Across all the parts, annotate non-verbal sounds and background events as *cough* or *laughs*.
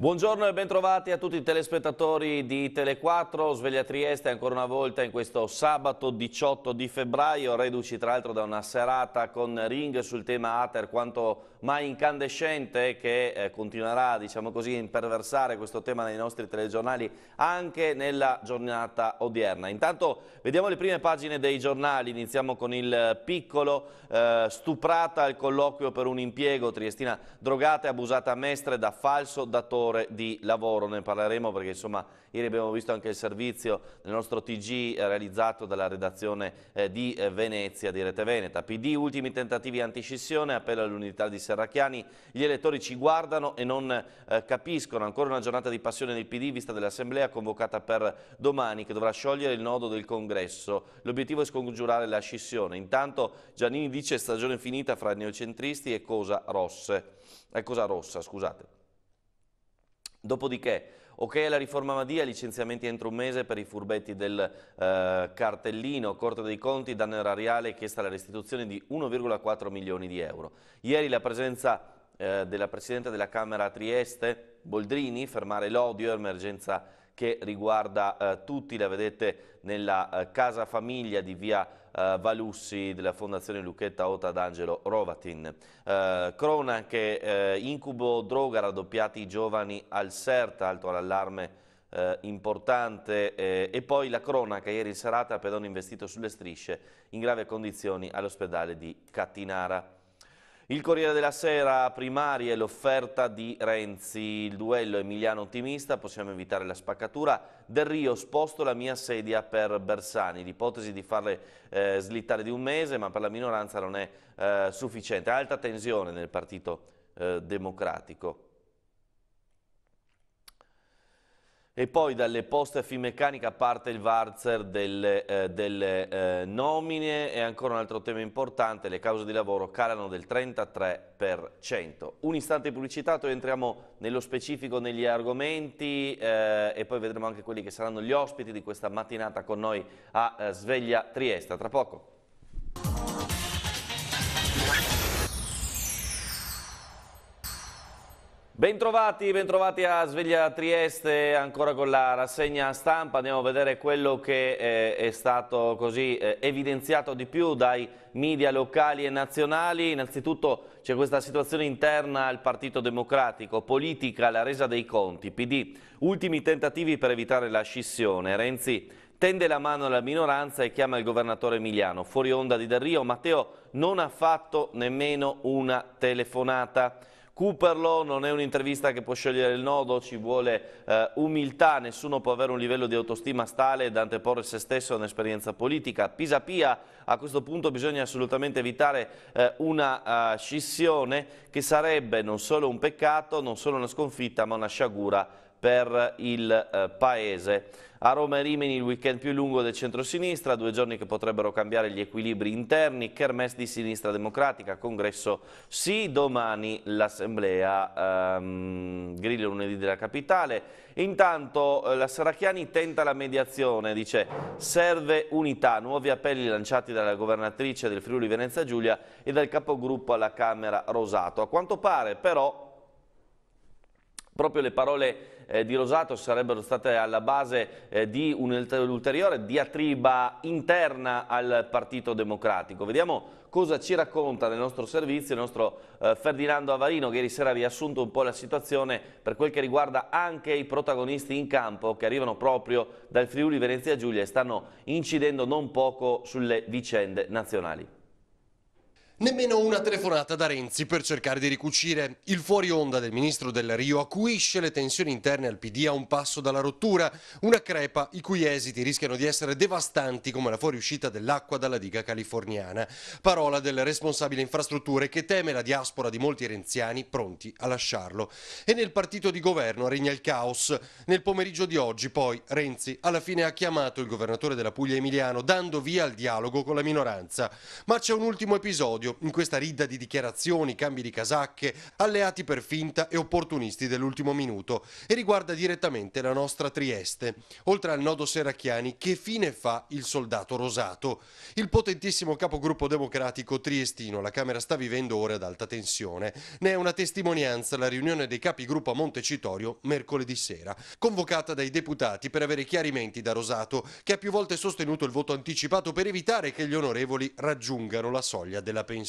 Buongiorno e bentrovati a tutti i telespettatori di Tele4, Sveglia Trieste ancora una volta in questo sabato 18 di febbraio, reduci tra l'altro da una serata con ring sul tema Ater quanto mai incandescente che eh, continuerà diciamo così, a imperversare questo tema nei nostri telegiornali anche nella giornata odierna. Intanto vediamo le prime pagine dei giornali, iniziamo con il piccolo, eh, stuprata al colloquio per un impiego, Triestina drogata e abusata a Mestre da falso datore ore di lavoro, ne parleremo perché insomma ieri abbiamo visto anche il servizio del nostro TG eh, realizzato dalla redazione eh, di eh, Venezia, di Rete Veneta. PD, ultimi tentativi antiscissione, appello all'unità di Serracchiani, gli elettori ci guardano e non capiscono, ancora una giornata di passione del PD vista dell'Assemblea convocata per domani che dovrà sciogliere il nodo del congresso. L'obiettivo è scongiurare la scissione, intanto Giannini dice stagione finita fra neocentristi e Cosa, Rosse, eh, cosa Rossa. Scusate. Dopodiché, ok la riforma Madia, licenziamenti entro un mese per i furbetti del eh, cartellino, Corte dei Conti, danno erariale chiesta la restituzione di 1,4 milioni di euro. Ieri la presenza eh, della Presidente della Camera a Trieste, Boldrini, fermare l'odio, emergenza che riguarda eh, tutti, la vedete nella eh, casa famiglia di via eh, Valussi della Fondazione Lucchetta Ota d'Angelo Rovatin. Eh, cronache, eh, incubo droga, raddoppiati i giovani al CERT, alto all'allarme eh, importante eh, e poi la cronaca ieri serata pedone investito sulle strisce in grave condizioni all'ospedale di Cattinara. Il Corriere della Sera, primaria, l'offerta di Renzi, il duello Emiliano ottimista, possiamo evitare la spaccatura. Del Rio, sposto la mia sedia per Bersani, l'ipotesi di farle eh, slittare di un mese, ma per la minoranza non è eh, sufficiente. Alta tensione nel Partito eh, Democratico. E poi dalle poste Finmeccanica parte il valzer delle, eh, delle eh, nomine e ancora un altro tema importante, le cause di lavoro calano del 33%. Un istante di pubblicità, poi entriamo nello specifico negli argomenti eh, e poi vedremo anche quelli che saranno gli ospiti di questa mattinata con noi a eh, Sveglia Trieste. Tra poco. Bentrovati, bentrovati a Sveglia Trieste, ancora con la rassegna stampa, andiamo a vedere quello che eh, è stato così eh, evidenziato di più dai media locali e nazionali. Innanzitutto c'è questa situazione interna al Partito Democratico, politica, la resa dei conti, PD, ultimi tentativi per evitare la scissione, Renzi tende la mano alla minoranza e chiama il governatore Emiliano, fuori onda di Del Rio, Matteo non ha fatto nemmeno una telefonata. Cooperlo non è un'intervista che può scegliere il nodo, ci vuole eh, umiltà, nessuno può avere un livello di autostima stale da anteporre se stesso a un'esperienza politica. Pisapia, a questo punto bisogna assolutamente evitare eh, una uh, scissione che sarebbe non solo un peccato, non solo una sconfitta, ma una sciagura per il eh, Paese. A Roma e Rimini il weekend più lungo del centro-sinistra, due giorni che potrebbero cambiare gli equilibri interni, Kermesse di sinistra democratica, congresso sì, domani l'assemblea, ehm, Grillo lunedì della capitale. Intanto eh, la Serracchiani tenta la mediazione, dice serve unità, nuovi appelli lanciati dalla governatrice del Friuli Venezia Giulia e dal capogruppo alla Camera Rosato. A quanto pare però proprio le parole eh, di Rosato sarebbero state alla base eh, di un'ulteriore diatriba interna al Partito Democratico. Vediamo cosa ci racconta nel nostro servizio il nostro eh, Ferdinando Avarino che ieri sera ha riassunto un po' la situazione per quel che riguarda anche i protagonisti in campo che arrivano proprio dal Friuli Venezia Giulia e stanno incidendo non poco sulle vicende nazionali. Nemmeno una telefonata da Renzi per cercare di ricucire. Il fuori onda del ministro del Rio acuisce le tensioni interne al PD a un passo dalla rottura, una crepa i cui esiti rischiano di essere devastanti come la fuoriuscita dell'acqua dalla diga californiana. Parola del responsabile infrastrutture che teme la diaspora di molti renziani pronti a lasciarlo. E nel partito di governo regna il caos. Nel pomeriggio di oggi poi Renzi alla fine ha chiamato il governatore della Puglia Emiliano dando via al dialogo con la minoranza. Ma c'è un ultimo episodio esempio, in questa ridda di dichiarazioni, cambi di casacche, alleati per finta e opportunisti dell'ultimo minuto e riguarda direttamente la nostra Trieste. Oltre al nodo Serracchiani, che fine fa il soldato rosato? Il potentissimo capogruppo democratico triestino, la Camera sta vivendo ore ad alta tensione. Ne è una testimonianza la riunione dei capigruppo a Montecitorio mercoledì sera, convocata dai deputati per avere chiarimenti da Rosato, che ha più volte sostenuto il voto anticipato per evitare che gli onorevoli raggiungano la soglia della pensione.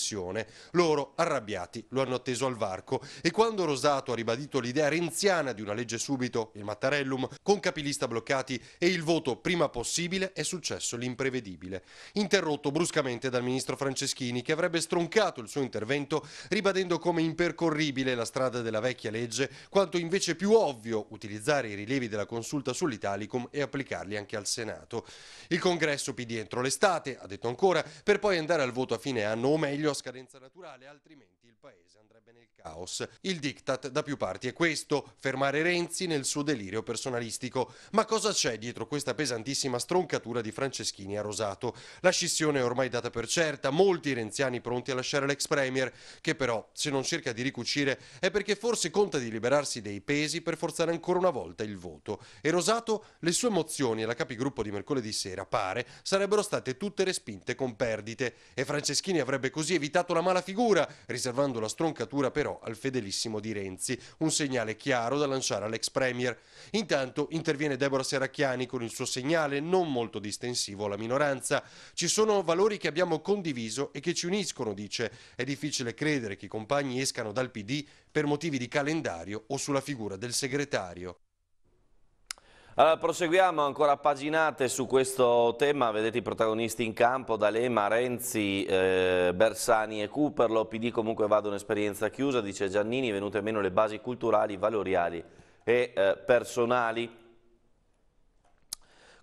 Loro, arrabbiati, lo hanno atteso al varco e quando Rosato ha ribadito l'idea renziana di una legge subito, il Mattarellum, con capilista bloccati e il voto prima possibile, è successo l'imprevedibile. Interrotto bruscamente dal ministro Franceschini, che avrebbe stroncato il suo intervento ribadendo come impercorribile la strada della vecchia legge, quanto invece più ovvio utilizzare i rilievi della consulta sull'Italicum e applicarli anche al Senato. Il congresso PD entro l'estate, ha detto ancora, per poi andare al voto a fine anno o meglio a scadenza naturale, altrimenti paese andrebbe nel caos. Il diktat da più parti è questo, fermare Renzi nel suo delirio personalistico. Ma cosa c'è dietro questa pesantissima stroncatura di Franceschini a Rosato? La scissione è ormai data per certa, molti renziani pronti a lasciare l'ex premier, che però, se non cerca di ricucire, è perché forse conta di liberarsi dei pesi per forzare ancora una volta il voto. E Rosato, le sue mozioni alla capigruppo di mercoledì sera, pare, sarebbero state tutte respinte con perdite e Franceschini avrebbe così evitato la mala figura, riservando la stroncatura però al fedelissimo di Renzi, un segnale chiaro da lanciare all'ex premier. Intanto interviene Deborah Serracchiani con il suo segnale non molto distensivo alla minoranza. Ci sono valori che abbiamo condiviso e che ci uniscono, dice. È difficile credere che i compagni escano dal PD per motivi di calendario o sulla figura del segretario. Allora, proseguiamo ancora paginate su questo tema, vedete i protagonisti in campo, D'Alema, Renzi, eh, Bersani e Cooperlo, PD comunque vado un'esperienza chiusa, dice Giannini, venute meno le basi culturali, valoriali e eh, personali.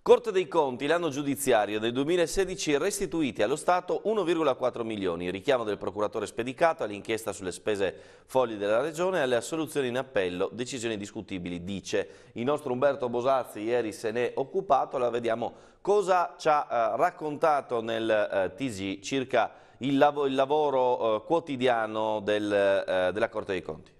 Corte dei Conti, l'anno giudiziario del 2016 restituiti allo Stato 1,4 milioni, richiamo del procuratore spedicato all'inchiesta sulle spese folli della Regione e alle assoluzioni in appello, decisioni discutibili, dice. Il nostro Umberto Bosazzi ieri se n'è occupato, la vediamo cosa ci ha eh, raccontato nel eh, TG circa il, lav il lavoro eh, quotidiano del, eh, della Corte dei Conti.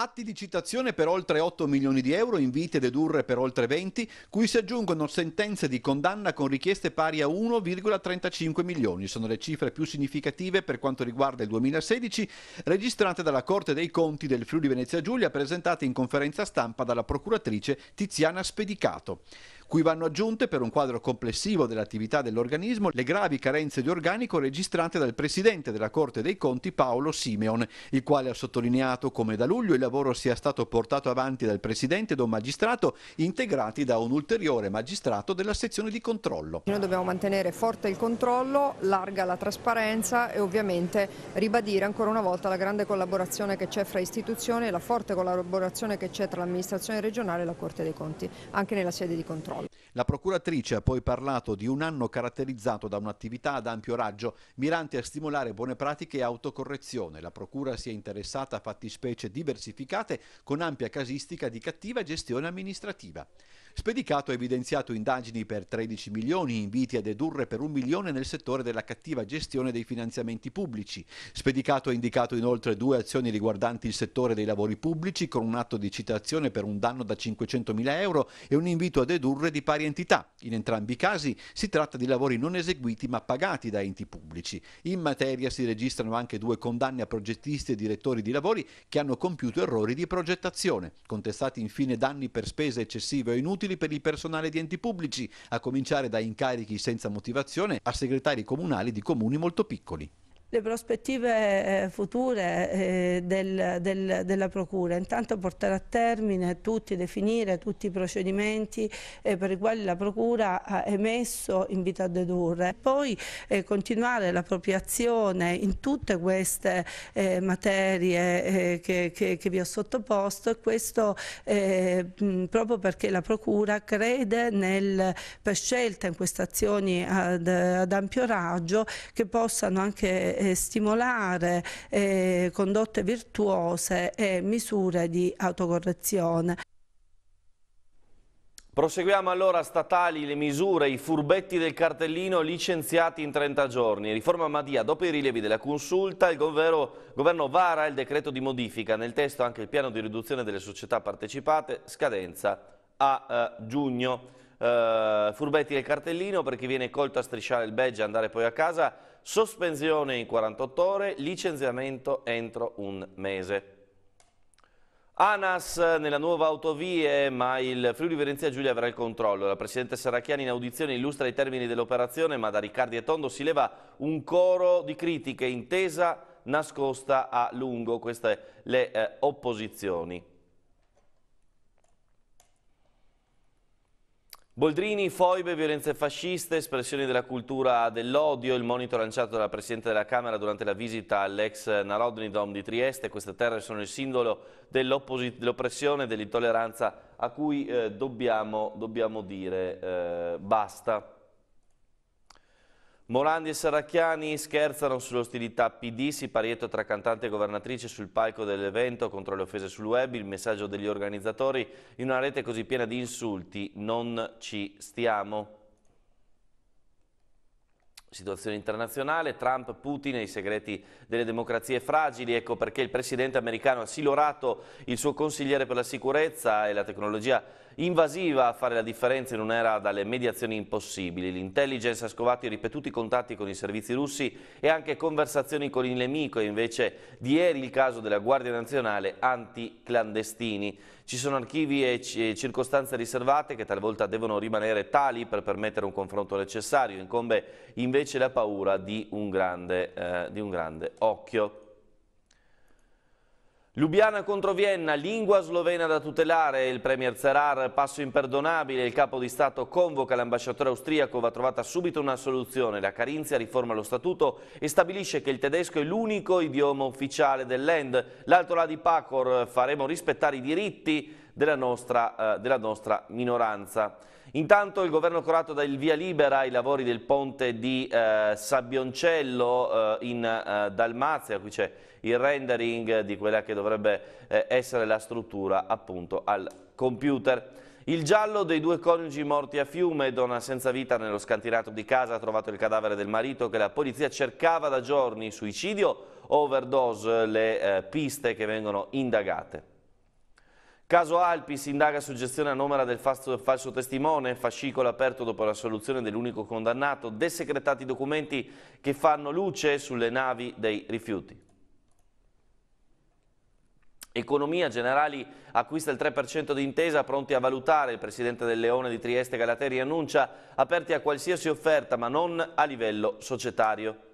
Atti di citazione per oltre 8 milioni di euro, inviti a dedurre per oltre 20, cui si aggiungono sentenze di condanna con richieste pari a 1,35 milioni. Sono le cifre più significative per quanto riguarda il 2016, registrate dalla Corte dei Conti del Friuli Venezia Giulia, presentate in conferenza stampa dalla procuratrice Tiziana Spedicato cui vanno aggiunte per un quadro complessivo dell'attività dell'organismo le gravi carenze di organico registrate dal Presidente della Corte dei Conti Paolo Simeon, il quale ha sottolineato come da luglio il lavoro sia stato portato avanti dal Presidente ed un magistrato integrati da un ulteriore magistrato della sezione di controllo. Noi dobbiamo mantenere forte il controllo, larga la trasparenza e ovviamente ribadire ancora una volta la grande collaborazione che c'è fra istituzioni e la forte collaborazione che c'è tra l'amministrazione regionale e la Corte dei Conti, anche nella sede di controllo. La procuratrice ha poi parlato di un anno caratterizzato da un'attività ad ampio raggio mirante a stimolare buone pratiche e autocorrezione. La procura si è interessata a fattispecie diversificate con ampia casistica di cattiva gestione amministrativa. Spedicato ha evidenziato indagini per 13 milioni, inviti a dedurre per un milione nel settore della cattiva gestione dei finanziamenti pubblici. Spedicato ha indicato inoltre due azioni riguardanti il settore dei lavori pubblici con un atto di citazione per un danno da 500 mila euro e un invito a dedurre di pari entità. In entrambi i casi si tratta di lavori non eseguiti ma pagati da enti pubblici. In materia si registrano anche due condanne a progettisti e direttori di lavori che hanno compiuto errori di progettazione. Contestati infine danni per spese eccessive o inutili utili per il personale di enti pubblici, a cominciare da incarichi senza motivazione a segretari comunali di comuni molto piccoli. Le prospettive eh, future eh, del, del, della Procura, intanto portare a termine tutti, definire tutti i procedimenti eh, per i quali la Procura ha emesso invito a dedurre, poi continuare la propria azione in tutte queste materie che, che, che, vi ho sottoposto. E questo proprio perché la Procura crede nel, per scelta in queste azioni ad, ad ampio raggio che possano anche eh, stimolare eh, condotte virtuose e misure di autocorrezione. Proseguiamo allora statali le misure, i furbetti del cartellino licenziati in 30 giorni. Riforma Madia, dopo i rilievi della consulta, il governo, governo vara il decreto di modifica. Nel testo anche il piano di riduzione delle società partecipate, scadenza a eh, giugno. Eh, furbetti del cartellino per chi viene colto a strisciare il badge e andare poi a casa, sospensione in 48 ore, licenziamento entro un mese. ANAS nella nuova autovie, ma il Friuli Venezia Giulia avrà il controllo. La Presidente Serracchiani in audizione illustra i termini dell'operazione, ma da Riccardi e Tondo si leva un coro di critiche intesa nascosta a lungo, queste le eh, opposizioni. Boldrini, foibe, violenze fasciste, espressioni della cultura dell'odio, il monito lanciato dalla Presidente della Camera durante la visita all'ex Narodni Dom di Trieste. Queste terre sono il simbolo dell'oppressione e dell'intolleranza a cui eh, dobbiamo, dobbiamo, dire eh, basta. Morandi e Saracchiani scherzano sull'ostilità PD, si parietto tra cantante e governatrice sul palco dell'evento contro le offese sul web, il messaggio degli organizzatori in una rete così piena di insulti, non ci stiamo. Situazione internazionale, Trump, Putin e i segreti delle democrazie fragili, ecco perché il presidente americano ha silorato il suo consigliere per la sicurezza e la tecnologia invasiva a fare la differenza in un'era dalle mediazioni impossibili. L'intelligence ha scovato i ripetuti contatti con i servizi russi e anche conversazioni con il nemico e invece di ieri il caso della Guardia Nazionale anti-clandestini. Ci sono archivi e circostanze riservate che talvolta devono rimanere tali per permettere un confronto necessario, incombe invece la paura di un grande, eh, di un grande occhio. Lubiana contro Vienna, lingua slovena da tutelare, il premier Zerar, passo imperdonabile, il capo di Stato convoca l'ambasciatore austriaco, va trovata subito una soluzione, la Carinzia riforma lo statuto e stabilisce che il tedesco è l'unico idioma ufficiale dell'End, l'altro là di Pacor, faremo rispettare i diritti della nostra, eh, della nostra minoranza. Intanto il governo croato dà il via libera ai lavori del ponte di eh, Sabbioncello eh, in eh, Dalmazia, qui c'è il rendering di quella che dovrebbe eh, essere la struttura appunto al computer. Il giallo dei due coniugi morti a Fiume, donna senza vita nello scantinato di casa, ha trovato il cadavere del marito che la polizia cercava da giorni, suicidio overdose, le eh, piste che vengono indagate. Caso Alpi, si indaga su gestione anomala del falso, testimone, fascicolo aperto dopo la soluzione dell'unico condannato, desecretati documenti che fanno luce sulle navi dei rifiuti. Economia Generali acquista il 3% di intesa, pronti a valutare. Il presidente del Leone di Trieste Galateri annuncia aperti a qualsiasi offerta, ma non a livello societario.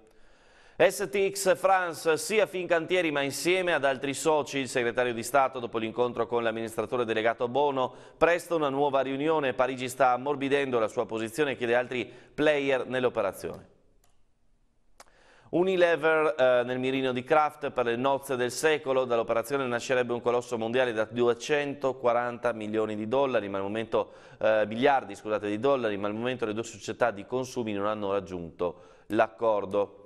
STX France sia Fincantieri ma insieme ad altri soci, il segretario di Stato dopo l'incontro con l'amministratore delegato Bono, presta una nuova riunione, Parigi sta ammorbidendo la sua posizione e chiede altri player nell'operazione. Unilever eh, nel mirino di Kraft per le nozze del secolo, dall'operazione nascerebbe un colosso mondiale da 240 milioni di dollari, ma al momento, eh, miliardi scusate, di dollari, ma al momento le due società di consumi non hanno raggiunto l'accordo.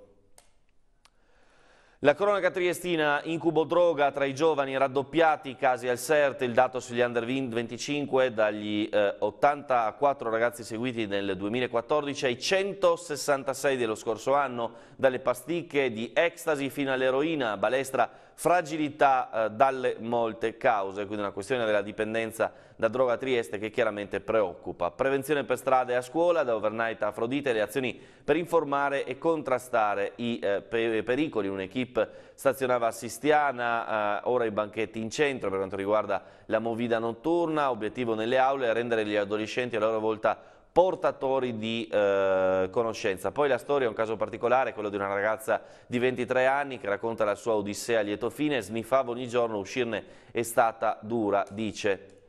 La cronaca triestina, incubo droga tra i giovani, raddoppiati casi al CERT, il dato sugli under 25 dagli eh, 84 ragazzi seguiti nel 2014 ai 166 dello scorso anno, dalle pasticche di ecstasy fino all'eroina, balestra fragilità eh, dalle molte cause, quindi una questione della dipendenza da droga Trieste che chiaramente preoccupa. Prevenzione per strade a scuola, da overnight a Afrodite, le azioni per informare e contrastare i eh, pericoli. Un'equipe stazionava a Sistiana, eh, ora i banchetti in centro per quanto riguarda la movida notturna, obiettivo nelle aule rendere gli adolescenti a loro volta portatori di eh, conoscenza. Poi la storia è un caso particolare, quello di una ragazza di 23 anni che racconta la sua odissea a lieto fine, sniffava ogni giorno, uscirne è stata dura, dice.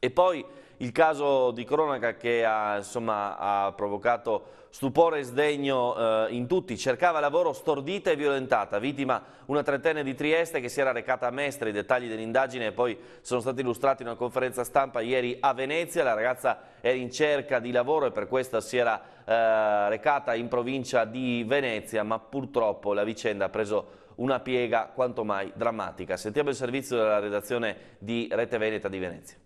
E poi il caso di cronaca che ha, insomma, ha provocato stupore e sdegno eh, in tutti, cercava lavoro stordita e violentata, vittima una trentenne di Trieste che si era recata a Mestre, i dettagli dell'indagine poi sono stati illustrati in una conferenza stampa ieri a Venezia, la ragazza era in cerca di lavoro e per questo si era eh, recata in provincia di Venezia, ma purtroppo la vicenda ha preso una piega quanto mai drammatica. Sentiamo il servizio della redazione di Rete Veneta di Venezia.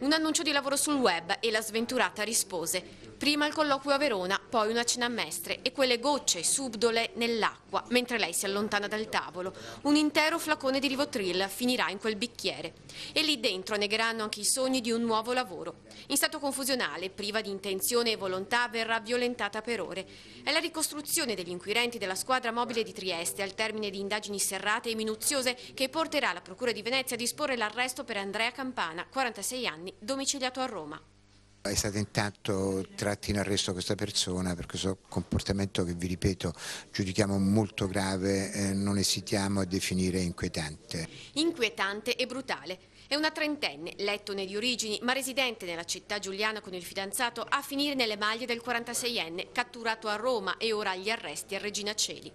Un annuncio di lavoro sul web e la sventurata rispose. Prima il colloquio a Verona, poi una cena a Mestre e quelle gocce subdole nell'acqua, mentre lei si allontana dal tavolo. Un intero flacone di Rivotril finirà in quel bicchiere. E lì dentro negheranno anche i sogni di un nuovo lavoro. In stato confusionale, priva di intenzione e volontà, verrà violentata per ore. È la ricostruzione degli inquirenti della squadra mobile di Trieste al termine di indagini serrate e minuziose che porterà la Procura di Venezia a disporre l'arresto per Andrea Campana, 46 anni, domiciliato a Roma. È stato intanto tratto in arresto questa persona per questo comportamento che vi ripeto giudichiamo molto grave, eh, non esitiamo a definire inquietante. Inquietante e brutale. È una trentenne, lettone di origini, ma residente nella città giuliana con il fidanzato, a finire nelle maglie del 46enne, catturato a Roma e ora agli arresti a Regina Celi.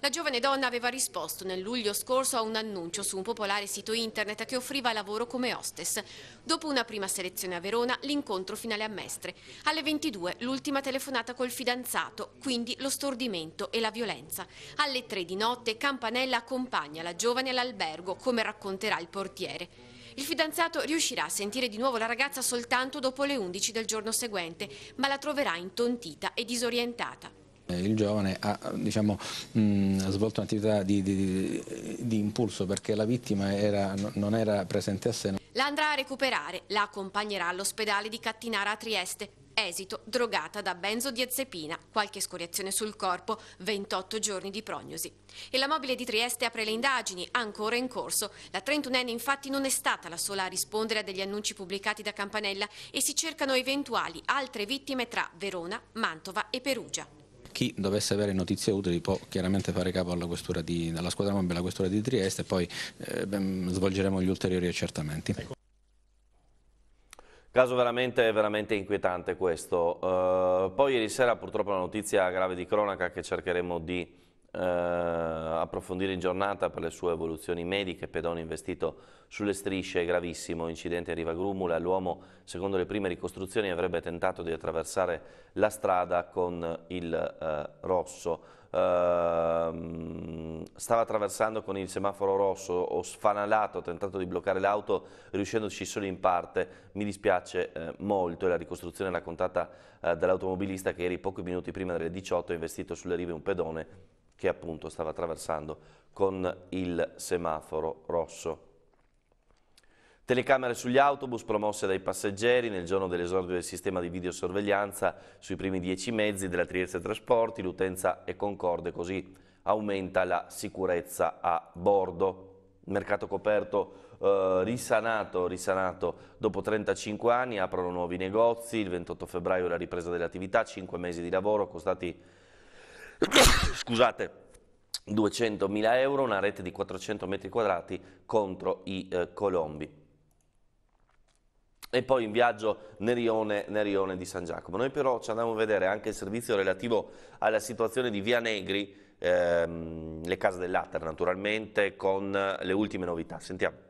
La giovane donna aveva risposto nel luglio scorso a un annuncio su un popolare sito internet che offriva lavoro come hostess. Dopo una prima selezione a Verona, l'incontro finale a Mestre. Alle 22 l'ultima telefonata col fidanzato, quindi lo stordimento e la violenza. Alle 3 di notte Campanella accompagna la giovane all'albergo, come racconterà il portiere. Il fidanzato riuscirà a sentire di nuovo la ragazza soltanto dopo le 11 del giorno seguente, ma la troverà intontita e disorientata. Eh, il giovane ha diciamo, mh, svolto un'attività di, di, di, impulso perché la vittima era, non era presente a sé. La andrà a recuperare, la accompagnerà all'ospedale di Cattinara a Trieste. Esito, drogata da benzodiazepina, qualche scoriazione sul corpo, 28 giorni di prognosi. E la mobile di Trieste apre le indagini, ancora in corso. La 31enne infatti non è stata la sola a rispondere a degli annunci pubblicati da Campanella e si cercano eventuali altre vittime tra Verona, Mantova e Perugia. Chi dovesse avere notizie utili può chiaramente fare capo alla, di, alla squadra mobile, alla questura di Trieste e poi eh, svolgeremo gli ulteriori accertamenti. Caso veramente, veramente inquietante questo. Uh, poi ieri sera purtroppo una notizia grave di cronaca che cercheremo di uh, approfondire in giornata per le sue evoluzioni mediche. Pedone investito sulle strisce, gravissimo, incidente a Riva Grumula. L'uomo, secondo le prime ricostruzioni, avrebbe tentato di attraversare la strada con il uh, rosso. Uh, stava attraversando con il semaforo rosso, ho sfanalato, ho tentato di bloccare l'auto, riuscendoci solo in parte, mi dispiace eh, molto, è la ricostruzione raccontata eh, dall'automobilista che ieri pochi minuti prima delle 18 ha investito sulle rive un pedone che appunto stava attraversando con il semaforo rosso. Telecamere sugli autobus promosse dai passeggeri nel giorno dell'esordio del sistema di videosorveglianza sui primi dieci mezzi della Trieste Trasporti, l'utenza è concorde, così aumenta la sicurezza a bordo. Mercato coperto eh, risanato, risanato dopo 35 anni, aprono nuovi negozi, il 28 febbraio la ripresa delle attività, 5 mesi di lavoro costati, scusate, 200.000 euro, una rete di 400 metri quadrati contro i eh, colombi e poi in viaggio Nerione, Nerione di San Giacomo. Noi però ci andiamo a vedere anche il servizio relativo alla situazione di Via Negri, ehm, le case dell'Atter naturalmente, con le ultime novità. Sentiamo.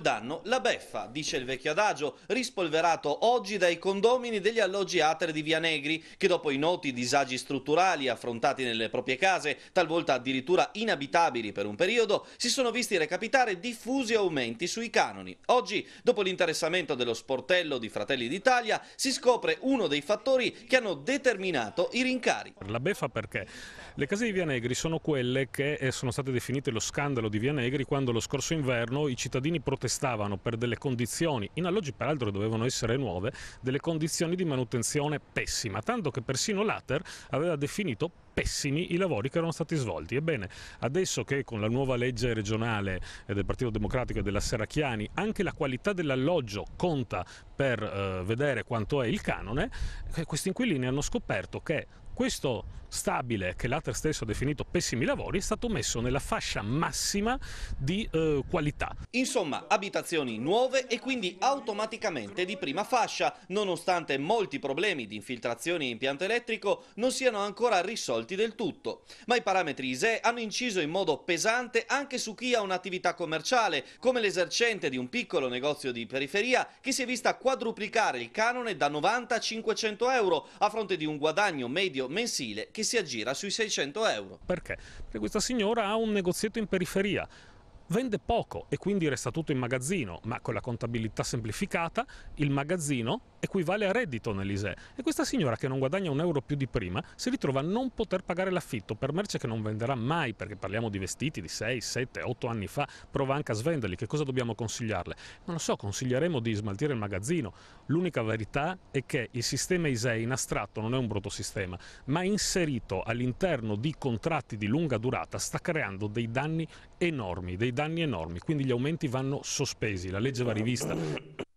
Danno la beffa, dice il vecchio adagio, rispolverato oggi dai condomini degli alloggi Ater di Via Negri, che dopo i noti disagi strutturali affrontati nelle proprie case, talvolta addirittura inabitabili per un periodo, si sono visti recapitare diffusi aumenti sui canoni. Oggi, dopo l'interessamento dello sportello di Fratelli d'Italia, si scopre uno dei fattori che hanno determinato i rincari. La beffa perché? Le case di Via Negri sono quelle che eh, sono state definite lo scandalo di Via Negri quando lo scorso inverno i cittadini protestavano per delle condizioni, in alloggi peraltro dovevano essere nuove, delle condizioni di manutenzione pessima, tanto che persino l'Ater aveva definito pessimi i lavori che erano stati svolti. Ebbene, adesso che con la nuova legge regionale eh, del Partito Democratico e della Serracchiani anche la qualità dell'alloggio conta per eh, vedere quanto è il canone, eh, questi inquilini hanno scoperto che questo stabile che l'Ater stesso ha definito pessimi lavori è stato messo nella fascia massima di eh, qualità. Insomma, abitazioni nuove e quindi automaticamente di prima fascia, nonostante molti problemi di infiltrazioni in impianto elettrico non siano ancora risolti del tutto. Ma i parametri ISE hanno inciso in modo pesante anche su chi ha un'attività commerciale, come l'esercente di un piccolo negozio di periferia che si è vista quadruplicare il canone da 90 a 500 euro a fronte di un guadagno medio mensile che si aggira sui 600 euro. Perché? Perché questa signora ha un negozietto in periferia vende poco e quindi resta tutto in magazzino, ma con la contabilità semplificata il magazzino equivale a reddito nell'ISE e questa signora che non guadagna un euro più di prima si ritrova a non poter pagare l'affitto per merce che non venderà mai perché parliamo di vestiti di 6, 7, 8 anni fa, prova anche a svenderli, che cosa dobbiamo consigliarle? Non lo so, consiglieremo di smaltire il magazzino. L'unica verità è che il sistema ISE in astratto non è un brutto sistema, ma inserito all'interno di contratti di lunga durata sta creando dei danni enormi, dei danni enormi, quindi gli aumenti vanno sospesi, la legge va rivista.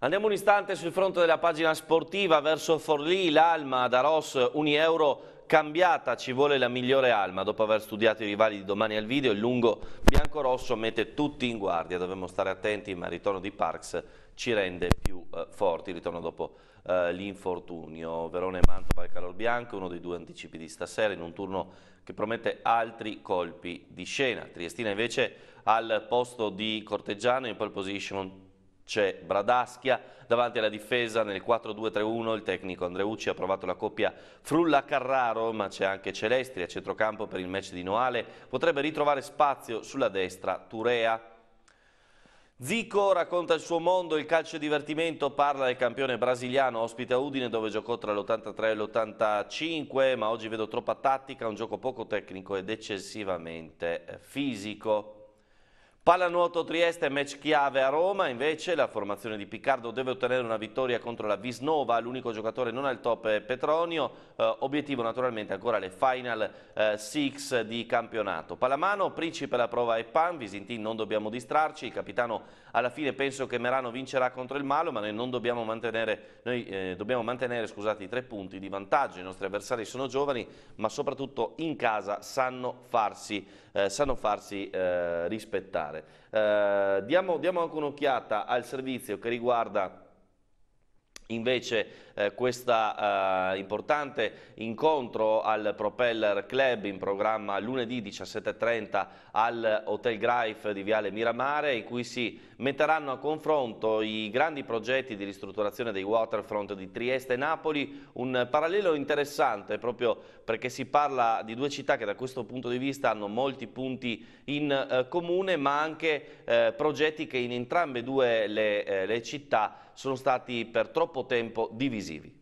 Andiamo un istante sul fronte della pagina sportiva verso Forlì, l'Alma da Ross, un euro cambiata, ci vuole la migliore Alma. Dopo aver studiato i rivali di domani al video, il lungo bianco-rosso mette tutti in guardia. Dobbiamo stare attenti, ma il ritorno di Parks ci rende più eh, forti. Il ritorno dopo eh, l'infortunio. Verone e Mantova al calor bianco, uno dei due anticipi di stasera, in un turno che promette altri colpi di scena. Triestina invece al posto di Corteggiano in pole position c'è Bradaschia davanti alla difesa nel 4-2-3-1 il tecnico Andreucci ha provato la coppia Frulla-Carraro ma c'è anche Celestri a centrocampo per il match di Noale. Potrebbe ritrovare spazio sulla destra Turea. Zico racconta il suo mondo, il calcio divertimento, parla del campione brasiliano, ospite a Udine dove giocò tra l'83 e l'85, ma oggi vedo troppa tattica, un gioco poco tecnico ed eccessivamente fisico. Pallanuoto Trieste, match chiave a Roma, invece la formazione di Piccardo deve ottenere una vittoria contro la Visnova, l'unico giocatore non al top è Petronio, eh, obiettivo naturalmente ancora le final eh, six di campionato. Pallamano, principe la prova e Pan, Visintin non dobbiamo distrarci, il capitano alla fine penso che Merano vincerà contro il Malo, ma noi dobbiamo mantenere, noi, eh, dobbiamo mantenere scusate, i tre punti di vantaggio, i nostri avversari sono giovani, ma soprattutto in casa sanno farsi, eh, sanno farsi eh, rispettare. Eh, diamo, diamo anche un'occhiata al servizio che riguarda invece eh, questo eh, importante incontro al Propeller Club in programma lunedì 17.30 al Hotel Greif di Viale Miramare in cui si metteranno a confronto i grandi progetti di ristrutturazione dei waterfront di Trieste e Napoli, un parallelo interessante proprio perché si parla di due città che da questo punto di vista hanno molti punti in eh, comune ma anche eh, progetti che in entrambe due le, eh, le città sono stati per troppo tempo divisivi.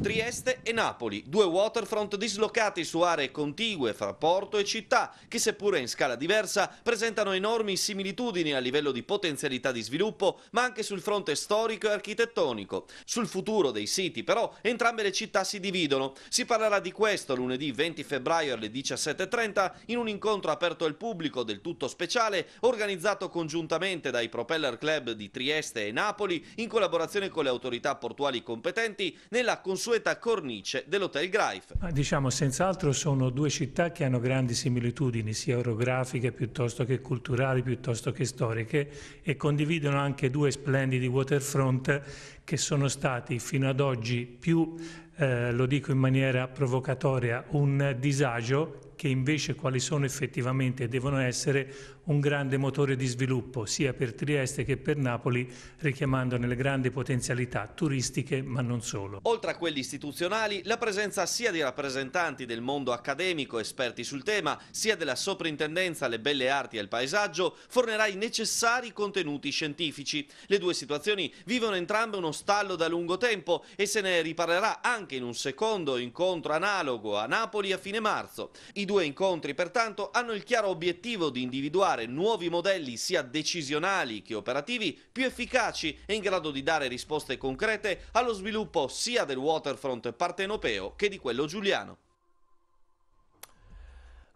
Trieste e Napoli, due waterfront dislocati su aree contigue fra porto e città, che seppure in scala diversa presentano enormi similitudini a livello di potenzialità di sviluppo, ma anche sul fronte storico e architettonico. Sul futuro dei siti, però, entrambe le città si dividono. Si parlerà di questo lunedì 20 febbraio alle 17.30 in un incontro aperto al pubblico del tutto speciale, organizzato congiuntamente dai Propeller Club di Trieste e Napoli, in collaborazione con le autorità portuali competenti, nella consulenza consueta cornice dell'Hotel Greif. Diciamo, senz'altro sono due città che hanno grandi similitudini, sia orografiche piuttosto che culturali, piuttosto che storiche, e condividono anche due splendidi waterfront che sono stati fino ad oggi più, eh, lo dico in maniera provocatoria, un disagio che invece quali sono effettivamente e devono essere un grande motore di sviluppo sia per Trieste che per Napoli, richiamandone le grandi potenzialità turistiche ma non solo. Oltre a quelli istituzionali, la presenza sia di rappresentanti del mondo accademico esperti sul tema, sia della soprintendenza alle belle arti e al paesaggio, fornerà i necessari contenuti scientifici. Le due situazioni vivono entrambe uno stallo da lungo tempo e se ne riparlerà anche in un secondo incontro analogo a Napoli a fine marzo. I due incontri pertanto hanno il chiaro obiettivo di individuare nuovi modelli sia decisionali che operativi più efficaci e in grado di dare risposte concrete allo sviluppo sia del waterfront partenopeo che di quello giuliano.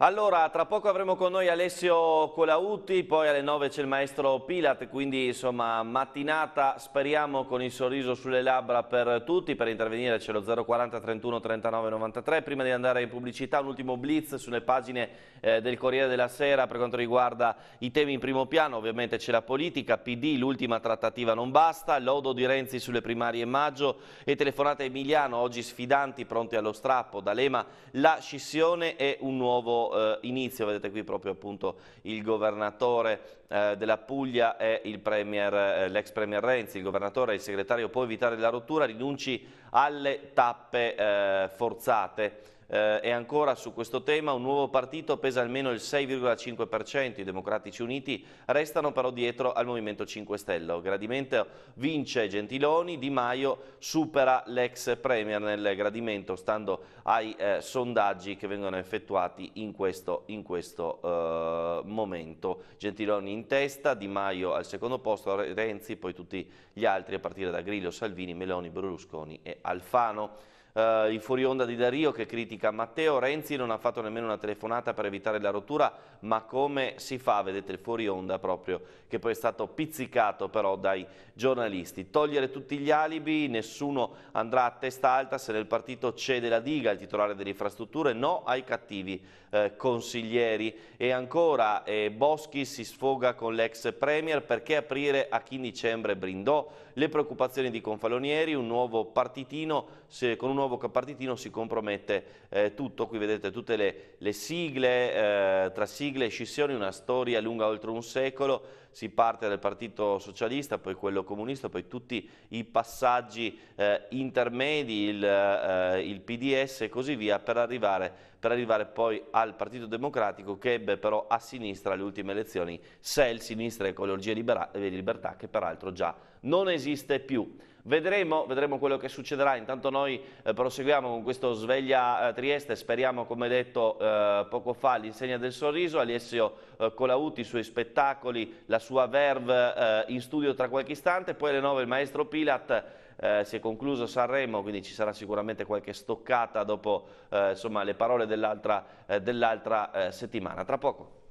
Allora, tra poco avremo con noi Alessio Colautti, poi alle 9 c'è il maestro Pilat, quindi insomma mattinata speriamo con il sorriso sulle labbra per tutti, per intervenire c'è lo 040 31 39 93, prima di andare in pubblicità un ultimo blitz sulle pagine eh, del Corriere della Sera per quanto riguarda i temi in primo piano, ovviamente c'è la politica, PD, l'ultima trattativa non basta, lodo di Renzi sulle primarie in maggio e telefonata Emiliano, oggi sfidanti pronti allo strappo, D'Alema la scissione e un nuovo eh, inizio, vedete qui proprio appunto il governatore eh, della Puglia e eh, l'ex premier Renzi, il governatore e il segretario può evitare la rottura, rinunci alle tappe forzate. Eh, e ancora su questo tema un nuovo partito pesa almeno il 6,5%, i Democratici Uniti restano però dietro al Movimento 5 Stelle. Gradimento vince Gentiloni, Di Maio supera l'ex Premier nel gradimento stando ai eh, sondaggi che vengono effettuati in questo, in questo eh, momento. Gentiloni in testa, Di Maio al secondo posto, Renzi, poi tutti gli altri a partire da Grillo, Salvini, Meloni, Berlusconi e Alfano eh, il fuori onda di Dario che critica Matteo. Renzi non ha fatto nemmeno una telefonata per evitare la rottura ma come si fa? Vedete il fuori onda proprio che poi è stato pizzicato però dai giornalisti. Togliere tutti gli alibi nessuno andrà a testa alta se nel partito cede la diga il titolare delle infrastrutture. No ai cattivi eh, consiglieri. E ancora eh, Boschi si sfoga con l'ex premier perché aprire a chi in dicembre brindò le preoccupazioni di Confalonieri un nuovo partitino se, con un nuovo partitino si compromette eh, tutto, qui vedete tutte le, le sigle, eh, tra sigle e scissioni, una storia lunga oltre un secolo, si parte dal Partito Socialista, poi quello comunista, poi tutti i passaggi eh, intermedi, il, eh, il, PDS e così via, per arrivare, per arrivare, poi al Partito Democratico che ebbe però a sinistra alle ultime elezioni SEL, Sinistra Ecologia e Libertà, che peraltro già non esiste più. Vedremo, vedremo, quello che succederà, intanto noi eh, proseguiamo con questo Sveglia eh, Trieste, speriamo come detto eh, poco fa l'insegna del sorriso, Alessio eh, Colauti, i suoi spettacoli, la sua verve eh, in studio tra qualche istante, poi alle 9 il maestro Pilat, eh, si è concluso Sanremo, quindi ci sarà sicuramente qualche stoccata dopo insomma, le parole dell'altra dell settimana. Tra poco.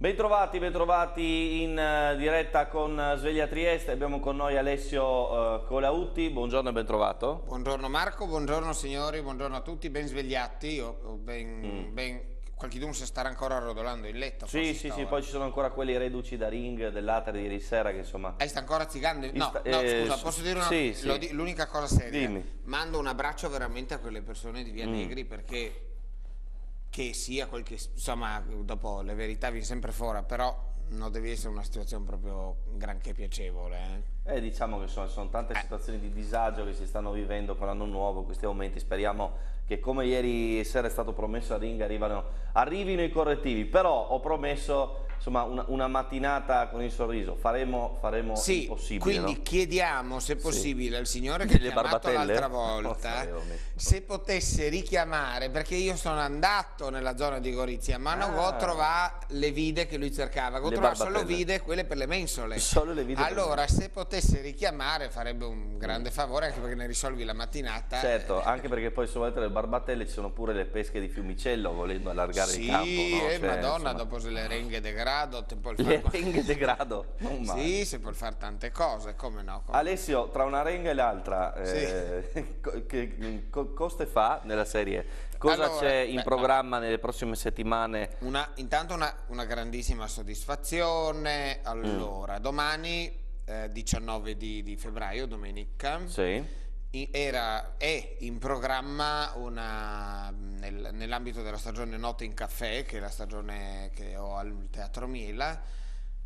Bentrovati, bentrovati in uh, diretta con uh, Sveglia Trieste, abbiamo con noi Alessio uh, Colautti, buongiorno e bentrovato. Buongiorno Marco, buongiorno signori, buongiorno a tutti, ben svegliati, ben, mm. ben, qualcuno si starà ancora rotolando in letto. Sì, sì, sì, poi ci sono ancora quelli reduci da ring dell'Ater di ieri sera che insomma... E sta ancora zigando? No, sta, no eh, scusa, posso dire una... Sì, sì. L'unica cosa seria, Dimmi. mando un abbraccio veramente a quelle persone di Via mm. Negri perché che sia quel che insomma dopo le verità vi sempre fuori però non deve essere una situazione proprio granché piacevole eh, eh diciamo che sono, sono tante eh. situazioni di disagio che si stanno vivendo con l'anno nuovo questi aumenti. Speriamo che come ieri sera è stato promesso a Ring arrivano, arrivino i correttivi. Però ho promesso insomma una, una, mattinata con il sorriso, faremo, faremo sì, il possibile. Quindi no? chiediamo se possibile sì. al Signore *laughs* che ha chiamato l'altra volta *laughs* oh, se potesse richiamare, perché io sono andato nella zona di Gorizia, ma non ah. ho trovato le vide che lui cercava, ho trovato solo vide quelle per le mensole. Solo le vide allora se potesse richiamare farebbe un grande favore anche perché ne risolvi la mattinata. Certo, eh. anche perché poi se volete le barbatelle ci sono pure le pesche di Fiumicello volendo allargare sì, il campo. Sì, no? eh, cioè, madonna, insomma... dopo se le renghe de grado, te puoi *laughs* fare... Le renghe *laughs* de grado, non mai. Sì, si può fare tante cose, come no? Come Alessio, tra una renga e l'altra, sì. *laughs* eh, che coste fa nella serie? Cosa allora, c'è in beh, programma nelle prossime settimane? Una, intanto una, una, grandissima soddisfazione. Allora, mm. domani, eh, 19 di, di, febbraio, domenica, sì. Era, è in programma una nel, nell'ambito della stagione Notte in Caffè, che è la stagione che ho al Teatro Miela,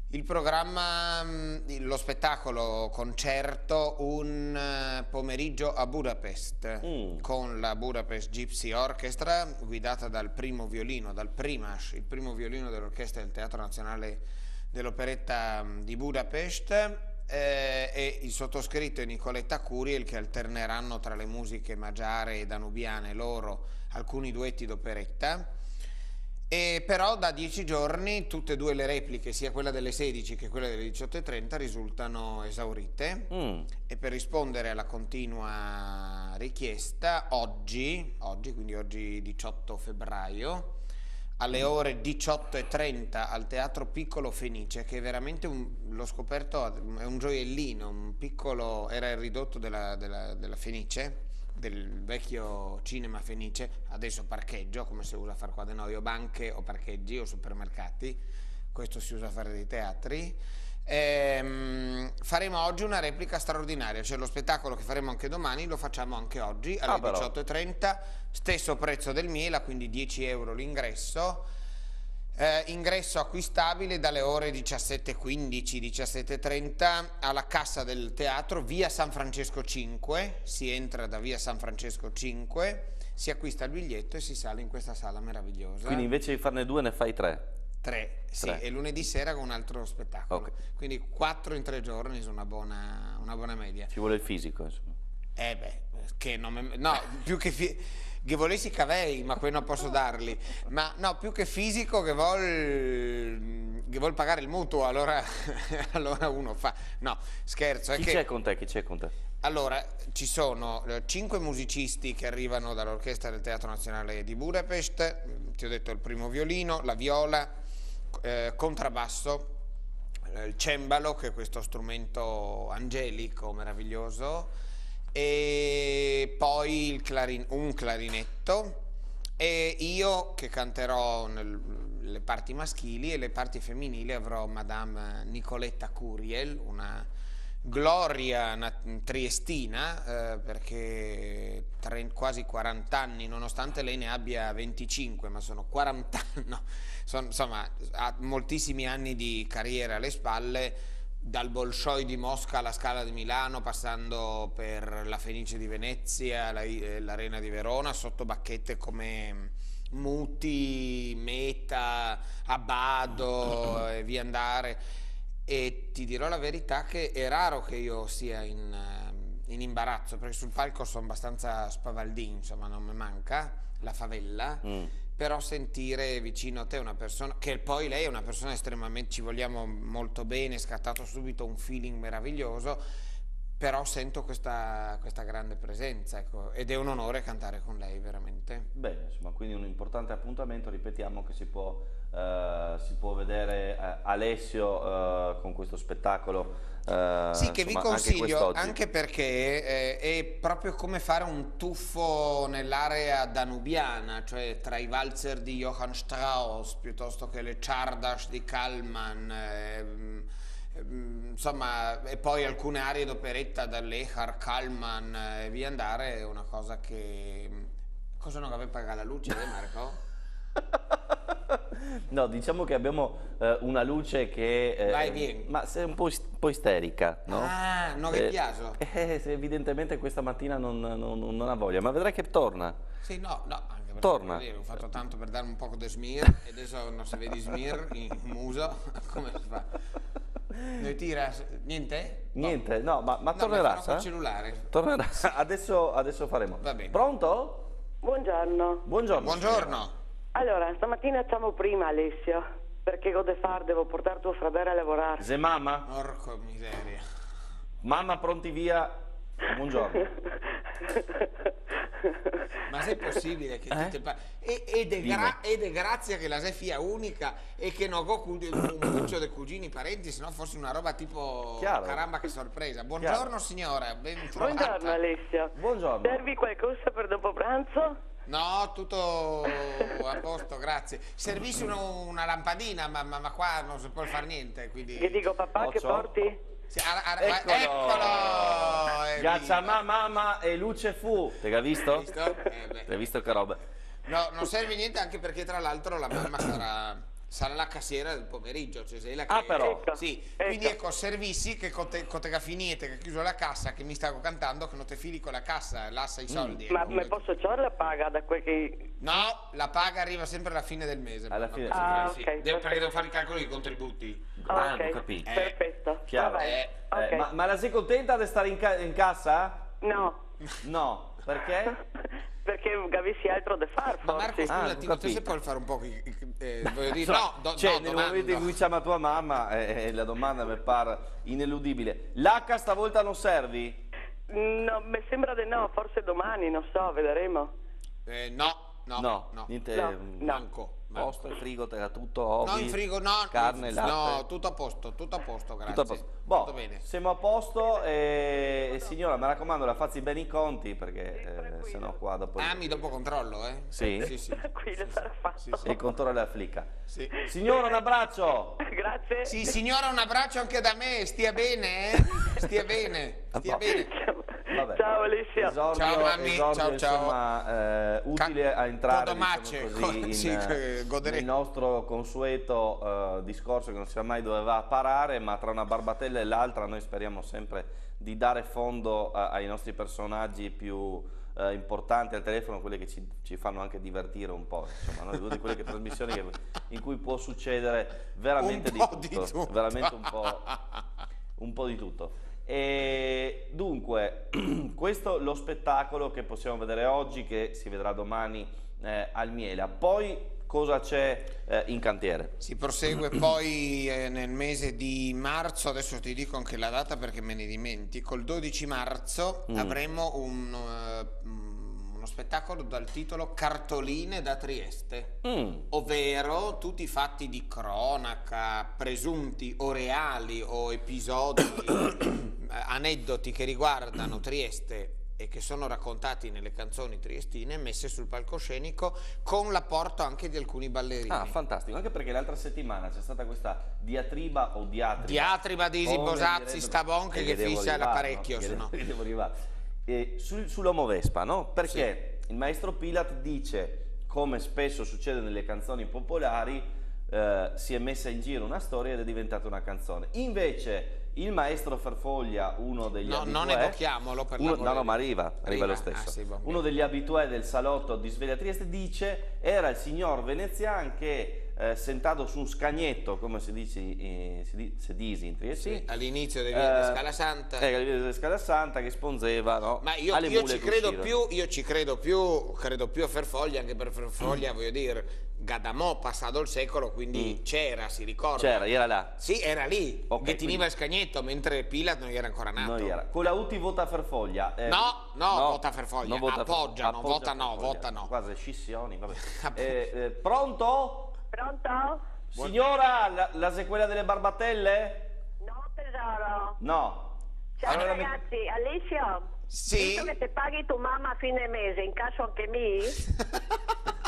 il programma, mm, lo spettacolo concerto Un eh, pomeriggio a Budapest mm. con la Budapest Gypsy Orchestra guidata dal primo violino, dal Primas, il primo violino dell'orchestra del Teatro Nazionale dell'Operetta mm, di Budapest eh, e il sottoscritto è Nicoletta Curiel che alterneranno tra le musiche magiare e danubiane loro alcuni duetti d'operetta, e però da dieci giorni tutte e due le repliche, sia quella delle 16 che quella delle 18.30, risultano esaurite mm. e per rispondere alla continua richiesta, oggi, oggi, quindi oggi 18 febbraio, alle ore 18.30 al Teatro Piccolo Fenice, che è veramente, l'ho scoperto, è un gioiellino, un piccolo, era il ridotto della, della, della Fenice, del vecchio cinema fenice, adesso parcheggio, come si usa fare qua da noi, o banche o parcheggi o supermercati, questo si usa a fare dei teatri. Ehm, faremo oggi una replica straordinaria, cioè lo spettacolo che faremo anche domani lo facciamo anche oggi alle ah, 18.30, stesso prezzo del Miela, quindi 10 euro l'ingresso Eh, ingresso acquistabile dalle ore 17.15, 17.30 alla cassa del teatro, via San Francesco 5, si entra da via San Francesco 5, si acquista il biglietto e si sale in questa sala meravigliosa. Quindi invece di farne due ne fai tre? Tre, sì, Tre. e lunedì sera con un altro spettacolo. Ok. Quindi quattro in tre giorni sono una buona, una buona media. Ci vuole il fisico, insomma. Eh beh, che non me- no, più che, fi- che volessi cavei, ma quelli non posso darli. Ma no, più che fisico che vuol, che vuol pagare il mutuo, allora, *laughs* allora uno fa. No, scherzo. Chi che, c'è con te? Chi c'è con te? allora, ci sono eh, cinque musicisti che arrivano dall'Orchestra del Teatro Nazionale di Budapest, ti ho detto il primo violino, la viola, eh, contrabbasso, eh, il cembalo, che è questo strumento angelico, meraviglioso, e poi clarin- un clarinetto e io che canterò nelle parti maschili e le parti femminili avrò Madame Nicoletta Curiel, una gloria na- triestina eh, perché tre- quasi 40 anni, nonostante lei ne abbia 25, ma sono 40 anni, *laughs* no, son- insomma ha moltissimi anni di carriera alle spalle, dal Bolshoi di Mosca alla Scala di Milano, passando per la Fenice di Venezia, la- eh, l'Arena di Verona, sotto bacchette come Muti, Meta, Abbado e via andare. E ti dirò la verità che è raro che io sia in, eh, in imbarazzo, perché sul palco sono abbastanza spavaldini, insomma non mi manca la favella, Mm. però sentire vicino a te una persona, che poi lei è una persona estremamente, ci vogliamo molto bene, scattato subito un feeling meraviglioso, però sento questa, questa grande presenza ecco, ed è un onore cantare con lei veramente. Bene, insomma, quindi un importante appuntamento, ripetiamo che si può, eh, si può vedere eh, Alessio eh, con questo spettacolo. Sì, che vi insomma, anche consiglio quest'oggi. anche, perché eh, è proprio come fare un tuffo nell'area danubiana, cioè tra i valzer di Johann Strauss piuttosto che le Czardas di Kallmann, ehm, ehm, insomma, e poi alcune aree d'operetta dall'Echar, Kallmann e via andare, è una cosa che... Cosa non aveva pagato la luce, eh, Marco? No, diciamo che abbiamo eh, una luce che... eh, Vai, vieni. Ma sei un po', is- un po' isterica, no? Ah, non vi Eh, piace? eh, se evidentemente questa mattina non, non- non ha voglia, ma vedrai che torna. Sì, no, no, anche Torna. dire, ho fatto tanto per dare un po' di smear e adesso non si vede smear in muso, *laughs* come si fa? Noi tira, niente? Niente, no, ma, ma No, tornerà, ma sa? cellulare. Tornerà, adesso, adesso faremo. Va bene. Pronto? Buongiorno. Buongiorno. Buongiorno. Allora, stamattina facciamo prima Alessio, perché ho da fare, devo portare tuo fratello a lavorare. Se mamma? Porco miseria. Mamma pronti via? Buongiorno. *laughs* Ma se è possibile che Eh? ti te pa- e, ed, è gra- ed è grazia che la sei figlia unica e che non ho un muccio dei cugini parenti, se no fosse una roba tipo Chiaro. caramba che sorpresa. Buongiorno Chiaro. signora, ben trovata. Buongiorno Alessio. Buongiorno. Servi qualcosa per dopo pranzo? No, tutto a posto, grazie. Servisse una, una lampadina, ma, ma- ma qua non si può fare niente, quindi... Che dico papà che Ocio? porti? Sì, ara- ara- Eccolo! eccolo! Ghiaccia viva. mamma e luce fu. Te l'ha visto? Visto? Eh. Hai visto che roba? No, non serve niente anche perché tra l'altro la mamma sarà, sarà la cassiera del pomeriggio, cioè sei la. Ah, però. Ecco, Sì, ecco. quindi ecco, servizi che con te, con te che finite, che ho chiuso la cassa, che mi stavo cantando, che non te fili con la cassa, lassa i soldi. Ma ecco. me posso c'ho la paga da quel che... No, la paga arriva sempre alla fine del mese. Alla fine- Ah, Sì, ok, Devo- perché devo fare il calcolo dei contributi. Ah, ok, ho capito. Eh. perfetto. Chiaro. Va bene. Eh, Eh, Ok. ma, ma la sei contenta di stare in, ca- in cassa? No, No, perché? *laughs* perché avessi altro da fare Ma Marco, forse. Ah, scusa, ho ti, capito. se puoi fare un po' eh, *laughs* voglio dire, Insomma, no, do, cioè, no, nel domando. momento in cui chiama tua mamma, eh, eh, la domanda mi pare ineludibile. L'H stavolta non servi? No, mi sembra di no, forse domani, non so, vedremo. Eh, no, no, No, no. niente. No, mm, no. Manco. manco. Posto, il frigo, te tutto hobby, No, in frigo, no, carne, no, latte. tutto a posto, tutto a posto, grazie. Tutto a posto. Boh, Tutto bene. siamo a posto e, e signora, mi raccomando, la fazzi bene i conti perché eh, sennò qua dopo... Ah, mi dopo controllo, eh? Sì? Sì, sì. Tranquillo, sarà fatto. Sì, sì. E il controllo della flicca. Sì. Signora, un abbraccio! Grazie. Sì, signora, un abbraccio anche da me, stia bene, eh? Stia bene, *laughs* stia bene. Vabbè. Ciao. Alessio. Esordio, Ciao, mammi. esordio, Ciao, ciao. insomma, eh, utile a entrare diciamo così, *laughs* co- in, sì, eh, godere- nel nostro consueto eh, discorso che non si sa mai dove va a parare, ma tra una barbatella e l'altra noi speriamo sempre di dare fondo a- ai nostri personaggi più eh, importanti al telefono, quelli che ci, ci fanno anche divertire un po', insomma, no? Una di quelle che- trasmissioni che- *laughs* in cui può succedere veramente Un di tutto, di tutto. veramente un po', un po' di tutto. E dunque, *clears throat* questo è lo spettacolo che possiamo vedere oggi, che si vedrà domani eh, al Miela. Poi cosa c'è eh, in cantiere? Si prosegue *clears throat* poi eh, nel mese di marzo, adesso ti dico anche la data perché me ne dimentico, il 12 marzo Mm. avremo un, mm, uno spettacolo dal titolo Cartoline da Trieste, Mm. ovvero tutti i fatti di cronaca, presunti o reali o episodi, *coughs* eh, aneddoti che riguardano Trieste e che sono raccontati nelle canzoni triestine messe sul palcoscenico con l'apporto anche di alcuni ballerini. Ah, fantastico, anche perché l'altra settimana c'è stata questa diatriba o diatriba. Diatriba di Isi come Bosazzi, direbbero- sta bon che devo fissa l'apparecchio, no? Che se no. *laughs* che devo arrivare. Eh, sul- sull'uomo Vespa, no? Perché il maestro Pilat dice, come spesso succede nelle canzoni popolari, eh, si è messa in giro una storia ed è diventata una canzone. Invece il maestro Farfoglia, uno degli No, non abitué- evochiamolo per uno- No, no, ma arriva, arriva, Arriva? lo stesso. Ah, sì, uno degli abitué del salotto di Sveglia Trieste dice era il signor Venezian che eh, sentato su un scagnetto, come si dice, eh, si, si dice in Trieste, Sì, all'inizio Via di eh, Scala Santa. eh, via di Scala Santa che sponseva no, Ma io, alle io ci credo più, io ci credo più, credo più a Ferfoglia, anche per Ferfoglia, Mm. voglio dire, Gadamò passato il secolo, quindi c'era, si ricorda. C'era, era là. Sì, era lì, Ok, che teniva quindi- il scagnetto, mentre Pilat non era ancora nato. Non era. Con la UTI vota Ferfoglia. eh, No, no, vota Ferfoglia. non vota Appoggiano, appoggia vota no, vota no. Quasi scissioni, vabbè. *laughs* Eh, eh, pronto? Pronto? Signora, la, la sequela delle barbatelle? No, tesoro. No. Ciao Allora mi- ragazzi, Alessio. Sì? Visto che te paghi tu mamma a fine mese, in caso anche mi? *laughs*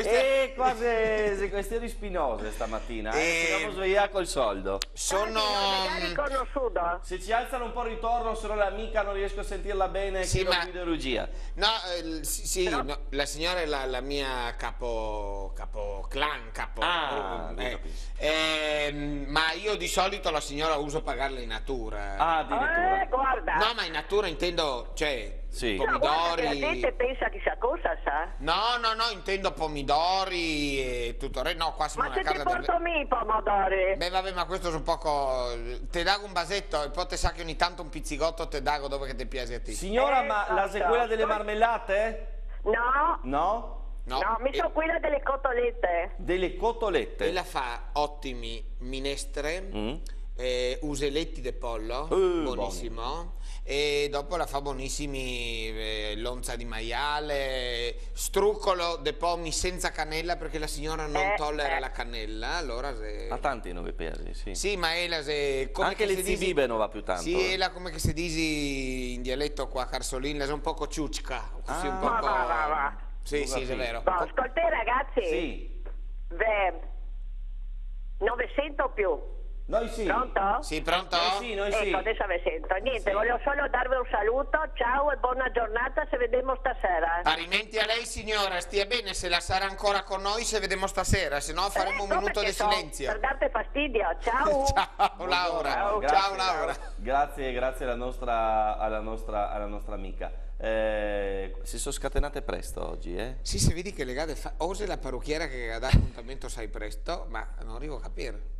Questa E cose, questioni spinose stamattina. Eh? Eh, siamo svegliati col soldo. Sono... Magari conosciuto. Se ci alzano un po' il ritorno, se no l'amica non riesco a sentirla bene, Sì, ma-. No, eh, sì, sì, no, la signora è la, la mia capo, capo clan, capo... Ah, eh, ho capito. ehm, ma io di solito la signora uso pagarla in natura. Ah, addirittura. Eh, guarda. No, ma in natura intendo, cioè, Sì. No, guarda che la pomidori... gente pensa chissà cosa, sa? No, no, no, intendo pomidori e tutto il re- No, qua siamo Ma una se ti casa del... porto mi i pomodori? Beh, vabbè, ma questo è un poco... Te dago un vasetto e poi te sa che ogni tanto un pizzigotto te dago dove che ti piace a te. Signora, Eh, ma la so, sequela delle marmellate? No, No? No, no, mi e- sono quella delle cotolette. Delle cotolette? E la fa ottimi minestre, Mm. eh, useletti de pollo, Uh, buonissimo. E dopo la fa buonissimi eh, lonza di maiale, struccolo de pomi senza cannella perché la signora non Eh, tollera eh. la cannella. Allora se... Ha tanti nove persi, sì. Sì, ma ela se... come Anche che le zibibe non va più tanto. Sì, eh. ela come che si dici in dialetto qua a Carsolina, è un poco ciucca, così un Ah. poco... Ma va, va, va. Sì, Ho sì, è vero. No, ascolti ragazzi. Sì. Beh, 900 più. Noi sì. Pronto? Sì, pronto? Noi sì, noi sì. Ecco, adesso vi sento. Niente, Sì. voglio solo darvi un saluto. Ciao e buona giornata, se vediamo stasera. Parimenti a lei signora, stia bene se la sarà ancora con noi se vedremo stasera, se no faremo un Eh, no, minuto di so, silenzio. Per darti fastidio. Ciao. *laughs* Ciao Laura, Ciao. ciao Laura. Grazie, grazie alla nostra, alla nostra, alla nostra amica. Eh, si sono scatenate presto oggi, eh? Sì, se vedi che legate fa... ose la parrucchiera che dà appuntamento sai presto, ma non arrivo a capire.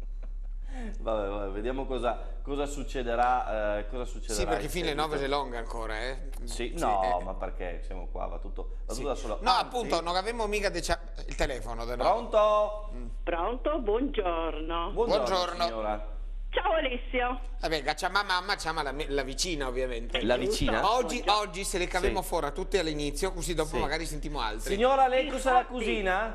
Vabbè, vabbè, vediamo cosa, cosa succederà. eh, cosa succederà Sì, perché seguito. 9 è longa ancora, eh. Sì, no, eh. ma perché siamo qua, va tutto, va Sì. tutto da solo. No, Anzi, appunto, non avevamo mica decia- il telefono. de nuovo. Pronto? Pronto? Buongiorno. Buongiorno, Buongiorno. signora. Ciao Alessio. Vabbè, gacciama mamma, chiama la, la vicina ovviamente. La vicina? Oggi, oggi se le caviamo Sì. fuori tutte all'inizio, così dopo Sì. magari sentiamo altri. Signora, lei cosa la cucina?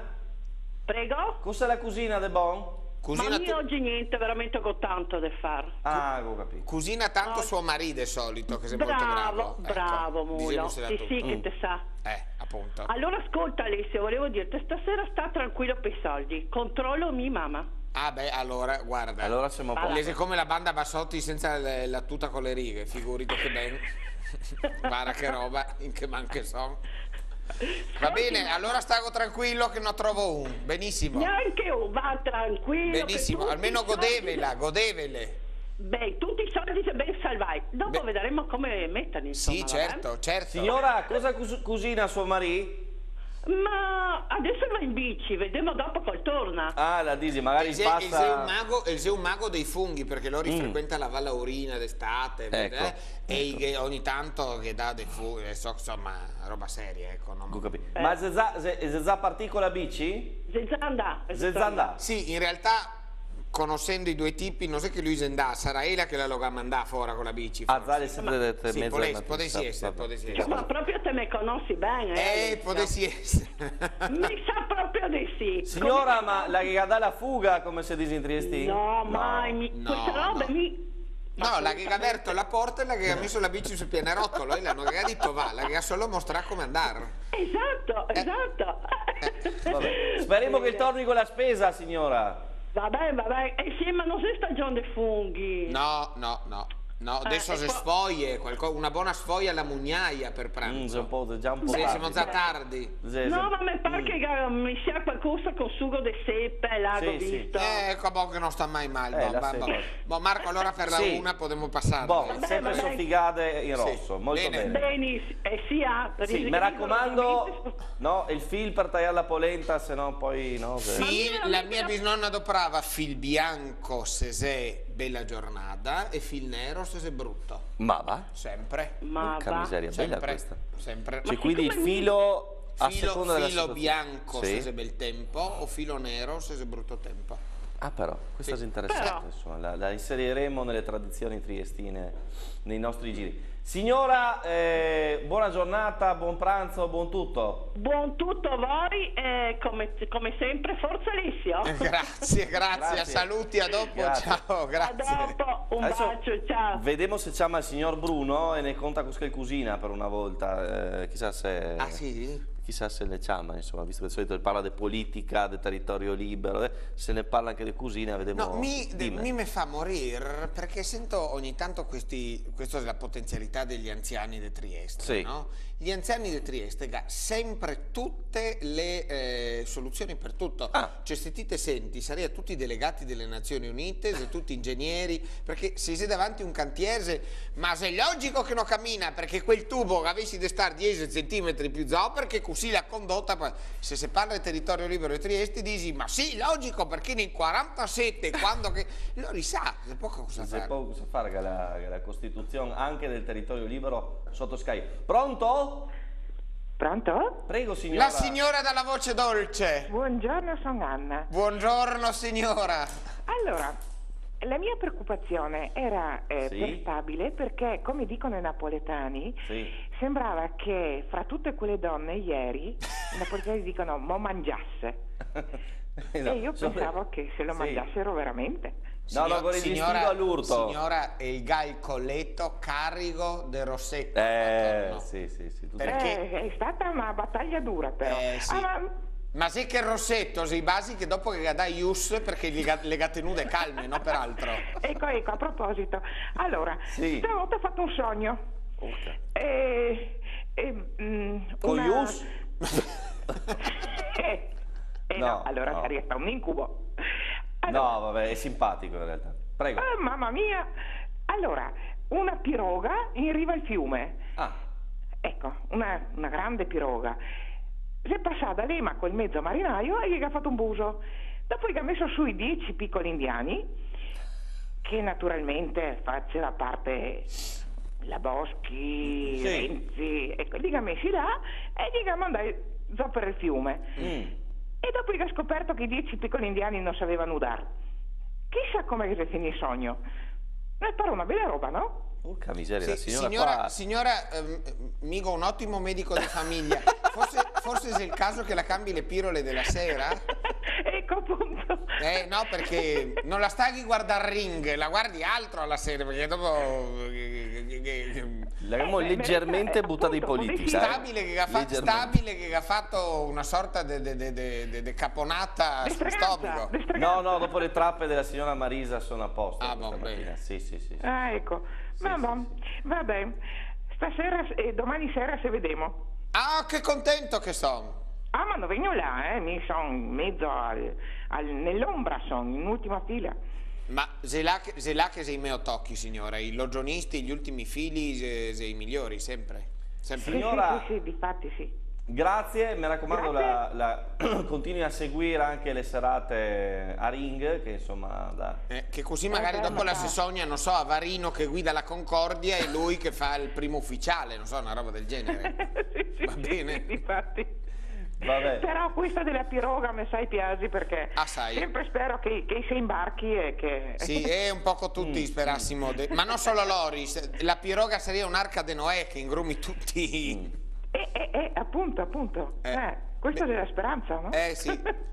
Prego? Cosa la cucina de bon? Cusina, Ma io oggi niente, veramente ho tanto da fare. Ah, ho capito. cusina tanto suo marito di solito, che sei molto Bravo, bravo. Ecco, bravo Mulo. Sì, sì, che Mm. te sa. Eh, appunto. Allora ascolta Alessio, volevo dirti, stasera sta tranquillo per i soldi. Controllo mi mamma. Ah beh, allora, guarda. Allora siamo posto. Lese come la banda Bassotti senza le- la tuta con le righe, figurati che ben. *laughs* Guarda che roba, in che man che so. Va bene, allora stavo tranquillo che ne trovo un. Benissimo. Neanche un, va tranquillo. Benissimo, almeno godevela, godevele. Beh, tutti i soldi se ben salvai. Dopo vedremo come metterli, insomma. Sì, certo, certo. Signora, cosa cus- cucina suo marito? Ma adesso va in bici, vedremo dopo col torna. Ah, la Disi, magari Il il Zé è un passa... mago, il Zé è un mago dei funghi perché lo rifrequenta la Val Aurina d'estate Mm. Ecco, eh, e che ogni tanto che dà dei funghi, eh, so, insomma, roba seria, ecco. non- capito. Ma Zezà, Ze- Zezà partì con la bici? Zezanda. Zezanda. Sì, in realtà conoscendo i due tipi, non so che lui andà, sarà Ela che la lo mandà fuori con la bici. Ah, Zale sempre dette Sì, mezzo potessi, mattina. potessi essere, Vabbè. potessi Ma essere. proprio te me conosci bene. Eh, Alessio. potessi essere. Mi sa proprio di sì. Signora, ma la che dà la fuga, come si dice in triestino? No, mai, mi, no, queste robe no. mi... No, la che ha aperto la porta e la che ha messo la bici sul pianerottolo, e l'hanno che ha detto va, la che ha solo mostrato come andare. Esatto, esatto. Vabbè. Speriamo che torni con la spesa, signora. Vabbè, vabbè, eh sì, ma non sei stagione dei funghi. No, no, no. No, adesso Eh, se sfoglie, una buona sfoglia alla mugnaia per Mm, pranzo. già un po', già un po' Sì, tardi. siamo già tardi. Sì, sì. No, ma mi pare che eh, mi sia qualcosa con sugo di seppe, l'ago Sì, sì. visto. Eh, ecco, boh, che non sta mai male. Eh, boh, boh, sera. boh. Boh, Marco, allora per la Sì. una potremmo passare. Boh, Vabbè, sempre vabbè. soffigate in Sì. rosso, molto Bene. bene. Benissimo, eh sì, ah, Sì, mi raccomando, no, il fil per tagliare la polenta, se no poi no. se- Fil- la mia bisnonna adoperava fil bianco se sei bella giornata e fil nero se sei brutto. Ma va? Sempre. Ma Porca va. miseria, bella Sempre. questa. Sempre. Cioè, quindi il filo a Filo, seconda della filo bianco Sì. se sei bel tempo o filo nero se sei brutto tempo. Ah però, questa Sì. è interessante, Però. insomma, la, la inseriremo nelle tradizioni triestine nei nostri giri. Signora, eh, buona giornata, buon pranzo, buon tutto. Buon tutto a voi e come, come sempre, forza Alessio. Eh, Grazie, grazie, Grazie. saluti, a dopo, Grazie. ciao, A grazie. dopo, un Adesso bacio, ciao. Vediamo se chiama il signor Bruno e ne conta con cucina per una volta, eh, chissà se... Ah sì? Chissà se ne chiama, insomma, visto che di solito parla di politica, di territorio libero, eh, se ne parla anche di cucina, vediamo... No, mi, Dimmi. mi me fa morire perché sento ogni tanto questi, questa è la potenzialità degli anziani di Trieste, Sì. no? Gli anziani di Trieste ha sempre tutte le eh, soluzioni per tutto. Ah. Cioè se ti te senti, sarei a tutti i delegati delle Nazioni Unite, se tutti ingegneri, perché se sei davanti a un cantiere, ma se è logico che non cammina, perché quel tubo avessi di stare 10 centimetri più giù, perché così la condotta, se si parla di territorio libero di Trieste, dici, ma sì, logico, perché nel 47, quando che... Lo risa, c'è poco cosa Se fare. può cosa fare che la, che la Costituzione anche del territorio libero sotto Sky. Pronto? Pronto? Prego signora. La signora dalla voce dolce. Buongiorno, sono Anna. Buongiorno signora. Allora, la mia preoccupazione era eh, Sì? per stabile perché, come dicono i napoletani, Sì. sembrava che fra tutte quelle donne ieri i napoletani *laughs* dicono mo mangiasse. *laughs* No, e io pensavo che se lo Sì. mangiassero veramente. No, no, con il distingo all'urto. Signora, è il gal colletto carico del rossetto. Eh, No. sì, sì, sì. tutto- Perché- Eh, è stata una battaglia dura però. Eh, sì. Ah, ma- Ma sì che il rossetto, sei basi che dopo che dai ius perché le, ga- le gatte nude calme, no peraltro. *laughs* Ecco, ecco, a proposito. Allora, Sì. stavolta ho fatto un sogno. Urca. E, e, mm, Con una- Ius? *laughs* eh, eh No, no, allora no. sarebbe stato un incubo. No, vabbè, è simpatico in realtà. Prego. Ah, mamma mia! Allora, una piroga in riva al fiume. Ah, Ecco, una, una grande piroga. Si è passata lì, ma col mezzo marinaio e gli ha fatto un buso. Dopo gli ha messo su i dieci piccoli indiani, che naturalmente faceva parte la Boschi, Sì. Renzi, ecco, li ha messi là e gli ha mandati giù per il fiume. mm. E dopo gli ha scoperto che i dieci piccoli indiani non sapevano nudare. Chissà come si finì il sogno. Eh, però una bella roba, no? Urca miseria, la Sì, signora, signora, qua... signora, ehm, Migo, un ottimo medico di famiglia. Forse, forse è il caso che la cambi le pirole della sera? *laughs* ecco appunto. Eh, no, perché non la stai guardare ring, la guardi altro alla sera, perché dopo... L'abbiamo Eh, beh, leggermente beh, buttata in appunto, politica. eh. Stabile che, ha fa- Leggermente. stabile che ha fatto una sorta di caponata stomico. No, no, dopo le trappe della signora Marisa sono a posto Ah, questa boh. Sì, sì, sì. Ah, ecco. Sì, boh, sì. vabbè. stasera e domani sera se vediamo. Ah, che contento che sono! Ah, ma non vengo là, eh, mi sono in mezzo al, al- nell'ombra, sono in ultima fila. Ma se là che, sei meo tocchi, signora, i logionisti, gli ultimi fili, se- sei i migliori, sempre. sempre. Signora- Sì, sì, sì, difatti sì. Grazie, mi raccomando la, la- *clears throat* continui a seguire anche le serate a ring, che insomma da... Eh, che così magari Eh, dopo ma la si sogna, non so, a Varino che guida la Concordia e lui che fa il primo ufficiale, non so, una roba del genere. *laughs* Va bene? Difatti. Vabbè. Però questa della piroga mi sai piaci perché Ah, sai. sempre spero che, che si imbarchi e che... Sì, *laughs* e un poco tutti Mm. sperassimo, de- ma non solo Loris, la piroga sarebbe un'arca de Noè che ingrumi tutti. Eh, eh, eh, appunto, appunto. Eh. Eh, questa è della speranza, no? Eh sì,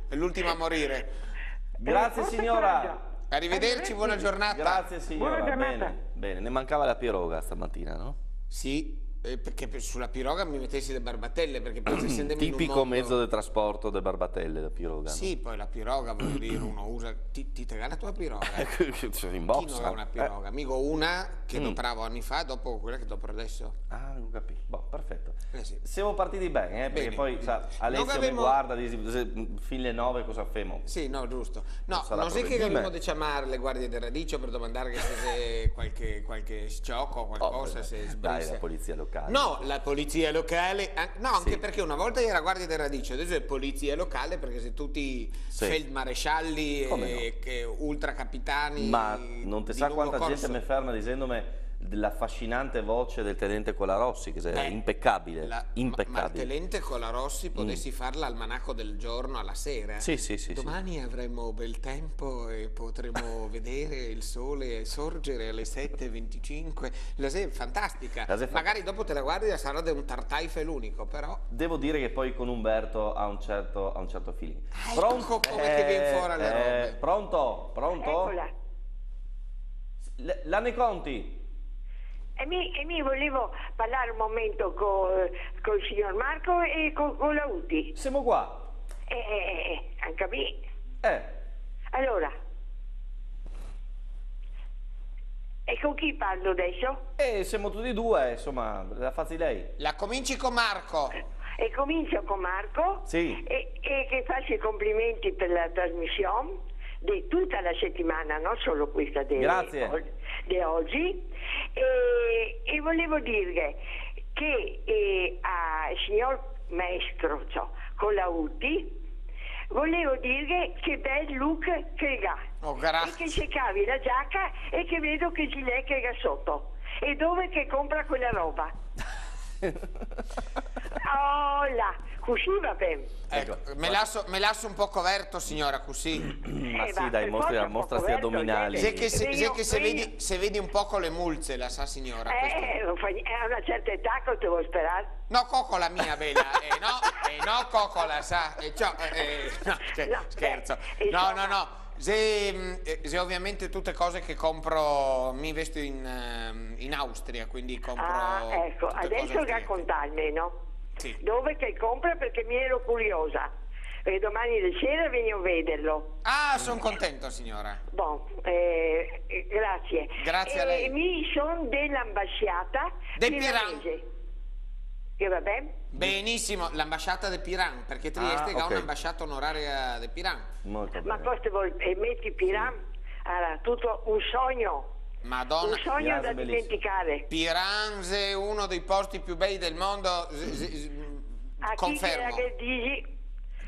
è l'ultima a morire. *laughs* Grazie signora! coraggio. Arrivederci, buona giornata. Grazie signora, Buona giornata. bene, bene. Ne mancava la piroga stamattina, no? Sì, eh, perché per- sulla piroga mi mettessi le barbatelle, perché *clears throat* in Tipico mondo- mezzo di trasporto delle barbatelle, la piroga. no? Sì, poi la piroga, voglio dire, *clears throat* uno usa... Ti, ti la tua piroga? *laughs* in Chi box. non ha una piroga? Mica una che Mm. dopravo anni fa, dopo quella che dopro adesso. Ah, ho capito. Boh, perfetto. Eh sì. Siamo partiti bene, eh, perché Bene. poi sa, Alessio Non mi avevo- guarda, dice, fin le nove cosa femo? Sì, no, giusto. Non No, sarà non sai che dobbiamo di chiamare le guardie del radicio per domandare se c'è qualche, qualche sciocco o qualcosa, Oh, se dai, sbrissa. la polizia locale. No, la polizia locale, an- no, anche Sì. perché una volta era guardia del radice, adesso è polizia locale perché se tutti Sì. feldmarescialli e che ultracapitani Ma non ti sa quanta corso. gente mi ferma dicendomi dell'affascinante voce del tenente Colarossi, che è Beh, impeccabile, La, ma, ma il impeccabile. tenente Colarossi potessi farla al manacco del giorno alla sera. Sì, sì, sì, sì. Domani avremo bel tempo e potremo *laughs* vedere il sole sorgere alle 7.25. La sera è fantastica. La sera Magari dopo te la guardi e sarà di un tartaife l'unico, però. Devo dire che poi con Umberto ha un certo, ha un certo feeling. ecco come che viene fuori le robe. Pronto? Pronto? Eccola. L- L'Anne Conti? E mi, e mi volevo parlare un momento con il signor Marco e con, con la Uti. Siamo qua. Eh, eh, eh, anche a me. Eh, Allora. E con chi parlo adesso? eh, siamo tutti e due, insomma, la fazzi lei. La cominci con Marco. E comincio con Marco. Sì. E, e che faccio i complimenti per la trasmissione di tutta la settimana, non solo questa di, Grazie. Di oggi. E, e volevo dire che eh, al signor maestro cioè, Colauti volevo dire che bel look che ha. Oh, e grazie. che ci cavi la giacca e che vedo che gilet che ha sotto. E dove che compra quella roba? Là, così va bene. Ecco, me lascio, me lascio un po' coverto, signora, così. *clears throat* Ma Eh, sì, va, dai, mostrati coperto, addominali. Se che, se, se che se vedi, se vedi un po' con le mulze, la sa signora. questo- Eh, fa ni- a una certa età che devo sperare. No, coccola mia bella, eh, no, eh, no, coccola, sa, eh, ciò, eh, eh, no, scher- *laughs* No, scherzo. beh, No, no, no, se, eh, se ovviamente tutte cose che compro, mi vesto in, ehm, in Austria, quindi compro Ah, ecco, adesso austriache. racconta almeno. Sì. Dove che compra perché mi ero curiosa. E domani di sera vengo a vederlo. Ah, sono contento, signora. Bon, eh, eh, grazie. Grazie a e lei. mi sono dell'ambasciata Del Piran. Che va bene? Benissimo, l'ambasciata de Piran, perché Trieste Ah, ha ok. un'ambasciata onoraria de Piran. Molto Ma bene. questo vuol e metti Piran? Allora, tutto un sogno. Madonna, un sogno Piran da bellissimo. dimenticare. Piranze è uno dei posti più belli del mondo, A chi confermo. c'era che dici?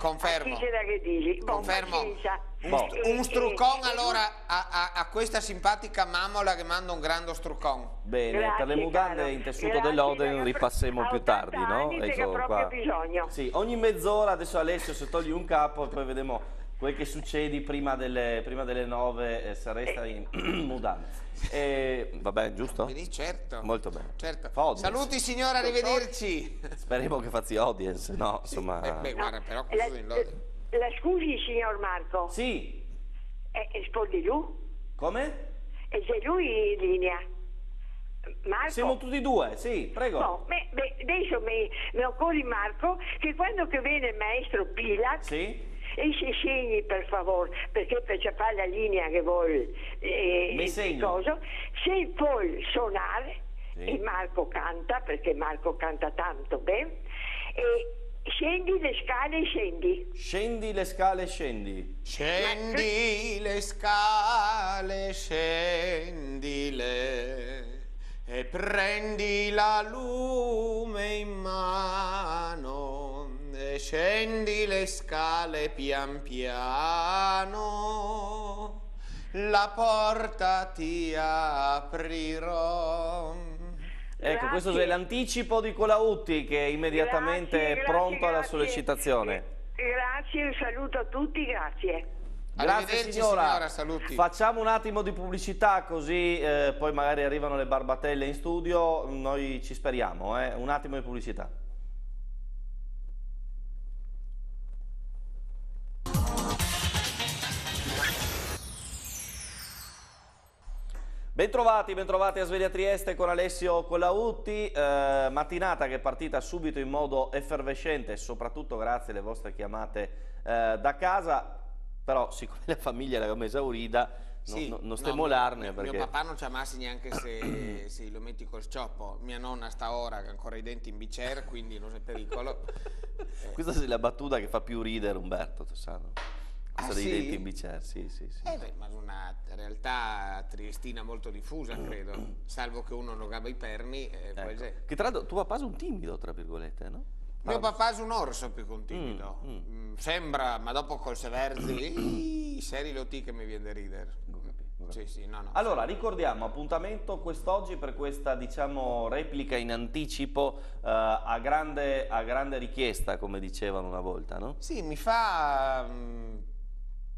Confermo. Che dici? Bon, Confermo. E- Un struccon allora a, a- a questa simpatica mammola che manda un grande struccon. Bene, Grazie, per le mutande caro. in tessuto dell'Oden A più 80 tardi, no? Ecco qua. Sì, ogni mezz'ora adesso Alessio se togli un capo e poi vediamo quel che succede prima delle, prima delle nove eh, se resta in *clears throat* mutande. E, va bene, giusto? Quindi certo. Molto bene. Certo. Saluti signora, arrivederci. Speriamo che facci audience, no? Insomma... Eh, beh, guarda, però La, lode. la scusi, signor Marco. Sì, Eh, rispondi tu? come? E c'è lui in linea? Marco? Siamo tutti e due, sì, prego. No, beh, beh, adesso mi, mi occorre Marco che quando che viene il maestro Pilac Sì? E si segni per favore perché per fare la linea che vuol eh, Mi eh, se vuol suonare Sì. e Marco canta, perché Marco canta tanto bene, e scendi le scale e scendi. Scendi le scale e scendi. Scendi le scale, scendile e prendi la lume in mano scendi le scale pian piano la porta ti aprirò Ecco, questo è l'anticipo di Colautti che è immediatamente Grazie, grazie, pronto alla grazie. sollecitazione. Grazie, un saluto a tutti, grazie. Grazie Arrivederci, signora. signora, saluti. Facciamo un attimo di pubblicità così eh, poi magari arrivano le barbatelle in studio, noi ci speriamo, eh. un attimo di pubblicità. Bentrovati, bentrovati a Sveglia Trieste con Alessio Colautti, eh, mattinata che è partita subito in modo effervescente, soprattutto grazie alle vostre chiamate eh, da casa, però siccome la famiglia era esaurita, no- Sì, no- non no, stemmolarne mio, perché... mio papà non ci amassi neanche se, *clears throat* se lo metti col scioppo. Mia nonna sta ora che ha ancora i denti in bicer, quindi non c'è pericolo. Questa è la battuta che fa più ridere Umberto Tossano. Questa Ah, dei sì? denti in bicer, sì, sì, sì. Eh beh, ma una realtà triestina molto diffusa, credo. Salvo che uno non gaba i perni, eh, c'è. Che tra l'altro tuo papà è un timido, tra virgolette, no? Mio papà è un orso più che un timido. Mm, Sembra, ma dopo col Severzi, seri lo T che mi viene da ridere. Sì, sì, no, no. Allora, ricordiamo, appuntamento quest'oggi per questa, diciamo, replica in anticipo eh, a, grande, a grande richiesta, come dicevano una volta, no? Sì, mi fa mm,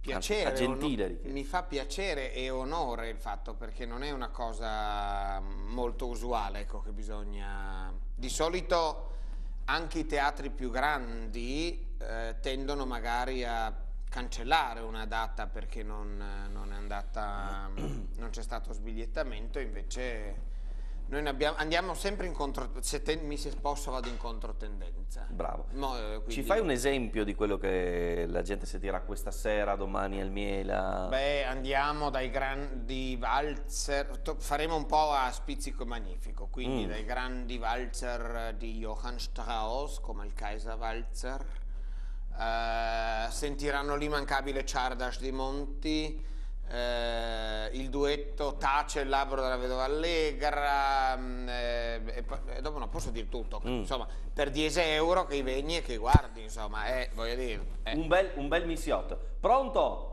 piacere. a gentile richiesta. mi fa piacere e onore il fatto perché non è una cosa molto usuale, ecco, che bisogna. Di solito anche i teatri più grandi eh, tendono magari a cancellare una data perché non, non è andata, *clears throat* non c'è stato sbigliettamento, invece noi abbiamo- andiamo sempre in contro, se te- mi si sposa vado in controtendenza. Bravo. Mo, eh, Ci quindi- fai un esempio di quello che la gente sentirà questa sera, domani al Miela? Beh, andiamo dai grandi valzer, faremo un po' a spizzico magnifico, quindi Mm. dai grandi valzer di Johann Strauss, come il Kaiser Walzer, eh, sentiranno l'immancabile Ciardas di Monti, eh, il duetto Tace il labbro della vedova allegra, mm, eh, e, poi- e dopo non posso dire tutto, Mm. insomma, per 10 euro che vegni e che guardi, insomma, eh, voglio dire... eh. Un bel, un bel missiotto. Pronto?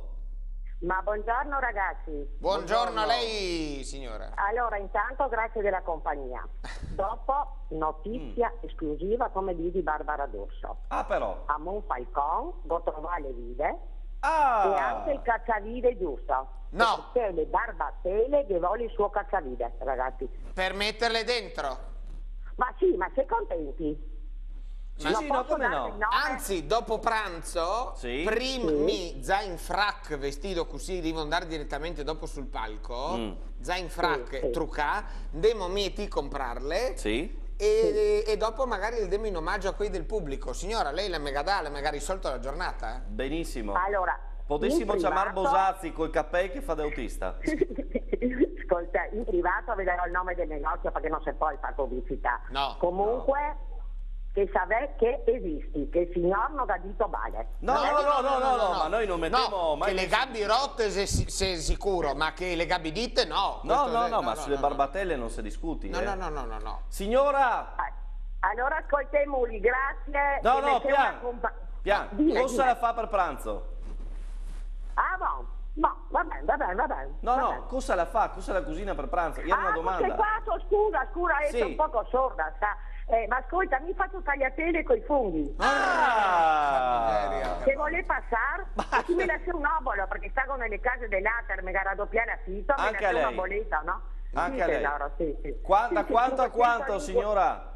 Ma buongiorno ragazzi. Buongiorno a lei, signora. Allora, intanto grazie della compagnia. *laughs* Dopo, notizia esclusiva, come dici Barbara D'Urso. Ah, però. A Monfalcon, go trovare le vide. Ah! E anche il cacciavide giusto. No. Perché le barbatelle che vuole il suo cacciavide, ragazzi. Per metterle dentro. Ma sì, ma sei contenti? Ma Non sì, no, come no? Anzi, dopo pranzo, Sì. primi zain frac vestito così, devo andare direttamente dopo sul palco, Mm. zain frac Sì, sì. trucca, demo mieti comprarle Sì? E, e dopo magari le demo in omaggio a quelli del pubblico. Signora, lei la mega dà, le magari risolto la giornata? eh? Benissimo. Allora, Potessimo chiamare privato- Bosazzi col cappello che fa da autista. *laughs* Ascolta, in privato vi darò il nome del negozio perché non si può fare pubblicità. No, Comunque, che sapete che esisti, che il signor non ha dito male. No, no, no, no, no, no, ma noi non mettiamo No, mai che le gabbie rotte se, se sicuro, ma che le gabbie ditte no. No, no, è- no, ma sulle barbatelle non si discuti. No, eh. no, no, no, no, no. Signora! Allora ascoltemoli, grazie. No, no, pian, pian. Dile, Cosa la fa per pranzo? Ah, no, no, va bene, va bene, va bene. No, va no, bene. cosa la fa? Cosa la cucina per pranzo? Io ho una Ah, domanda. che fatto, scusa, scusa, Sì. sono un poco sorda, sa. Eh, ma ascolta, mi faccio tagliatelle con i funghi. Ah! Se vuole passare, e mi lascia un obolo, perché stavo nelle case dell'Ater, mi raddoppiare a mi Anche una lei? boletta, no? Anche sì, a lei? tesoro, sì, sì. Qua- Sì, da sì, quanto a 500 quanto, signora?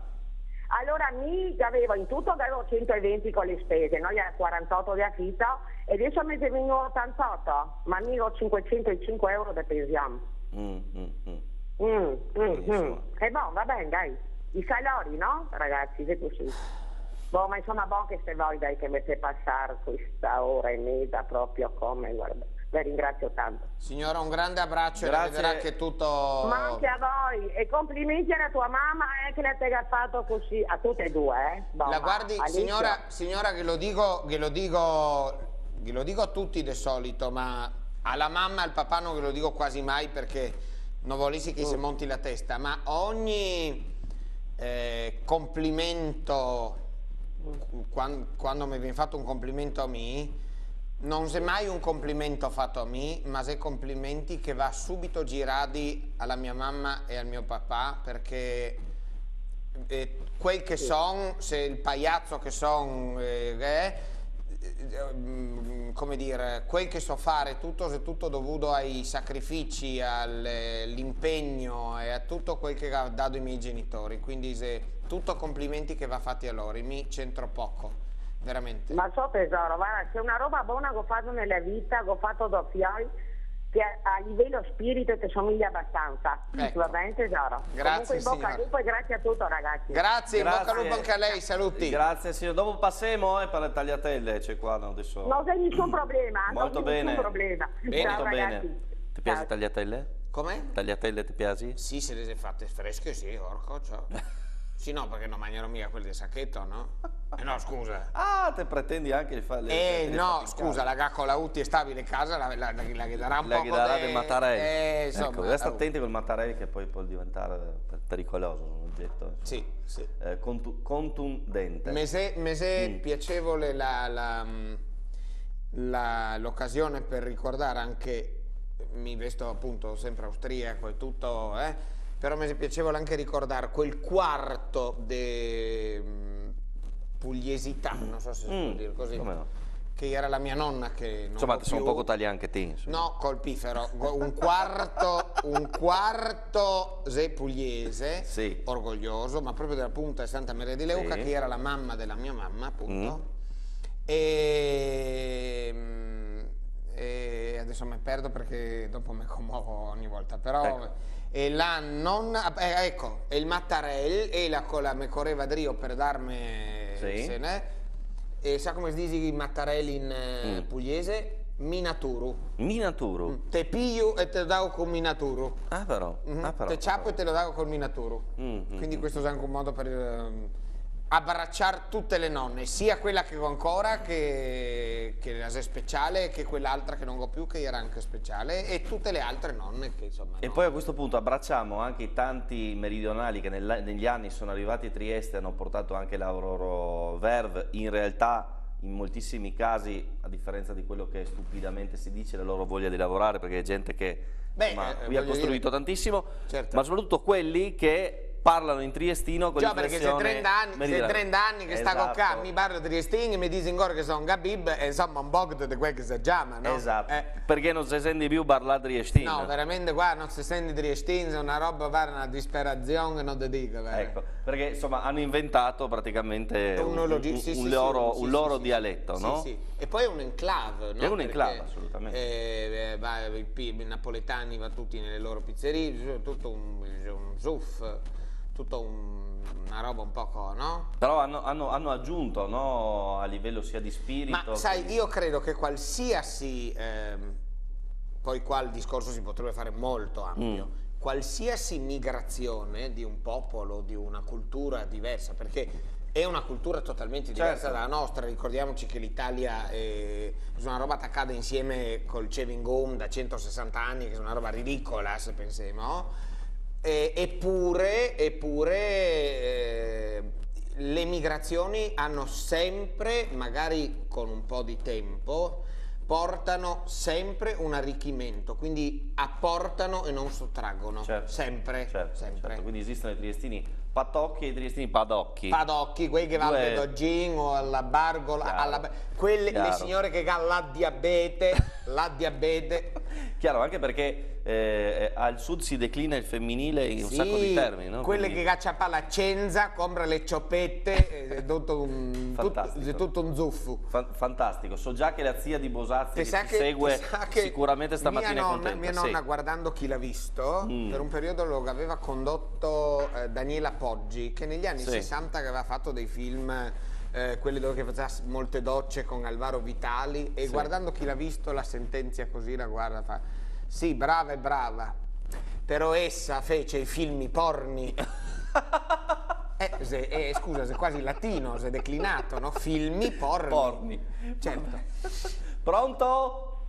Allora, mi avevo in tutto avevo 120 con le spese, noi a 48 di affitto e adesso mi vengono 88, ma mi ho 505 euro di pensione. Mm, mm, mm. Mm, mm, mm. E boh, va bene, dai. I calori, no, ragazzi, è così. Boh, ma insomma, buon che se voi dai che mi fai passare questa ora e mezza proprio come, guarda. La ringrazio tanto. Signora, un grande abbraccio Grazie. e che tutto... Ma anche a voi e complimenti alla tua mamma eh, che l'ha fatto così, a tutte e due. Eh. Boh, La guardi, signora, signora che lo dico, che lo dico, che lo dico a tutti di solito, ma alla mamma e al papà non ve lo dico quasi mai perché non volessi che Mm. si monti la testa, ma ogni eh, complimento, quan- quando, mi viene fatto un complimento a me, non c'è mai un complimento fatto a me, ma se complimenti che va subito girati alla mia mamma e al mio papà perché eh, quel che son, se il pagliazzo che son, eh, è, eh, mm, come dire, quel che so fare, tutto, è tutto dovuto ai sacrifici, all'impegno e a tutto quel che ha dato i miei genitori. Quindi se tutto complimenti che va fatti a loro, mi c'entro poco, veramente. Ma so tesoro, guarda, c'è una roba buona che ho fatto nella vita, che ho fatto fioi, che a, livello spirito ti somiglia abbastanza. Ecco. Va bene tesoro? Grazie, Comunque in bocca al e grazie a tutto ragazzi. Grazie, in bocca al Grazie. lupo anche a lei, saluti. Grazie signor. Dopo passiamo eh, per le tagliatelle, c'è qua no, adesso. Non c'è nessun problema, Molto non bene. nessun problema. Bene, Ciao molto ragazzi. bene. Ti piace Ciao. tagliatelle? Come? Tagliatelle ti piaci? Sì, se le sei fatte fresche, sì, orco, ciao. *laughs* Sì, no, perché non mangiano mica quelli del sacchetto, no? Eh no, scusa. Ah, te pretendi anche di fare le Eh le no, scusa, la Gaccola Uti è stabile in casa, la, la, la, la chiederà un La po' chitarra del Mattarelli. Eh, insomma, ecco, resta oh. attenti col Mattarelli che poi può diventare per- pericoloso un oggetto. Sì, sì. Eh, contu- contundente. Mi se Mm. piacevole la- la, mm, la- l'occasione per ricordare anche, mi vesto appunto sempre austriaco e tutto, eh, però mi è piacevole anche ricordare quel quarto di pugliesità, non so se si Mm, può dire così, come no. che era la mia nonna che Insomma, sono un più- poco tagli anche te. insomma. No, colpifero, un quarto, un quarto se pugliese, Sì. orgoglioso, ma proprio della punta di Santa Maria di Leuca, Sì. che era la mamma della mia mamma, appunto. Mm. E, mm, e adesso mi perdo perché dopo mi commuovo ogni volta, però... Ecco. E la nonna, eh, ecco, il Mattarell, e la con la me correva drio per darmi Sì. se ne, e sa come si dice il Mattarell in eh, Mm. pugliese? Minaturu. Minaturu. Te piglio e te lo davo con Minaturu. Ah, però. Mhm. Ah, però. te ciappo e te lo davo con Minaturu. Mm, mm, Quindi mm. questo è anche un modo per ehm, abbracciare tutte le nonne, sia quella che ho ancora, che, che la è speciale, che quell'altra che non ho più, che era anche speciale, e tutte le altre nonne che insomma... E no. poi a questo punto abbracciamo anche i tanti meridionali che nella- negli anni sono arrivati a Trieste e hanno portato anche la loro verve. In realtà, in moltissimi casi, a differenza di quello che stupidamente si dice, la loro voglia di lavorare, perché è gente che Beh, insomma, eh, qui ha costruito dire- tantissimo, Certo. ma soprattutto quelli che parlano in triestino con Già perché se l'inflessione 30 anni, se meridionale. 30 anni che sta Esatto. qua, mi parlo di Triestini, mi dice ancora che sono Gabib, e insomma un po' di quel che si chiama, no? Esatto, Eh, perché non si sente più parlare triestino. No, veramente qua non si sente Triestini, è una roba, guarda, una disperazione, non ti dico. guarda. Ecco, perché insomma hanno inventato praticamente un, Un un- sì, un loro, sì, loro sì, dialetto, no? E poi è un enclave, no? È un enclave, assolutamente. eh, eh, va- i, i napoletani vanno tutti nelle loro pizzerie, tutto un, un zuff, tutto un- una roba un poco, no? Però hanno, hanno- hanno aggiunto no, a livello sia di spirito. Ma sai, che- io credo che qualsiasi, ehm, poi qua il discorso si potrebbe fare molto ampio, Mm. qualsiasi migrazione di un popolo, di una cultura diversa, perché è una cultura totalmente diversa Certo. dalla nostra, ricordiamoci che l'Italia è, è una roba attaccata insieme col chewing gum da 160 anni, che è una roba ridicola se pensiamo, Eh, eppure, eppure eh, le migrazioni hanno sempre, magari con un po' di tempo, portano sempre un arricchimento, quindi apportano e non sottraggono, Certo, sempre, certo, sempre. certo. Quindi esistono i triestini patocchi e i triestini padocchi. Padocchi, quelli che vanno Due- al Dogin o alla Bargola, alla, quelle, le signore che hanno la diabete, la diabete. Chiaro, anche perché eh, al sud si declina il femminile in un Sì, sacco di termini, no? Quelle Quindi- che caccia la cenza, compra le cioppette, è tutto un, tutto, è tutto un zuffo. Fa- fantastico, so già che la zia di Bosazzi che che- segue che sicuramente stamattina mia è nonna. Mia sì. nonna, guardando chi l'ha visto, Mm. per un periodo lo aveva condotto eh, Daniela Poggi, che negli anni Sì. 60 aveva fatto dei film eh, quelli dove faceva molte docce con Alvaro Vitali e Sì. guardando chi l'ha visto la sentenzia così la guarda fa sì brava e brava però essa fece i film porni *laughs* eh, se- eh, scusa se quasi latino se declinato no filmi porni Porni. certo Pronto?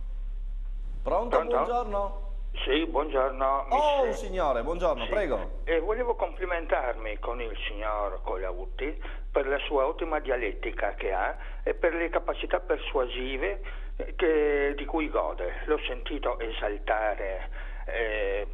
Pronto? Pronto? Buongiorno. Sì, buongiorno. Oh, un signore, buongiorno, Sì. prego. E volevo complimentarmi con il signor Colautti per la sua ottima dialettica che ha e per le capacità persuasive eh, che- di cui gode. L'ho sentito esaltare eh,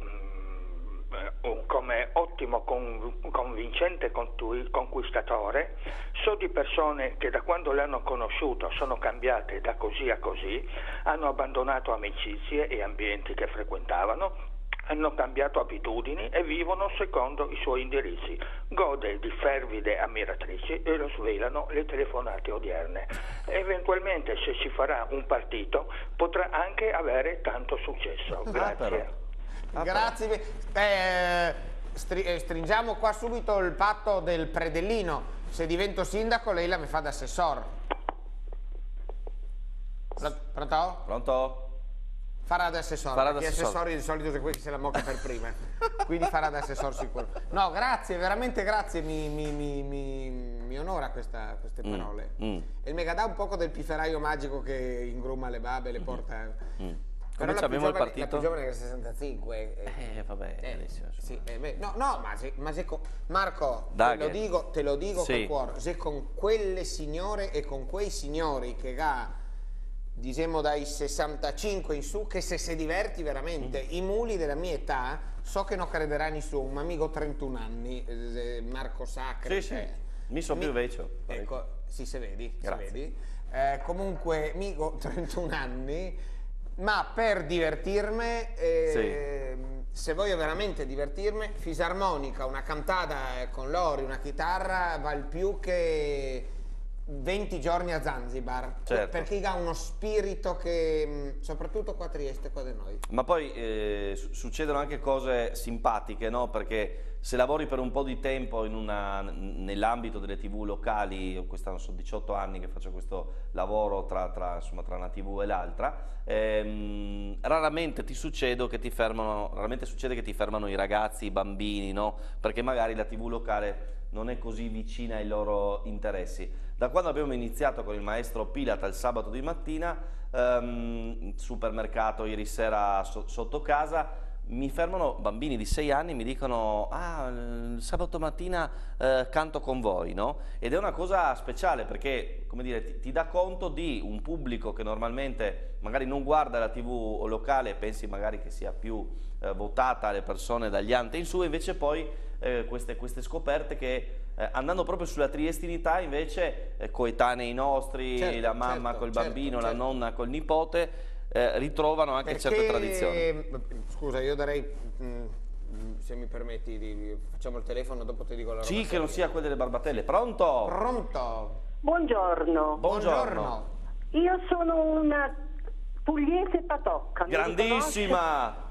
come ottimo con- convincente conquistatore. So di persone che da quando l'hanno conosciuto sono cambiate da così a così, hanno abbandonato amicizie e ambienti che frequentavano hanno cambiato abitudini e vivono secondo i suoi indirizzi. Gode di fervide ammiratrici e lo svelano le telefonate odierne. Eventualmente, se si farà un partito, potrà anche avere tanto successo. Grazie. Grazie. Eh, stri- eh, stringiamo qua subito il patto del predellino. Se divento sindaco lei la mi fa da assessor. Pro- Pronto? Pronto? Farà da assessore, Farà perché assessori di solito sono quelli che se la mocca per prima. Quindi farà da assessore sicuro. No, grazie, veramente grazie, mi, mi- mi- mi- onora questa- queste Mm, parole. mm, E mi dà un poco del pifferaio magico che ingruma le babe, le porta... mm. Però Come la abbiamo più il giovane, partito? La più giovane è del 65. Eh, vabbè, Eh, sì, eh, beh, no, no, ma se, ma se con- Marco, te lo che- dico, te lo dico Sì. col cuore, se con quelle signore e con quei signori che ha, diciamo dai 65 in su, che se si diverti veramente, Mm. i muli della mia età, so che non crederà nessuno, ma amico 31 anni, eh, Marco Sacre. Sì, sì. eh, Mi so più vecchio. Ecco, sì, se vedi, se vedi. Eh, comunque, amico *laughs* 31 anni, ma per divertirmi, eh, se voglio veramente divertirmi, fisarmonica, una cantata eh, con Lori, una chitarra, val più che 20 giorni a Zanzibar, Certo. perché ha uno spirito che, mh, soprattutto qua a Trieste, qua da noi. Ma poi eh, su- succedono anche cose simpatiche, no? Perché se lavori per un po' di tempo nell'ambito delle tv locali, io quest'anno sono 18 anni che faccio questo lavoro tra, tra, insomma, tra una tv e l'altra, ehm, raramente ti succede che ti fermano, raramente succede che ti fermano i ragazzi, i bambini, no? Perché magari la tv locale non è così vicina ai loro interessi. Da quando abbiamo iniziato con il maestro Pilata il sabato di mattina, ehm, supermercato ieri sera so- sotto casa, mi fermano bambini di 6 anni e mi dicono ah sabato mattina eh, canto con voi no? ed è una cosa speciale perché come dire ti, ti dà conto di un pubblico che normalmente magari non guarda la tv locale e pensi magari che sia più eh, votata alle persone dagli ante in su invece poi eh, queste, queste scoperte che eh, andando proprio sulla triestinità invece eh, coetanei nostri Certo, la mamma certo, col certo, bambino la certo. nonna col nipote eh, ritrovano anche certe Perché- tradizioni Scusa, io darei, mh, mh, se mi permetti, di- facciamo il telefono, dopo ti dico la roba. Sì, che non sia quella delle barbatelle. Pronto? Pronto? Buongiorno. Buongiorno. Io sono una pugliese patocca. Grandissima!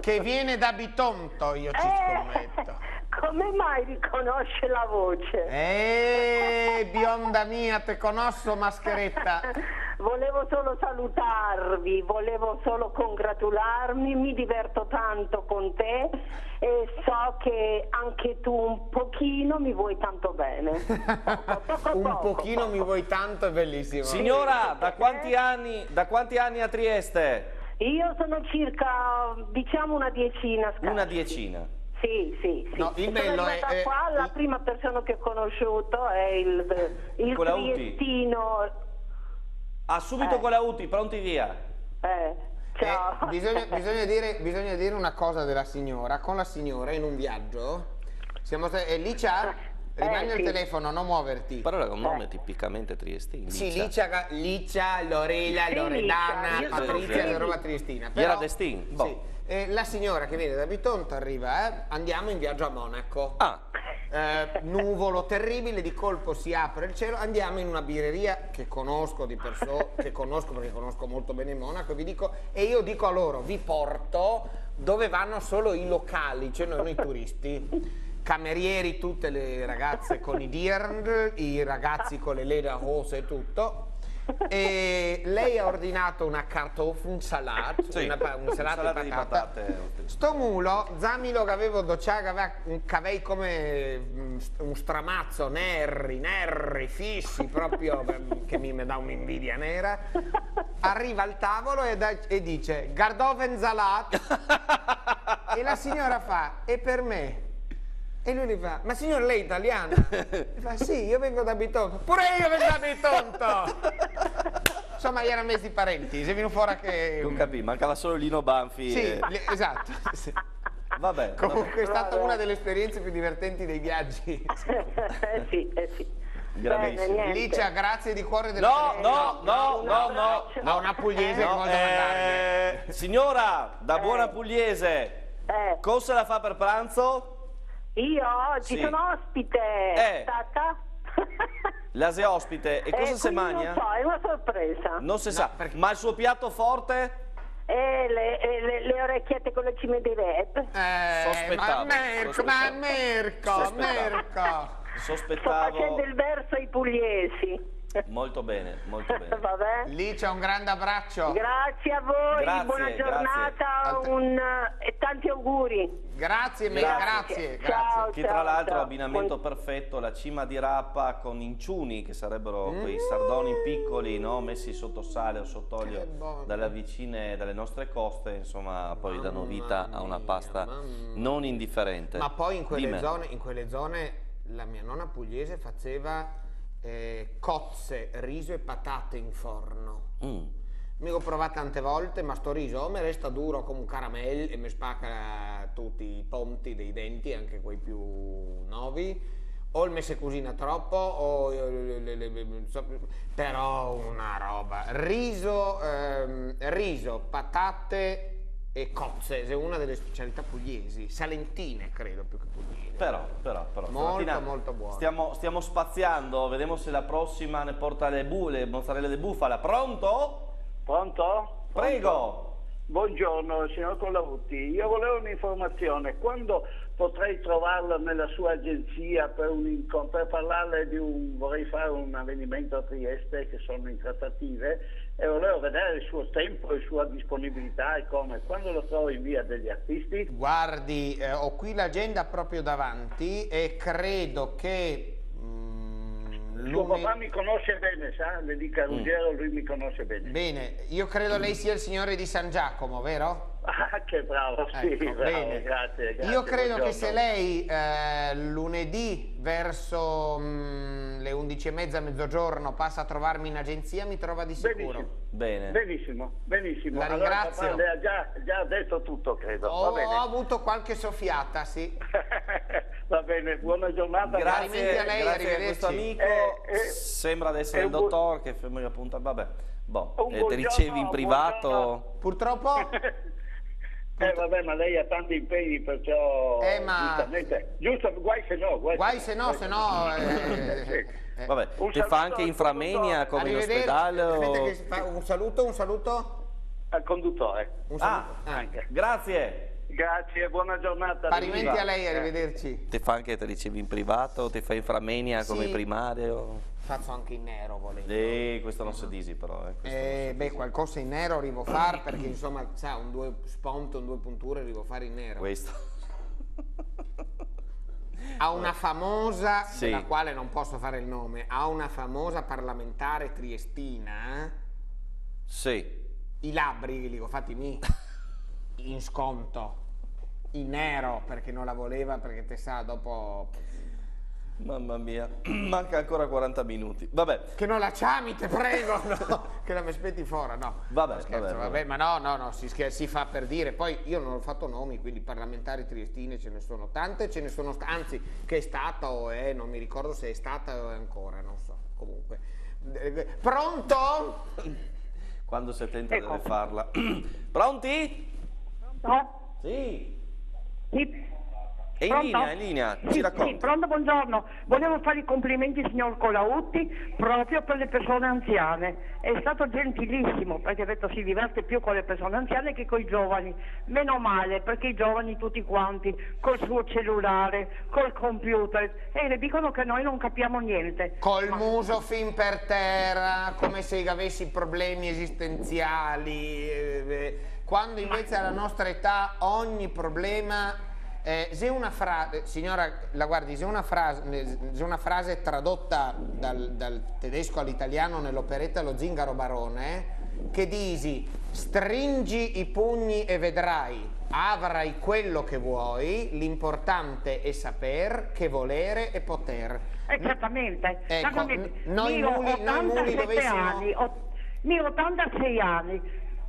Che viene da Bitonto, io ci Eh. scommetto. Come mai riconosce la voce? Eh, bionda mia, te conosco, mascheretta. *laughs* Volevo solo salutarvi, volevo solo congratularmi, mi diverto tanto con te e so che anche tu un pochino mi vuoi tanto bene. *laughs* Un pochino mi vuoi tanto, è bellissimo. Signora, da quanti anni, da quanti anni a Trieste? Io sono circa, diciamo, una decina. scarsa. Una diecina. Sì, sì, sì. No, il bello è- è- qua, la prima persona che ho conosciuto è il, il triestino. Ah, subito Eh. con la UTI, pronti via. Eh, ciao. Eh, bisogna, *laughs* bisogna dire, bisogna dire una cosa della signora. Con la signora in un viaggio, siamo stati, e Licia, rimani al sì. telefono, non muoverti. Però è un nome tipicamente triestino. Sì, Licia. Licia, Lorela, Sì, Loredana, Patrizia, la roba triestina. Gli era Però- destin. Boh. Sì. Eh, la signora che viene da Bitonto arriva, eh, andiamo in viaggio a Monaco. Ah, Eh, nuvolo terribile, di colpo si apre il cielo, andiamo in una birreria che conosco di persona, che conosco perché conosco molto bene Monaco, e vi dico, e io dico a loro, vi porto dove vanno solo i locali, cioè noi, noi turisti. camerieri tutte le ragazze con i dirnd, i ragazzi con le lederhose e tutto. E lei ha ordinato una Kartoffelsalat, Sì, una, pa- un'insalata insalata di di patata. patate. Sto mulo, Zamilo che avevo docciato, aveva un cavei come mm, un stramazzo, nerri, nerri, fissi, proprio *laughs* mm, che mi, dà un'invidia nera. Arriva al tavolo e, da- e dice Gardoven Salat *laughs* e la signora fa e per me? E lui gli fa, ma signor lei è italiana? E fa, sì, io vengo da Bitonto. Pure io vengo da Bitonto! Insomma, gli erano messi parenti, se viene fuori che... Non capì, mancava solo Lino Banfi. Sì, e- esatto. sì. Vabbè, Comunque è stata una delle esperienze più divertenti dei viaggi. *laughs* eh sì, eh sì. Bene. Licia, grazie di cuore della No, no, no, no, no. No, una pugliese No, che vuole mandarmi. eh, signora, da buona pugliese, cosa la fa per pranzo? Io oggi Sì. sono ospite. Eh. Stata? *laughs* La se ospite e cosa Eh, se quindi magna? Non so, è una sorpresa. Non si sa, ma il suo piatto forte? E le, e le- le orecchiette con le cime di rap. Eh, Sospettavo, ma Merco, ma Merco, Sospettavo. Merco. Sto Sospettavo facendo il verso ai pugliesi. Molto bene, molto *laughs* bene. Vabbè. Licia, un grande abbraccio. Grazie a voi, Grazie, buona giornata un, e tanti auguri. Grazie, Grazie. grazie, grazie. Ciao, Che ciao, tra l'altro abbinamento perfetto, la cima di rappa con inciuni, che sarebbero quei sardoni piccoli, no? messi sotto sale o sott'olio dalle vicine, dalle nostre coste, insomma, poi danno vita a una pasta non indifferente. Ma poi in quelle, zone, in quelle zone la mia nonna pugliese faceva eh, cozze, riso e patate in forno. Mm. Mi ho provato tante volte, ma sto riso o mi resta duro come un caramel e mi spacca tutti i ponti dei denti, anche quei più nuovi, o il me se cucina troppo, o so- però una roba. Riso, ehm, riso, patate e cozze, è una delle specialità pugliesi, salentine credo più che pugliesi. Però, però, però. Molto, stamattina molto buono. Stiamo, stiamo spaziando, vediamo se la prossima ne porta le, bu- le mozzarelle di bufala. Pronto? Pronto? Prego. Buongiorno, signor Collavutti. Io volevo un'informazione. Quando potrei trovarla nella sua agenzia per, un per parlarle di un... vorrei fare un avvenimento a Trieste che sono in trattative e volevo vedere il suo tempo e la sua disponibilità e come. Quando lo trovo in via degli artisti? Guardi, eh, ho qui l'agenda proprio davanti e credo che mm, suo papà mi conosce bene, sa? Le dica a Ruggero, lui mi conosce bene. Bene, io credo lei sia il signore di San Giacomo, vero? Ah, che bravo, sì, Ecco, bravo, bene. grazie, grazie. Io credo che buongiorno. se lei eh, lunedì verso mm, le 11 e mezza, mezzogiorno, passa a trovarmi in agenzia, mi trova di sicuro. Bene. Benissimo, benissimo. La Allora, ringrazio. papà le ha già, già detto tutto, credo. Ho, Va bene. ho avuto qualche soffiata, sì. *laughs* Va bene, buona giornata. Grazie a lei, grazie a questo amico. Eh, eh, Sembra di essere il dottor che fermo la punta. Vabbè, boh, eh, te ricevi in privato. buongiorno. Purtroppo *laughs* Eh vabbè, ma lei ha tanti impegni, perciò Eh, ma- giustamente. Giusto, guai se no, guai, Guai se no, se no... eh, Sì. Vabbè, Un ti fa saluto anche inframenia come in Arrivederci. ospedale? o- un saluto, un saluto. Al conduttore. Un Ah, saluto. Anche. grazie. Grazie, buona giornata. Parimenti a lei, Eh. arrivederci. Ti fa anche te ricevi in privato? Ti fa inframenia come Sì. primario? Faccio anche in nero, volendo. Eh, questo non si disi però. Eh. Eh, beh, disi. qualcosa in nero arrivo a fare perché insomma, sa, un due spunto, un due punture arrivo a fare in nero. Questo. Ha una famosa, Sì. della quale non posso fare il nome, ha una famosa parlamentare triestina, eh? Sì. i labbri li ho fatti mi *laughs* in sconto, in nero perché non la voleva perché te sa dopo Mamma mia, *clears throat* manca ancora 40 minuti. Vabbè, che non la ciami, te prego, no, *laughs* che la mi aspetti fuori, no. Vabbè, No, scherzo, vabbè, vabbè, vabbè. ma no, no, no, si, scher- si fa per dire. Poi io non ho fatto nomi, quindi parlamentari triestine ce ne sono tante, ce ne sono, anzi, che è stata o è, non mi ricordo se è stata o è ancora, non so, comunque. Eh, Pronto? quando si tenta Ecco. deve farla. *clears throat* Pronti? No? Sì. Sì. È in Pronto? linea, è in linea, ci Sì, racconti. sì, pronto, buongiorno. Volevo fare i complimenti signor Colautti proprio per le persone anziane. È stato gentilissimo perché ha detto si diverte più con le persone anziane che con i giovani. Meno male perché i giovani tutti quanti col suo cellulare, col computer e le dicono che noi non capiamo niente. Col muso fin per terra, come se avessi problemi esistenziali, eh, eh, quando invece alla nostra età ogni problema... Eh, se una frase, signora, la guardi, se una frase, se una frase tradotta dal, dal tedesco all'italiano nell'operetta Lo Zingaro Barone, che disi stringi i pugni e vedrai, avrai quello che vuoi, l'importante è saper che volere e poter. Eh, certamente. Ecco, noi muli- noi 87 dovessimo- anni, ho 86 anni,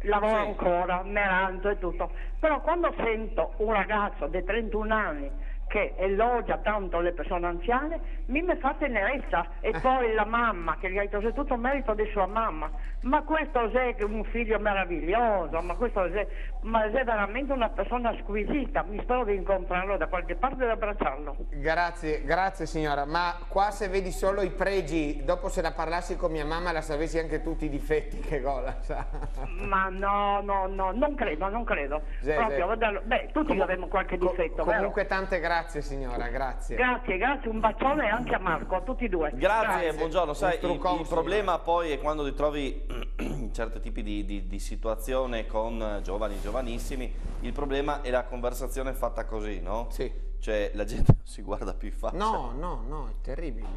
lavoro Sì. ancora, meranzo e tutto, però quando sento un ragazzo di 31 anni che elogia tanto le persone anziane, mi mi fa tenerezza e Eh. poi la mamma che gli ha detto è tutto merito di sua mamma, ma questo è un figlio meraviglioso, ma questo è, ma è veramente una persona squisita, mi spero di incontrarlo da qualche parte e di abbracciarlo. Grazie, grazie signora, ma qua se vedi solo i pregi, dopo se la parlassi con mia mamma la sapessi anche tutti i difetti che gola, sa. *laughs* Ma no, no, no, non credo, non credo. Sì, Proprio, vederlo- Beh, tutti Comu- avremo qualche co- difetto, vero? comunque tante grazie signora, grazie. Grazie, grazie, un bacione anche a Marco, a tutti e due. Grazie, buongiorno. Sai, il, il problema poi è quando ti trovi *clears throat* certi tipi di, di- di situazione con eh, giovani, giovanissimi, il problema è la conversazione fatta così, no? Sì. Cioè la gente non si guarda più in faccia. No, no, no, è terribile,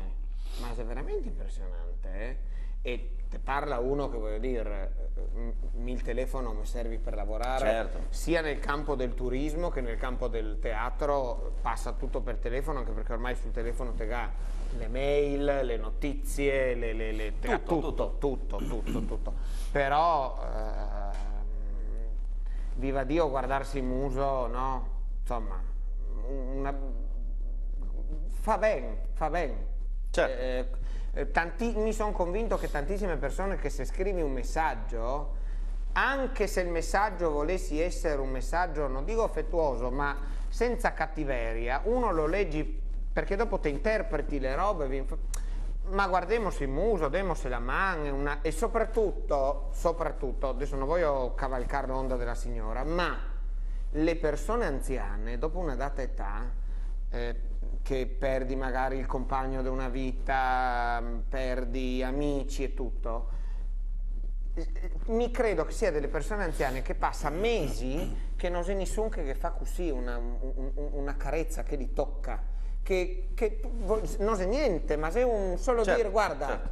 ma è veramente impressionante, eh? E te parla uno che voglio dire, eh, mi il telefono mi serve per lavorare, Certo. sia nel campo del turismo che nel campo del teatro, passa tutto per telefono, anche perché ormai sul telefono te ga le mail, le notizie, le, le- le- Tutto, tutto, tutto, tutto, tutto. Però, ehm, viva Dio, guardarsi in muso, no? Insomma, una... fa bene, fa bene. Certo. Eh, eh, tanti- mi sono convinto che tantissime persone che se scrivi un messaggio, anche se il messaggio volessi essere un messaggio, non dico affettuoso, ma senza cattiveria, uno lo leggi perché dopo ti interpreti le robe, ma guardemos il muso, demos la mano, una- e soprattutto, soprattutto, adesso non voglio cavalcare l'onda della signora, ma le persone anziane, dopo una data età, eh, che perdi magari il compagno di una vita, perdi amici e tutto, mi credo che sia delle persone anziane che passa mesi che non c'è nessuno che fa così una, un- un- una carezza che li tocca, che, che non c'è niente, ma se un solo Certo, dire guarda, certo.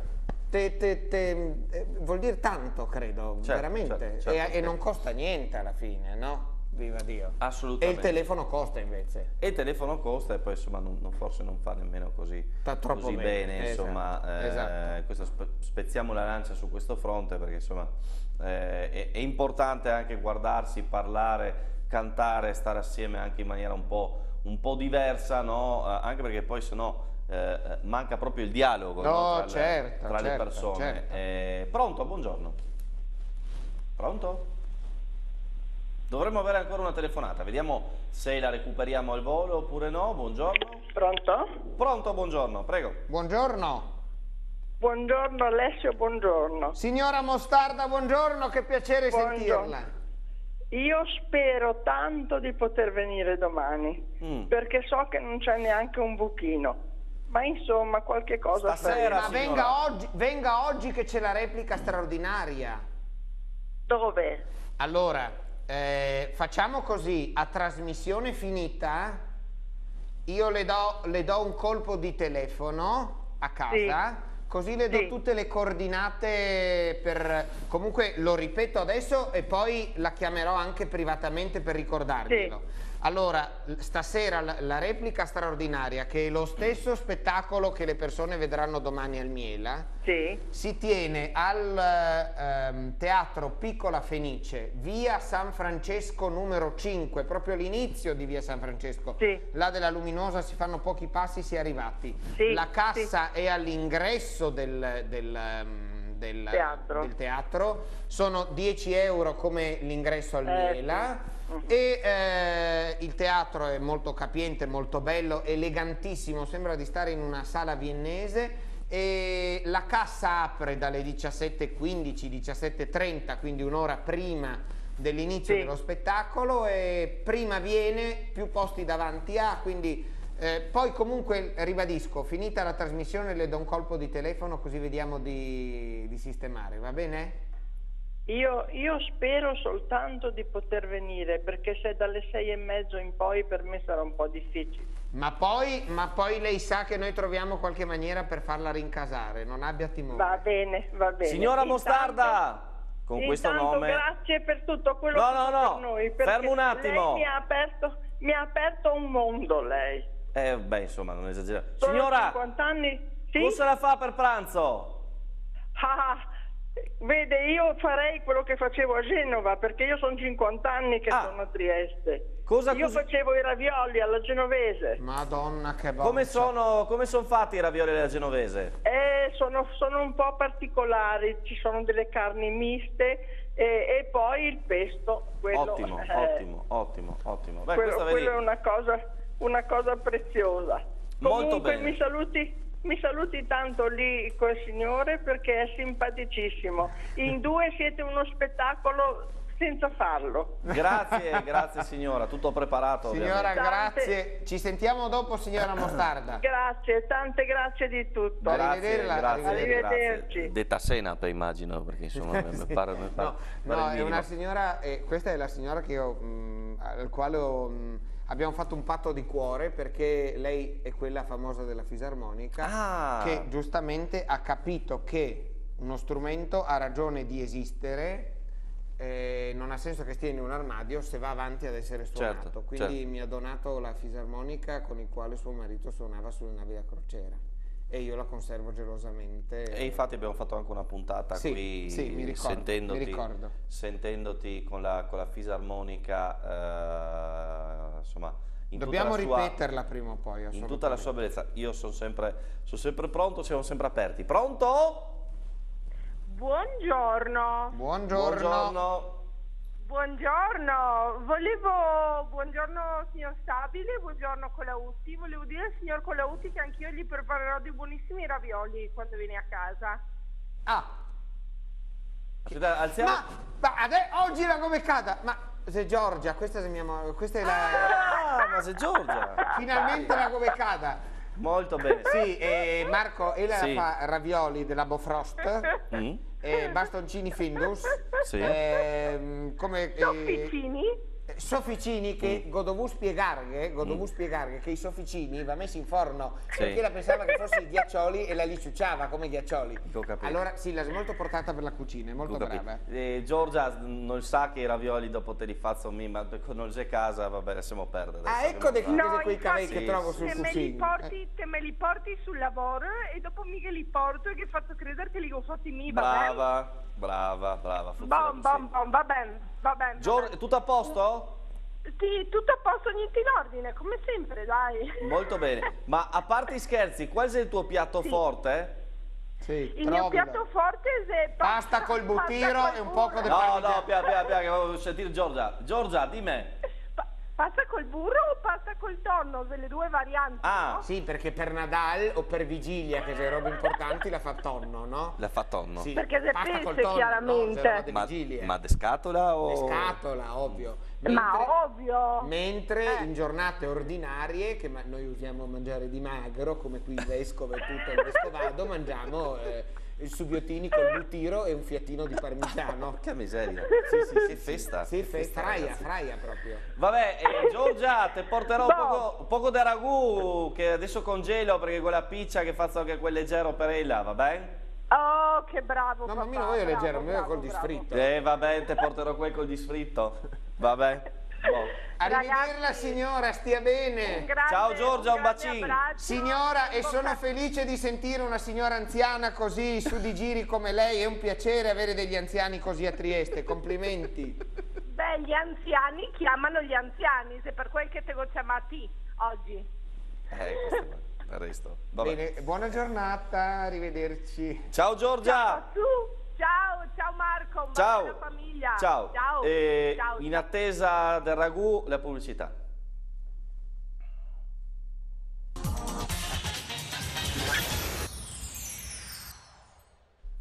te- te- te- eh, vuol dire tanto, credo, Certo, veramente, certo, certo, e, e certo. non costa niente alla fine, no? Viva Dio. E Assolutamente. il telefono costa invece. E il telefono costa e poi insomma non- non- forse non fa nemmeno così, così bene, esatto, insomma, eh, esatto. questo spe- spezziamo la lancia su questo fronte perché insomma eh, è, è importante anche guardarsi, parlare, cantare, stare assieme anche in maniera un po', un po' diversa, no? Eh, anche perché poi sennò eh, eh, manca proprio il dialogo no? No, tra, le- certo, tra le certo, persone. certo. Eh, pronto? Buongiorno. Pronto? Dovremmo avere ancora una telefonata, vediamo se la recuperiamo al volo oppure no. Buongiorno. Pronto? Pronto, buongiorno, prego. Buongiorno. Buongiorno Alessio, buongiorno. Signora Mostarda, buongiorno, che piacere Buongiorno. sentirla. Io spero tanto di poter venire domani, Mm. perché so che non c'è neanche un buchino. Ma insomma, qualche cosa faremo. Ma venga oggi, venga oggi che c'è la replica straordinaria. Dove? Allora, eh, facciamo così, a trasmissione finita, io le do, le do un colpo di telefono a casa, così le do tutte le coordinate per... Comunque lo ripeto adesso e poi la chiamerò anche privatamente per ricordarglielo. Allora, stasera la, replica straordinaria, che è lo stesso spettacolo che le persone vedranno domani al Miela, si tiene al ehm, Teatro Piccola Fenice, via San Francesco numero 5, proprio all'inizio di via San Francesco. Là della Luminosa si fanno pochi passi, si è arrivati. Sì, la cassa è all'ingresso del, del, ehm, del- Teatro. del teatro, sono 10 euro come l'ingresso al Eh, Miela. E eh, il teatro è molto capiente, molto bello, elegantissimo, sembra di stare in una sala viennese e la cassa apre dalle 17.15, 17.30, quindi un'ora prima dell'inizio Sì. dello spettacolo e prima viene, più posti davanti ha, quindi eh, poi comunque ribadisco, finita la trasmissione le do un colpo di telefono così vediamo di, di sistemare, va bene? Io, io spero soltanto di poter venire perché se dalle sei e mezzo in poi per me sarà un po' difficile. Ma poi, ma poi lei sa che noi troviamo qualche maniera per farla rincasare, non abbia timore. Va bene, va bene. Signora Intanto- Mostarda! Con questo nome... Grazie per tutto quello No, che no, no, per noi. fermo un attimo. Lei mi ha aperto, mi ha aperto un mondo lei. Eh, beh, insomma, non esagerare. Signora, 50 anni. Sì? cosa la fa per pranzo? Ah, vede, io farei quello che facevo a Genova perché io sono 50 anni che sono a Trieste. Ah. Cosa io cos- facevo i ravioli alla genovese. Madonna che bontà. Come sono, come son fatti i ravioli alla genovese? Eh, sono, sono un po' particolari, ci sono delle carni miste e, e poi il pesto. Quello, Ottimo, eh, ottimo, ottimo, ottimo. Beh, quello, quello è una cosa, una cosa preziosa. Molto Comunque bene. mi saluti, mi saluti tanto lì col signore perché è simpaticissimo. In *laughs* due siete uno spettacolo senza farlo. Grazie, *laughs* grazie signora, tutto preparato. Signora, ovviamente. grazie. Ci sentiamo dopo, signora Mostarda. Grazie, tante grazie di tutto. Arrivederla, Grazie, Arrivederci. grazie. Detta senape immagino, perché insomma mi pare, mi pare- No, pare no, è una signora, eh, questa è la signora che ho, mh, al quale ho, mh, abbiamo fatto un patto di cuore perché lei è quella famosa della fisarmonica Ah. che giustamente ha capito che uno strumento ha ragione di esistere. eh, non ha senso che stia in un armadio se va avanti ad essere suonato. Certo, Quindi certo. mi ha donato la fisarmonica con il quale suo marito suonava sulle navi da crociera e io la conservo gelosamente. E infatti abbiamo fatto anche una puntata Sì, qui sì, mi ricordo, sentendoti, mi ricordo. sentendoti con la, con la fisarmonica, eh, insomma, in Dobbiamo tutta la sua- ripeterla prima o poi. in tutta la sua bellezza. Io sono sempre, sono sempre pronto, siamo sempre aperti. Pronto? Buongiorno. Buongiorno. Buongiorno. Buongiorno, volevo, buongiorno signor Stabile, buongiorno Colautti, volevo dire al signor Colautti che anch'io gli preparerò dei buonissimi ravioli quando viene a casa. Ah, Aspetta, alziamo. ma, ma ade- oggi la gobeccata, ma se Giorgia, questa è mia questa è la... Ah, ma sei Giorgia. Finalmente la gobeccata. Molto bene. Sì, e Marco, e Sì. fa ravioli della Bofrost, Mm? E bastoncini Findus, Sì. ehm, come... eh, Sofficini? Sofficini che Mm. godovu spiegare, godovu spiegare che i sofficini va messi in forno Sì. perché la pensava che fossero i ghiaccioli e la li ciucciava come ghiaccioli. Ho capito. Allora sì, la è molto portata per la cucina, è molto brava. Eh, Giorgia non sa che i ravioli dopo te li faccio mi, ma non c'è casa, vabbè, lasciamo perdere. Ah, ecco che dei no, quei cavelli che Sì, trovo sì. sul Che me, li cucino. porti, che me li porti sul lavoro e dopo mica li porto e che faccio credere che li ho fatti mi, va bene? Brava, brava, brava. così. bom, bom, va bene, va bene. Gior- tutto a posto? Sì, tutto a posto, niente in ordine, come sempre, dai. Molto bene. *laughs* Ma a parte i scherzi, qual è il tuo piatto forte? Sì, Il mio piatto forte è Pasta col butiro e un poco di No, parmigiano. no, piano, piano, piano, che volevo sentire Giorgia. Giorgia, dimmi. Pasta col burro o pasta col tonno? Delle due varianti. Ah, Sì, perché per Nadal o per vigilia, che sono robe importanti, la fa tonno, no? l'ha fa tonno. Sì. Perché se Pasta pesce, tonno, chiaramente. No, Ma, ma de scatola o... Le scatola, ovvio. Ma ovvio. Mentre Eh. in giornate ordinarie, che noi usiamo mangiare di magro, come qui il vescovo e tutto il vescovado, mangiamo eh, i subbiottini col butiro e un fiattino di parmigiano. *laughs* Porca miseria. Sì, sì, sì, Che festa. Sì, fe- Festa, fraia, fraia proprio. Vabbè, eh, Giorgia, ti porterò un No. poco, un poco di ragù che adesso congelo perché quella piccia che faccio anche quel leggero per ella, va bene? Oh, che bravo No, ma papà. io non voglio bravo, leggero, mi voglio bravo, col di bravo. sfritto. Eh, va bene, ti porterò quel col disfritto. *laughs* Va bene? Arrivederla Ragazzi, signora, stia bene. Un grande- Ciao, Giorgia, un grande bacino. abbraccio. Signora, e sono felice di sentire una signora anziana così su di giri come lei. È un piacere avere degli anziani così a Trieste. Complimenti. Beh, gli anziani chiamano gli anziani, se per quel che te lo chiamati oggi. Eh, questo è il resto. Vabbè. Bene, buona giornata, arrivederci. Ciao Giorgia! Tu, ciao, ciao Marco, Ciao. famiglia. Ciao. Ciao. Ciao. in attesa del ragù, la pubblicità.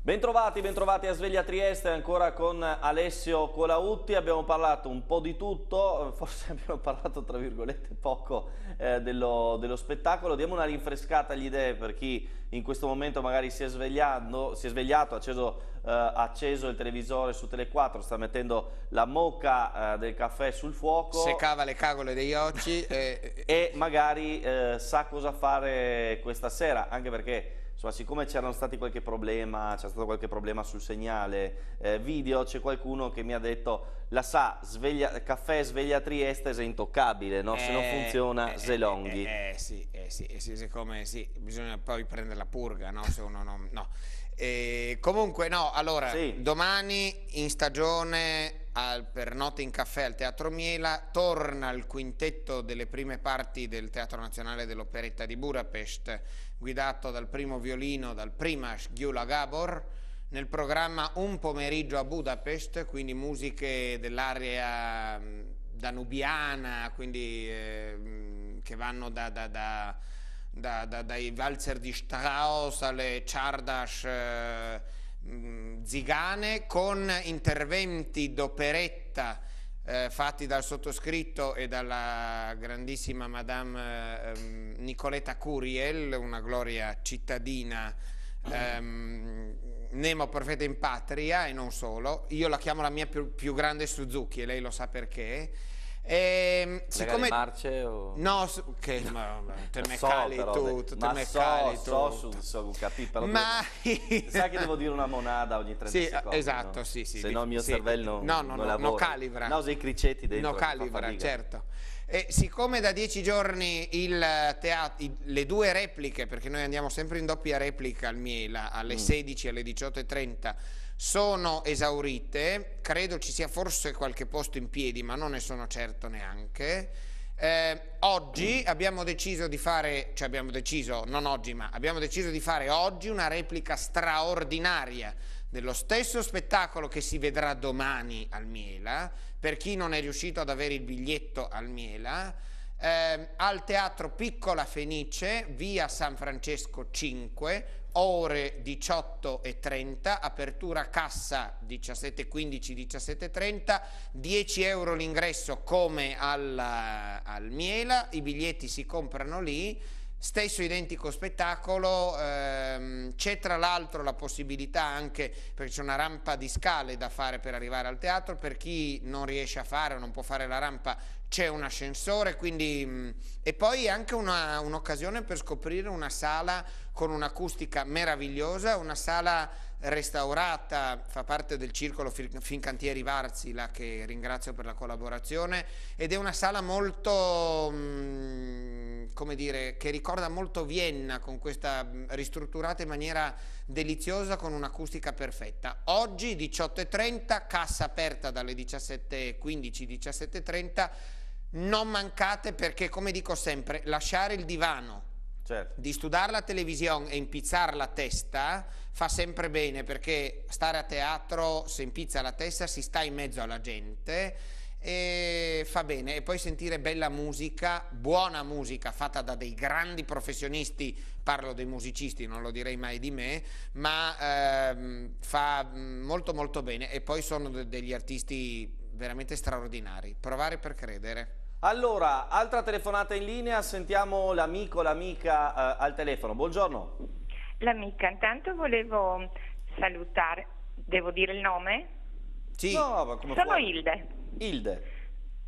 Bentrovati, bentrovati a Sveglia Trieste, ancora con Alessio Colautti, abbiamo parlato un po' di tutto, *laughs* forse abbiamo parlato tra virgolette poco eh, dello, dello spettacolo, diamo una rinfrescata agli idee per chi in questo momento magari si è, svegliando, si è svegliato, ha acceso, eh, acceso il televisore su Tele4, sta mettendo la moca eh, del caffè sul fuoco. Secava le cagole degli occhi *laughs* e... e magari eh, sa cosa fare questa sera, anche perché insomma, siccome c'erano stati qualche problema, c'è stato qualche problema sul segnale eh, video, c'è qualcuno che mi ha detto la sa, sveglia, caffè sveglia Trieste è intoccabile, no? se non Eh, funziona eh, Zelonghi. Eh, eh, sì, eh, sì, eh, sì, siccome sì, bisogna poi prendere la purga, no? Se uno non... no. Eh, comunque, no, allora, domani in stagione al- per Notte in Caffè al Teatro Miela torna il quintetto delle prime parti del Teatro Nazionale dell'Operetta di Budapest, guidato dal primo violino, dal Primas Gyula Gabor, nel programma Un pomeriggio a Budapest, quindi musiche dell'area mh, danubiana, quindi eh, che vanno da, da- da- da- da- dai valzer di Strauss alle Czardas eh, mh, zigane, con interventi d'operetta eh, fatti dal sottoscritto e dalla grandissima Madame eh, ehm, Nicoletta Curiel, una gloria cittadina ehm, Nemo perfetta in patria e non solo. Io la chiamo la mia più, più grande Suzuki e lei lo sa perché. Ehm, Siccome... marce o... No, su- che *laughs* ma, te me So, cali però, tu, de- tu te me so, cali so, tu. su, so, capì, però Ma- devo- *laughs* sai che devo dire una monada ogni 30 Sì, secondi, esatto, no? sì, sì. Se no il mio sì. cervello no, no, non no, no calibra. Nausa i cricetti dentro. No calibra, certo. E siccome da dieci giorni il teat- i- le due repliche, perché noi andiamo sempre in doppia replica al Miela, alle Mm. 16 e alle 18.30, sono esaurite, credo ci sia forse qualche posto in piedi, ma non ne sono certo neanche. Eh, oggi abbiamo deciso di fare, cioè abbiamo deciso, non oggi, ma abbiamo deciso di fare oggi una replica straordinaria dello stesso spettacolo che si vedrà domani al Miela, per chi non è riuscito ad avere il biglietto al Miela, ehm, al Teatro Piccola Fenice, via San Francesco 5, ore 18 e 30, apertura cassa 17.15, 17.30, 10 euro l'ingresso come al, al Miela, i biglietti si comprano lì, stesso identico spettacolo, ehm, c'è tra l'altro la possibilità anche, perché c'è una rampa di scale da fare per arrivare al teatro, per chi non riesce a fare o non può fare la rampa c'è un ascensore, quindi, mh, e poi anche un'occasione per scoprire una sala con un'acustica meravigliosa, una sala restaurata, fa parte del circolo Fin- Fincantieri Varzi, là che ringrazio per la collaborazione, ed è una sala molto, mh, come dire, che ricorda molto Vienna, con questa mh, ristrutturata in maniera deliziosa, con un'acustica perfetta. Oggi 18.30, cassa aperta dalle 17.15, 17.30, non mancate perché, come dico sempre, lasciare il divano Certo. di studiare la televisione e impizzare la testa fa sempre bene perché stare a teatro se impizza la testa si sta in mezzo alla gente e fa bene e poi sentire bella musica, buona musica fatta da dei grandi professionisti, parlo dei musicisti, non lo direi mai di me, ma ehm, fa molto molto bene e poi sono de- degli artisti veramente straordinari, provare per credere. Allora, altra telefonata in linea, sentiamo l'amico, l'amica eh, al telefono. Buongiorno. L'amica, intanto volevo salutare, devo dire il nome? Sì. No, ma come Sono vuoi. Ilde. Ilde.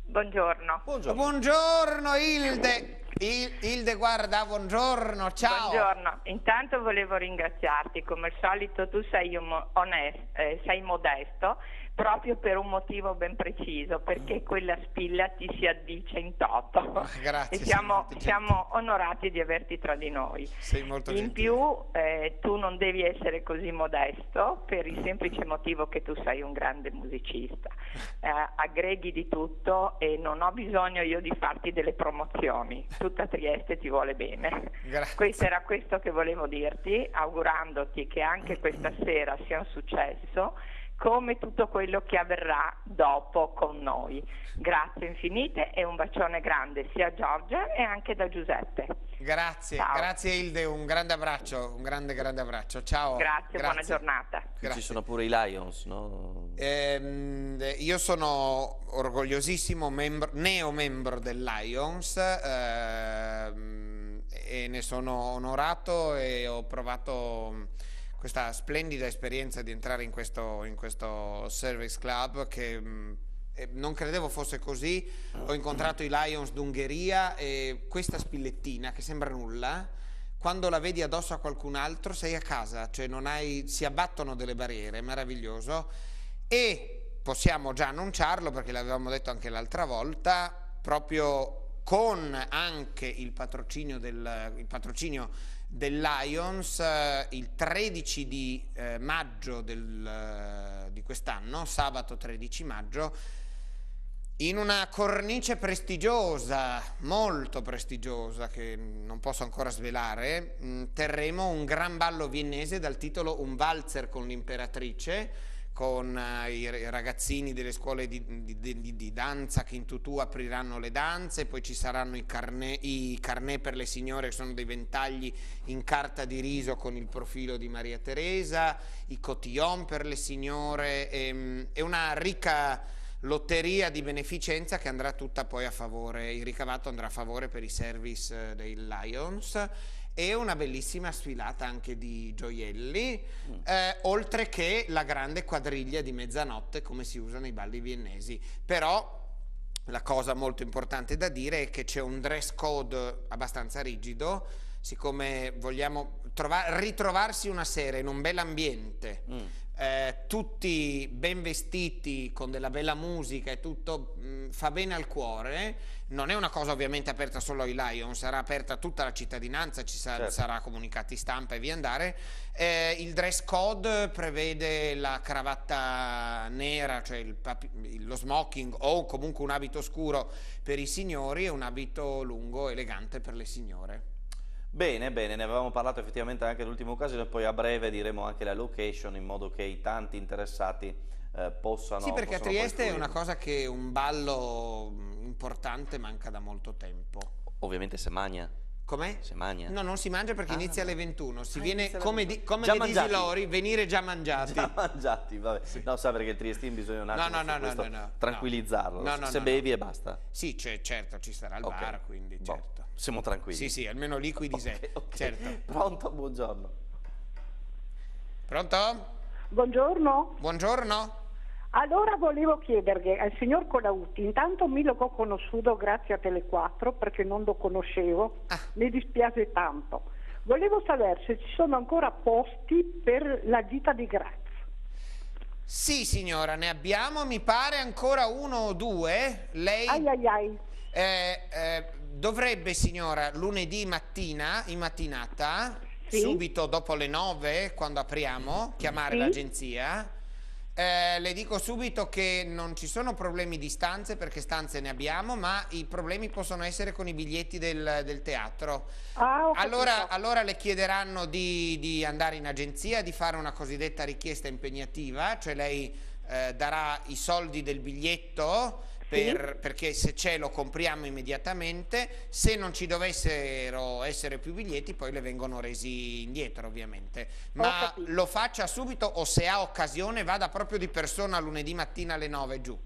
Buongiorno. Buongiorno. Buongiorno Ilde, Il- Ilde guarda, buongiorno, ciao. Buongiorno, intanto volevo ringraziarti, come al solito tu sei, un onest- eh, sei modesto proprio per un motivo ben preciso, perché quella spilla ti si addice in toto Ah, Grazie. e siamo, siamo onorati di averti tra di noi. Sei molto In gentile. più eh, tu non devi essere così modesto per il semplice motivo che tu sei un grande musicista, *laughs* Eh, aggreghi di tutto e non ho bisogno io di farti delle promozioni, tutta Trieste ti vuole bene. Grazie. Questo era questo che volevo dirti, augurandoti che anche questa sera sia un successo, come tutto quello che avverrà dopo con noi. Grazie infinite e un bacione grande sia a Giorgia e anche da Giuseppe. Grazie, Ciao. grazie Ilde, un grande abbraccio, un grande grande abbraccio. Ciao. Grazie, buona giornata. Qui Ci sono pure i Lions, no? Ehm, io sono orgogliosissimo membro, neo membro del Lions ehm, e ne sono onorato e ho provato questa splendida esperienza di entrare in questo, in questo service club che mh, eh, non credevo fosse così. Ho incontrato i Lions d'Ungheria e questa spillettina che sembra nulla quando la vedi addosso a qualcun altro sei a casa, cioè hai, si abbattono delle barriere, è meraviglioso e possiamo già annunciarlo perché l'avevamo detto anche l'altra volta, proprio con anche il patrocinio del, il patrocinio del Lions eh, il 13 di eh, maggio del, eh, di quest'anno, sabato 13 maggio, in una cornice prestigiosa, molto prestigiosa, che non posso ancora svelare, mh, terremo un gran ballo viennese dal titolo Un valzer con l'imperatrice, con eh, i ragazzini delle scuole di, di- di- di danza che in tutù apriranno le danze, poi ci saranno i carnet, i carnet per le signore che sono dei ventagli in carta di riso con il profilo di Maria Teresa, i cotillon per le signore, ehm, è una ricca lotteria di beneficenza che andrà tutta poi a favore, il ricavato andrà a favore per i service eh, dei Lions e una bellissima sfilata anche di gioielli, eh, oltre che la grande quadriglia di mezzanotte come si usa nei balli viennesi. Però la cosa molto importante da dire è che c'è un dress code abbastanza rigido, siccome vogliamo trova- ritrovarsi una sera in un bel ambiente, eh, tutti ben vestiti, con della bella musica e tutto, mh, fa bene al cuore. Non è una cosa ovviamente aperta solo ai Lion, sarà aperta a tutta la cittadinanza, ci sa- Certo. sarà comunicati stampa e via andare. Eh, il dress code prevede la cravatta nera, cioè lo smoking o comunque un abito scuro per i signori e un abito lungo elegante per le signore. Bene, bene, ne avevamo parlato effettivamente anche l'ultima occasione, poi a breve diremo anche la location in modo che i tanti interessati eh, possano... Sì, perché a Trieste è una cosa che un ballo mh, importante manca da molto tempo. Ovviamente se magna. Com'è? Se magna. No, non si mangia perché Ah, inizia alle 21. Si Ah, viene, come, 21. di, come Già le. Lori, venire già mangiati. Già mangiati, vabbè. No, sa perché il triestino bisogna un attimo no, no, no, questo no, no. tranquillizzarlo. No, no, se no, bevi no. e basta. Sì, certo, ci sarà il Ok. bar, quindi Boh, certo. Siamo tranquilli. Sì, sì, almeno liquidi *laughs* se. Certo. Pronto? Buongiorno. Pronto? Buongiorno. Buongiorno. Allora volevo chiedergli al signor Colautti, intanto mi l'ho conosciuto grazie a Tele4 perché non lo conoscevo, Ah. mi dispiace tanto. Volevo sapere se ci sono ancora posti per la gita di Grazia. Sì, signora, ne abbiamo, mi pare ancora uno o due. Lei Ai ai ai. Eh, eh, dovrebbe, signora, lunedì mattina, in mattinata, Sì. subito dopo le nove, quando apriamo, chiamare Sì. l'agenzia. Eh, le dico subito che non ci sono problemi di stanze perché stanze ne abbiamo, ma i problemi possono essere con i biglietti del, del teatro. Ah, Allora, allora le chiederanno di, di andare in agenzia, di fare una cosiddetta richiesta impegnativa, cioè lei eh, darà i soldi del biglietto per- perché se c'è lo compriamo immediatamente, se non ci dovessero essere più biglietti poi le vengono resi indietro ovviamente, ma lo faccia subito o se ha occasione vada proprio di persona lunedì mattina alle 9 giù.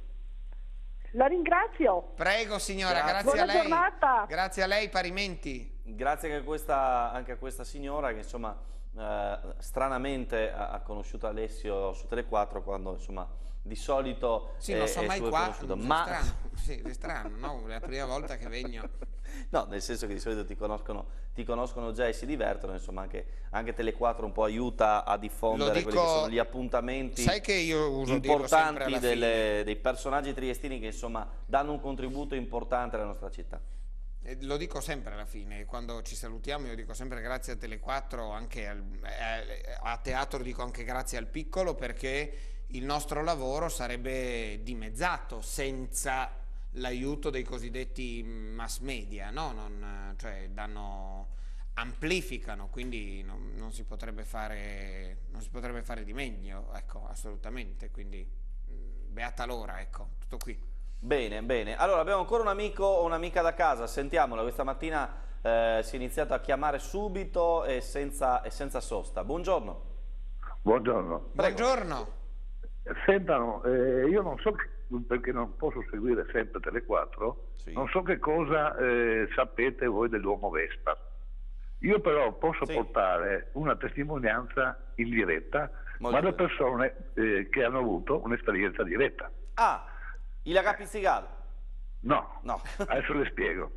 La ringrazio. Prego signora, Grazie. grazie a Buona lei. giornata. Grazie a lei parimenti. Grazie anche a questa, anche a questa signora che insomma eh, stranamente ha, ha conosciuto Alessio su Tele4 quando insomma di solito Sì, è, non so è mai qua, è ma strano, *laughs* sì, è strano, no? La prima volta che vengo. *laughs* No, nel senso che di solito ti conoscono, ti conoscono già e si divertono, insomma anche, anche Tele4 un po' aiuta a diffondere Lo quelli che dico- sono gli appuntamenti Sai che io uso dirlo sempre importanti delle- dei personaggi triestini che insomma danno un contributo importante alla nostra città. Eh, Lo dico sempre alla fine, quando ci salutiamo io dico sempre grazie a Tele4, anche al- eh, a teatro dico anche grazie al piccolo perché il nostro lavoro sarebbe dimezzato senza l'aiuto dei cosiddetti mass media, no? Non, cioè danno amplificano, quindi non, non si potrebbe fare, non si potrebbe fare di meglio, ecco, assolutamente, quindi mh, beata l'ora, ecco, tutto qui. Bene, bene. Allora abbiamo ancora un amico o un'amica da casa, sentiamola, questa mattina eh, si è iniziato a chiamare subito e senza, e senza sosta. Buongiorno. Buongiorno. Buongiorno. Sentano, eh, io non so, perché non posso seguire sempre Tele 4, non so che cosa eh, sapete voi dell'uomo Vespa. Io però posso portare una testimonianza in diretta, Molto ma da persone eh, che hanno avuto un'esperienza diretta. Ah, il Pizzigato. No, No. *laughs* adesso le spiego.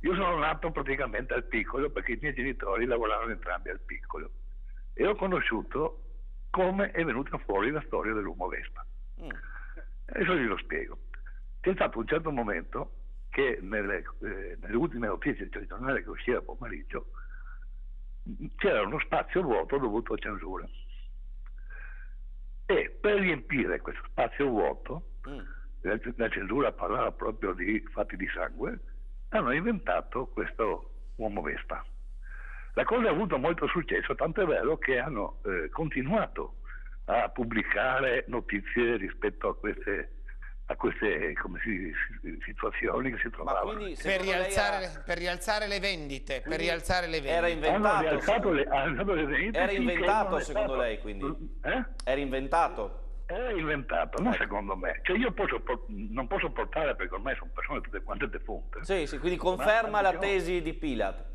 Io sono nato praticamente al piccolo perché i miei genitori lavoravano entrambi al piccolo e ho conosciuto come è venuta fuori la storia dell'uomo Vespa. Adesso glielo spiego. C'è stato un certo momento che nelle, eh, nelle ultime notizie del giornale che usciva pomeriggio c'era uno spazio vuoto dovuto a censura. E per riempire questo spazio vuoto, la, la censura parlava proprio di fatti di sangue, hanno inventato questo uomo Vespa. La cosa ha avuto molto successo, tanto è vero che hanno eh, continuato a pubblicare notizie rispetto a queste, a queste come si- si- situazioni che si trovavano. Per rialzare, per rialzare le vendite, per rialzare le vendite. Era inventato. Hanno rialzato le, le vendite Era inventato secondo stato- lei quindi? Eh? Era inventato? Era inventato, non secondo me. Cioè io posso non posso portare, perché ormai sono persone tutte quante defunte. Sì, sì, quindi conferma la diciamo- tesi di Pilat.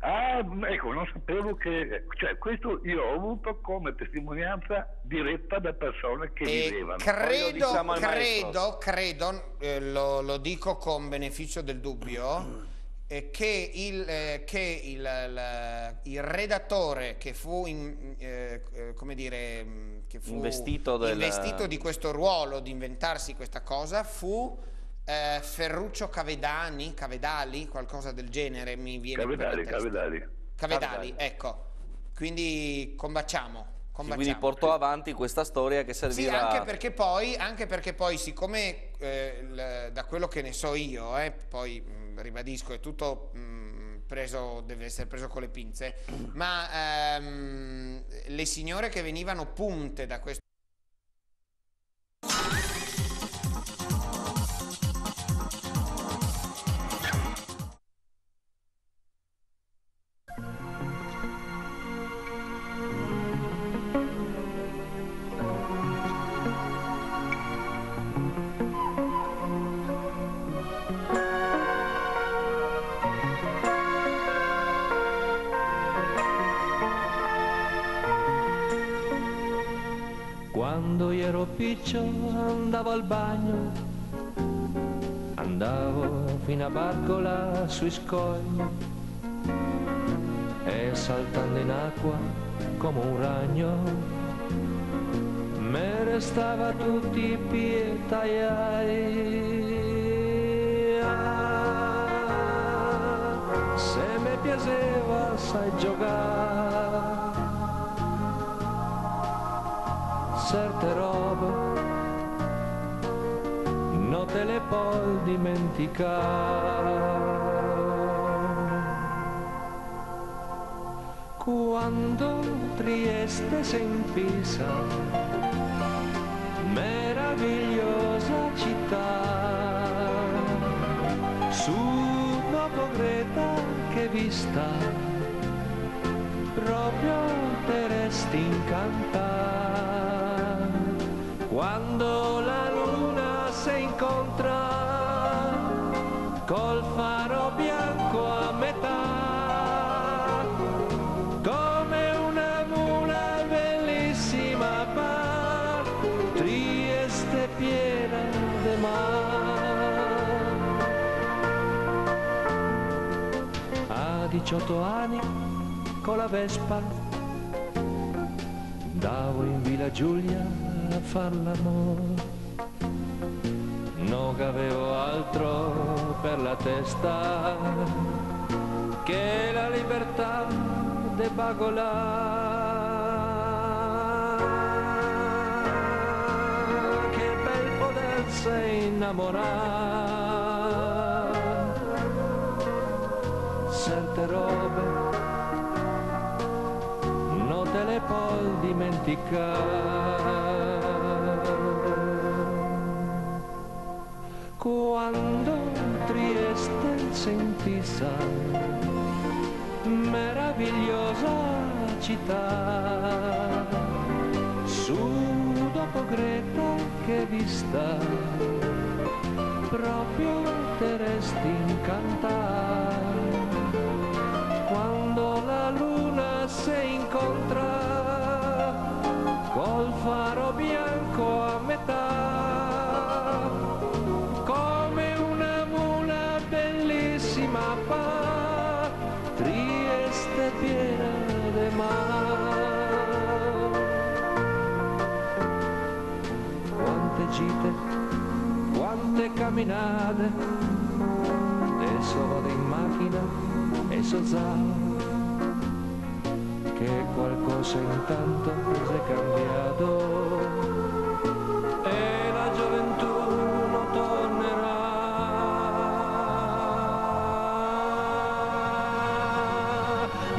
Ah, ecco, non sapevo che... Cioè, questo io ho avuto come testimonianza diretta da persone che E vivevano. credo, diciamo credo, credo, eh, lo, lo dico con beneficio del dubbio, eh, che, il, eh, che il, la- il redattore che fu, in- eh, eh, come dire, mh, che fu Investito del- investito di questo ruolo, di inventarsi questa cosa, fu eh, Ferruccio Cavedani, Cavedali, qualcosa del genere, mi viene Cavedali. Cavedali. Cavedali, ecco. Quindi combaciamo. Sì, quindi portò avanti questa storia che Sì, serviva... anche perché poi, anche perché poi siccome eh, da quello che ne so io, eh, poi mh, ribadisco, è tutto mh, preso, deve essere preso con le pinze, ma ehm, le signore che venivano punte da questo piccolo andavo al bagno, andavo fino a Barcola sui scogli e saltando in acqua come un ragno me restava tutti i piedi tagliai. Ah, Se mi piaceva sai giocare. Certe robe le puoi dimenticare. Quando Trieste si impisa, meravigliosa città, su dopo Greta che vista, proprio te resti incantata quando la 18 anni con la Vespa andavo in Villa Giulia a far l'amore. Non avevo altro per la testa che la libertà de Bagolà che bel potersi innamorare certe robe non te le puoi dimenticare. Quando Trieste sentì sa meravigliosa città su dopo Greta che vista proprio te resti incantata. Adesso in macchina e so già che qualcosa intanto si è cambiato. E la gioventù non tornerà.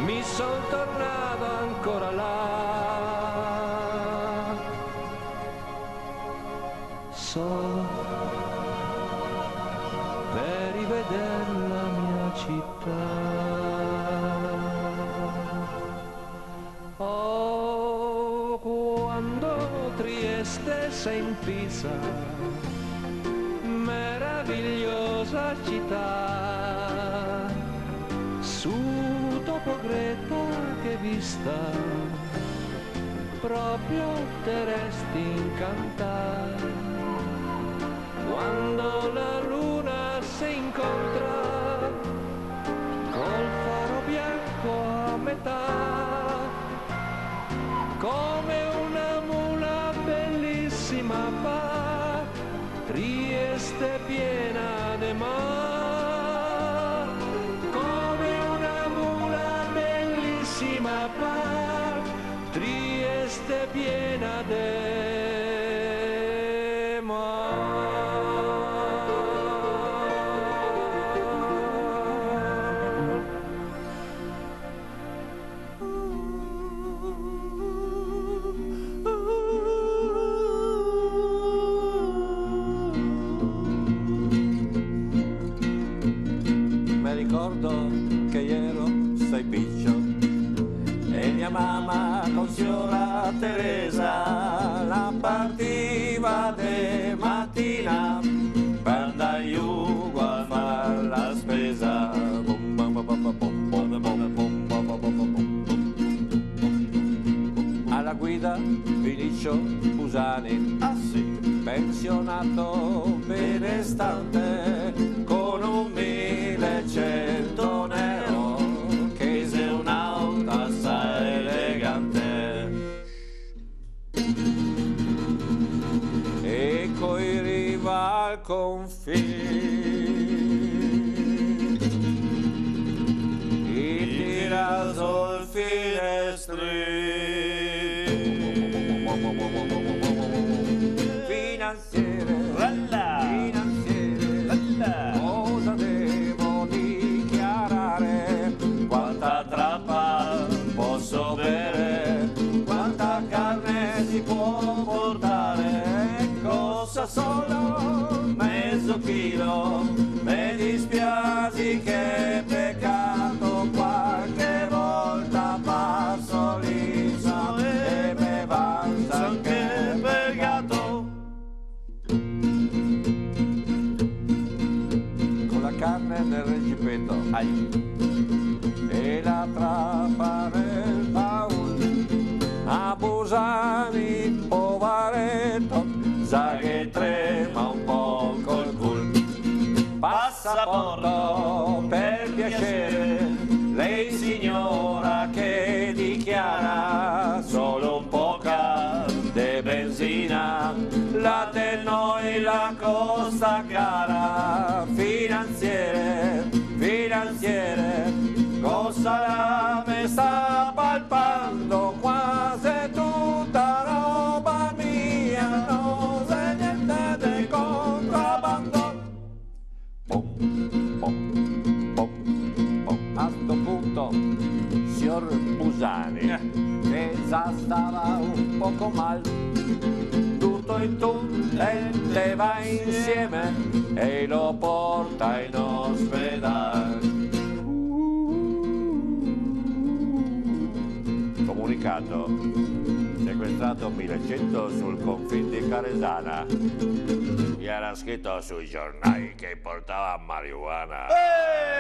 Mi son tornato ancora là Sei in Pisa, meravigliosa città, su dopo Greta che vista, proprio te resti incantare quando la luna si incontra col faro bianco a metà come bellissima va Trieste piena de mar come una mula bellissima va Trieste piena de Mi noi la costa cara finanziere finanziere cosa la me sta palpando quasi tutta roba mia non c'è niente di contrabbando. A sto punto signor Busani che già stava un poco mal. Tutto in tu e te va insieme e lo porta in ospedale. Comunicato. Sequestrato 1100 sul confine di Caresana. Gli era scritto sui giornali che portava marijuana.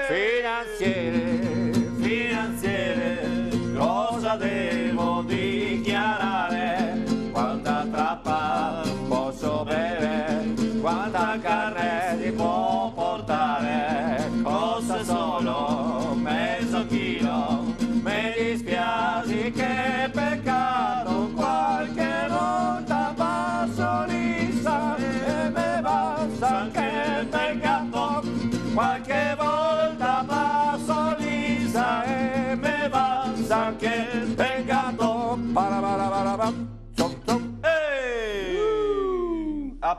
Finanziere, finanziere, cosa devo dichiarare? Trappa posso bere? Quanta carne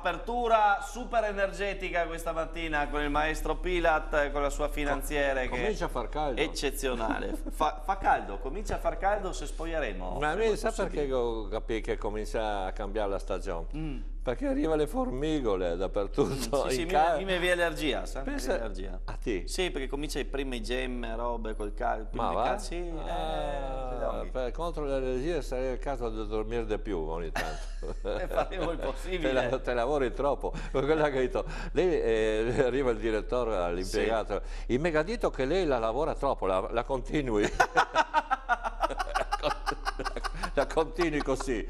Apertura super energetica questa mattina con il maestro Pilat e con la sua finanziere che Comincia a far caldo. eccezionale. *laughs* Fa, fa caldo, comincia a far caldo se spoglieremo. Ma me sa perché capito che comincia a cambiare la stagione? Perché arriva le formigole dappertutto. Sì, sì, in mi, ca- mi viene allergia, Pensa- allergia. A te? Sì, perché comincia i primi gemme, robe, col caldo. Ma va? Sì, Ah, eh, per- contro le allergie sarei il caso di dormire di più ogni tanto. *laughs* E faremo il possibile. *laughs* Te, la- te lavori troppo. Lei eh, arriva il direttore all'impiegato, il megadito che lei la lavora troppo, la, la continui. *laughs* la continui così.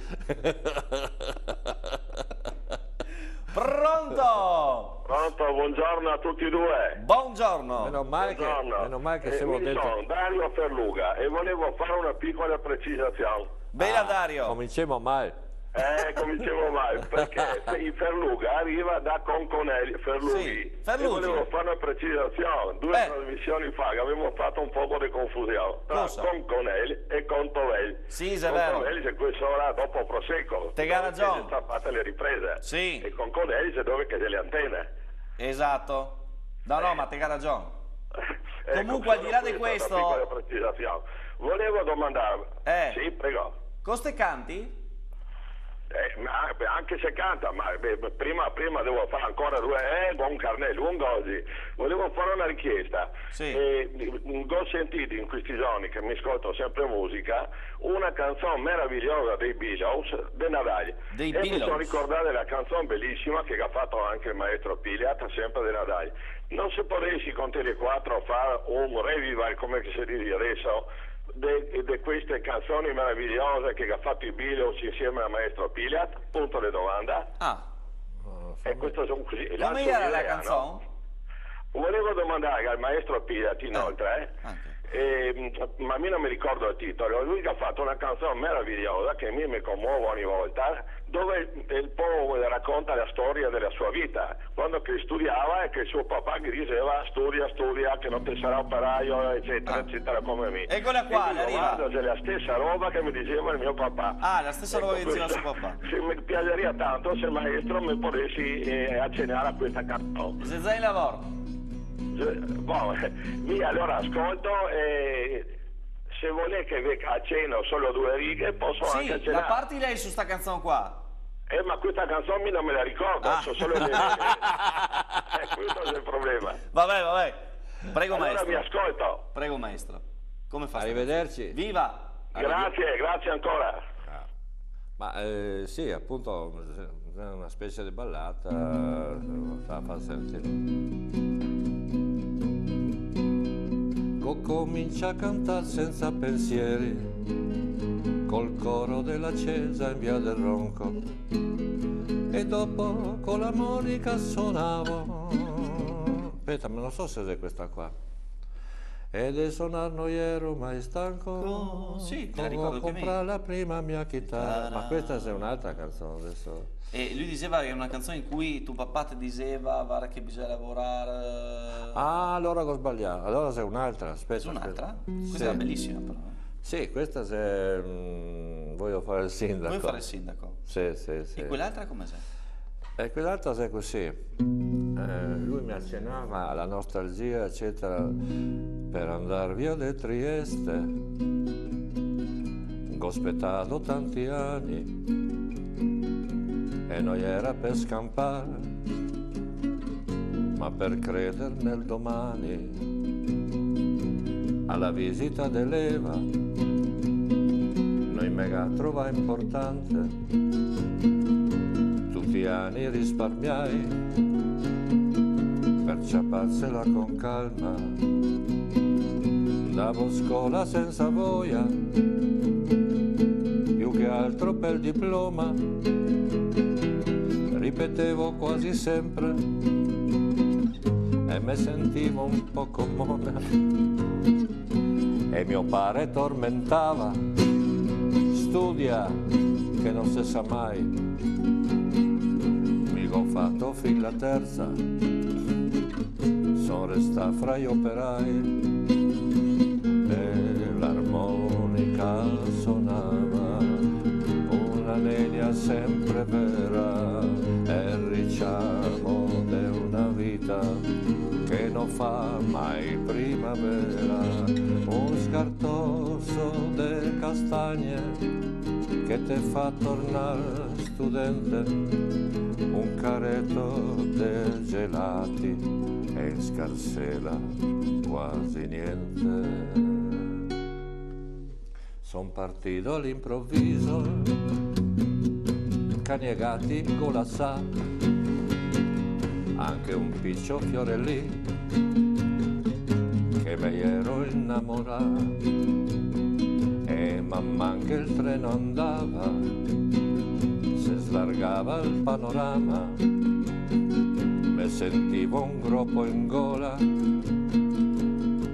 Pronto? Pronto, buongiorno a tutti e due. Buongiorno. Meno male che, Buongiorno. meno male che Eh, siamo dentro. sono Dario Ferluga e volevo fare una piccola precisazione. Bella Dario. Cominciamo male. Eh, cominciamo mai, perché il Ferluga arriva da Conconelli, Ferlughi. Sì, Ferlughi. volevo fare una precisazione. Due Eh. trasmissioni fa che avevamo fatto un po' di confusione tra Cosa? Conconelli e Contovelli. Sì, è vero. Contovelli c'è quest'ora dopo Prosecco. Te ragione. si sono fatte le riprese. Sì. E Conconelli c'è dove che c'è le antenne. Esatto. No, no, ma te ha ragione. *laughs* Ecco, Comunque, al di là di questo-. Volevo domandare. Eh. Sì, prego. Coste canti? Eh, anche se canta, ma beh, prima, prima devo fare ancora due, eh, buon carne lungo oggi. Volevo fare una richiesta. Eh, ho sentito in questi giorni che mi ascolto sempre musica, una canzone meravigliosa dei Beatles, De Nadal. Dei e mi Beatles? sono ricordato la canzone bellissima che ha fatto anche il maestro Piliat, sempre De Nadal. Non si potessi con Tele4 fare un revival, come si dice adesso, di queste canzoni meravigliose che ha fatto i Beatles insieme al maestro Piliat? Punto di domanda. Ah. E questo sono così. Come era la canzone? no? Volevo domandare al maestro Piliat inoltre, eh, mh, ma a me non mi ricordo il titolo, lui che ha fatto una canzone meravigliosa che a me mi commuove ogni volta, dove il po' racconta la storia della sua vita, quando che studiava e che suo papà gli diceva studia, studia, che non ti sarà operaio, eccetera, eccetera, come me. Eccola qua, E arriva. se è la stessa roba che mi diceva il mio papà. Ah, la stessa roba che diceva questo- suo papà. *laughs* Sì, mi piacerebbe tanto se il maestro mi potessi eh, accennare a questa canzone. Se sei lavoro. Boh, *laughs* allora ascolto e se vuole che vi accenno solo due righe posso anche Sì, la parti lei su sta canzone qua. Eh, ma questa canzone mi non me la ricordo, Ah. so solo le righe. *laughs* eh, questo è il problema. Vabbè, vabbè. Prego Allora maestro. vi ascolto. Prego maestro. Come fa? Arrivederci. Viva! Grazie, grazie ancora. Ma eh, sì, appunto, una specie di ballata, eh, fa, fa sentire. Co- comincia a cantare senza pensieri, col coro della Cesa in via del Ronco, e dopo con la monica suonavo. Aspetta, ma non so se è questa qua. E di suonar non ero mai stanco. Oh, sì, te la ricordo comprare la prima mia chitarra. Ma questa è un'altra canzone adesso. E lui diceva che è una canzone in cui tuo papà ti diceva guarda che bisogna lavorare. Ah, allora ho sbagliato. Allora c'è un'altra. Aspetta. Un'altra? Questa Sì. era bellissima però. eh. Sì, questa se mm, voglio fare il sindaco. Vuoi fare il sindaco? Sì, sì, sì. E quell'altra come sei? E quell'altra è così. Eh, lui mi accennava alla nostalgia, eccetera, per andare via da Trieste. Tengo aspettato tanti anni e non era per scampare, ma per credere nel domani. Alla visita dell'Eva, noi mega trova importante, anni risparmiai per ciaparsela con calma. Andavo a scuola senza voglia, più che altro per diploma, ripetevo quasi sempre e mi sentivo un po' comuna. E mio padre tormentava, studia che non si sa mai. Fatto fin la terza, sono restato fra gli operai. E l'armonica suonava. Una linea sempre vera. E il riciamo di una vita che non fa mai primavera. Un scartoso de castagne che te fa tornare studente un caretto de gelati e in scarsela quasi niente. Son partito all'improvviso, caniegati con la sa, anche un piccio fiore lì, che me ero innamorato, e man man che il treno andava, se slargava il panorama, me sentivo un groppo in gola,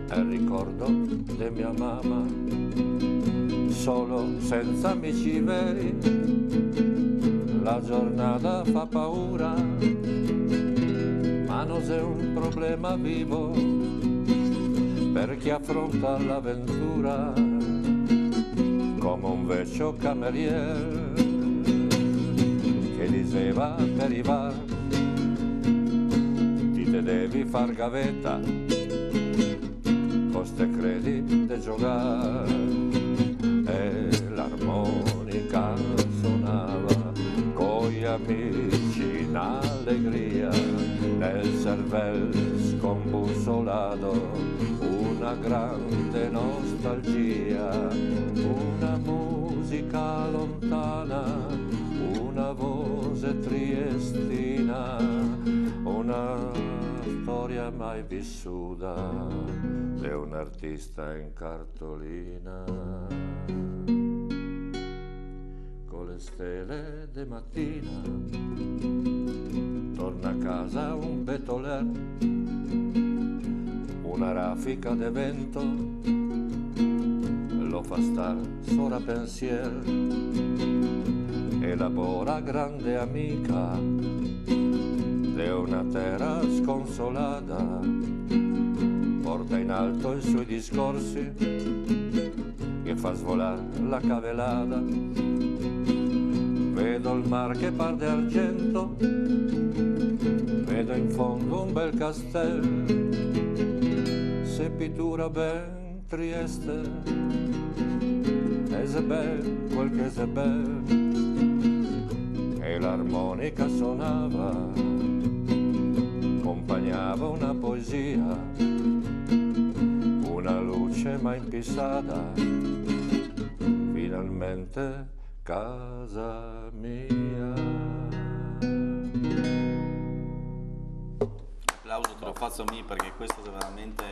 e ricordo di mia mamma solo senza amici veri, la giornata fa paura, ma non è un problema vivo per chi affronta l'avventura come un vecchio cameriere che diceva per i bar ti te devi far gavetta, coste credi de giocare. E l'armonica suonava con gli amici in allegria nel cervello scombussolato una grande nostalgia una musica lontana una voce triestina una storia mai vissuta è un artista in cartolina. Con le stelle de mattina torna a casa un betoler una raffica de vento lo fa star sora pensier elabora grande amica de una terra sconsolata porta in alto i suoi discorsi che fa svolare la cavellata. Vedo il mar che par d'argento, vedo in fondo un bel castello, seppitura ben trieste, e se quel che se bel, e l'armonica suonava, accompagnava una poesia. Una luce mai impissata, finalmente casa mia. L'applauso te lo faccio a me perché questo è veramente,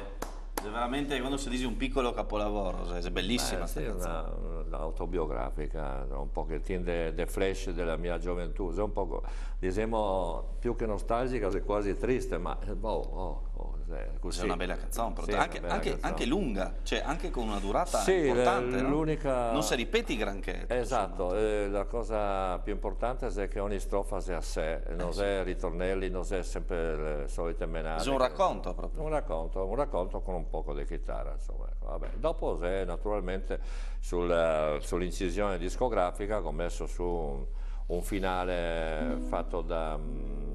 è veramente quando si dice un piccolo capolavoro, è bellissima Beh, canzone. una, un'autobiografica, un pochettino de, flash della mia gioventù, è un po', diciamo, più che nostalgica, è quasi triste, ma boh, oh, oh, è così. È una bella canzone, però. Sì, è anche, anche- canzone. anche lunga, cioè anche con una durata Sì, importante. l- no? Non si ripeti granché. Esatto, eh, la cosa più importante è che ogni strofa sia a sé, non sì. è ritornelli, non è sempre le solite menate. È un racconto proprio. Un racconto, un racconto con un poco di chitarra, insomma. ecco, vabbè. Dopo c'è naturalmente sul, eh, sull'incisione discografica ho messo su un, un finale fatto da,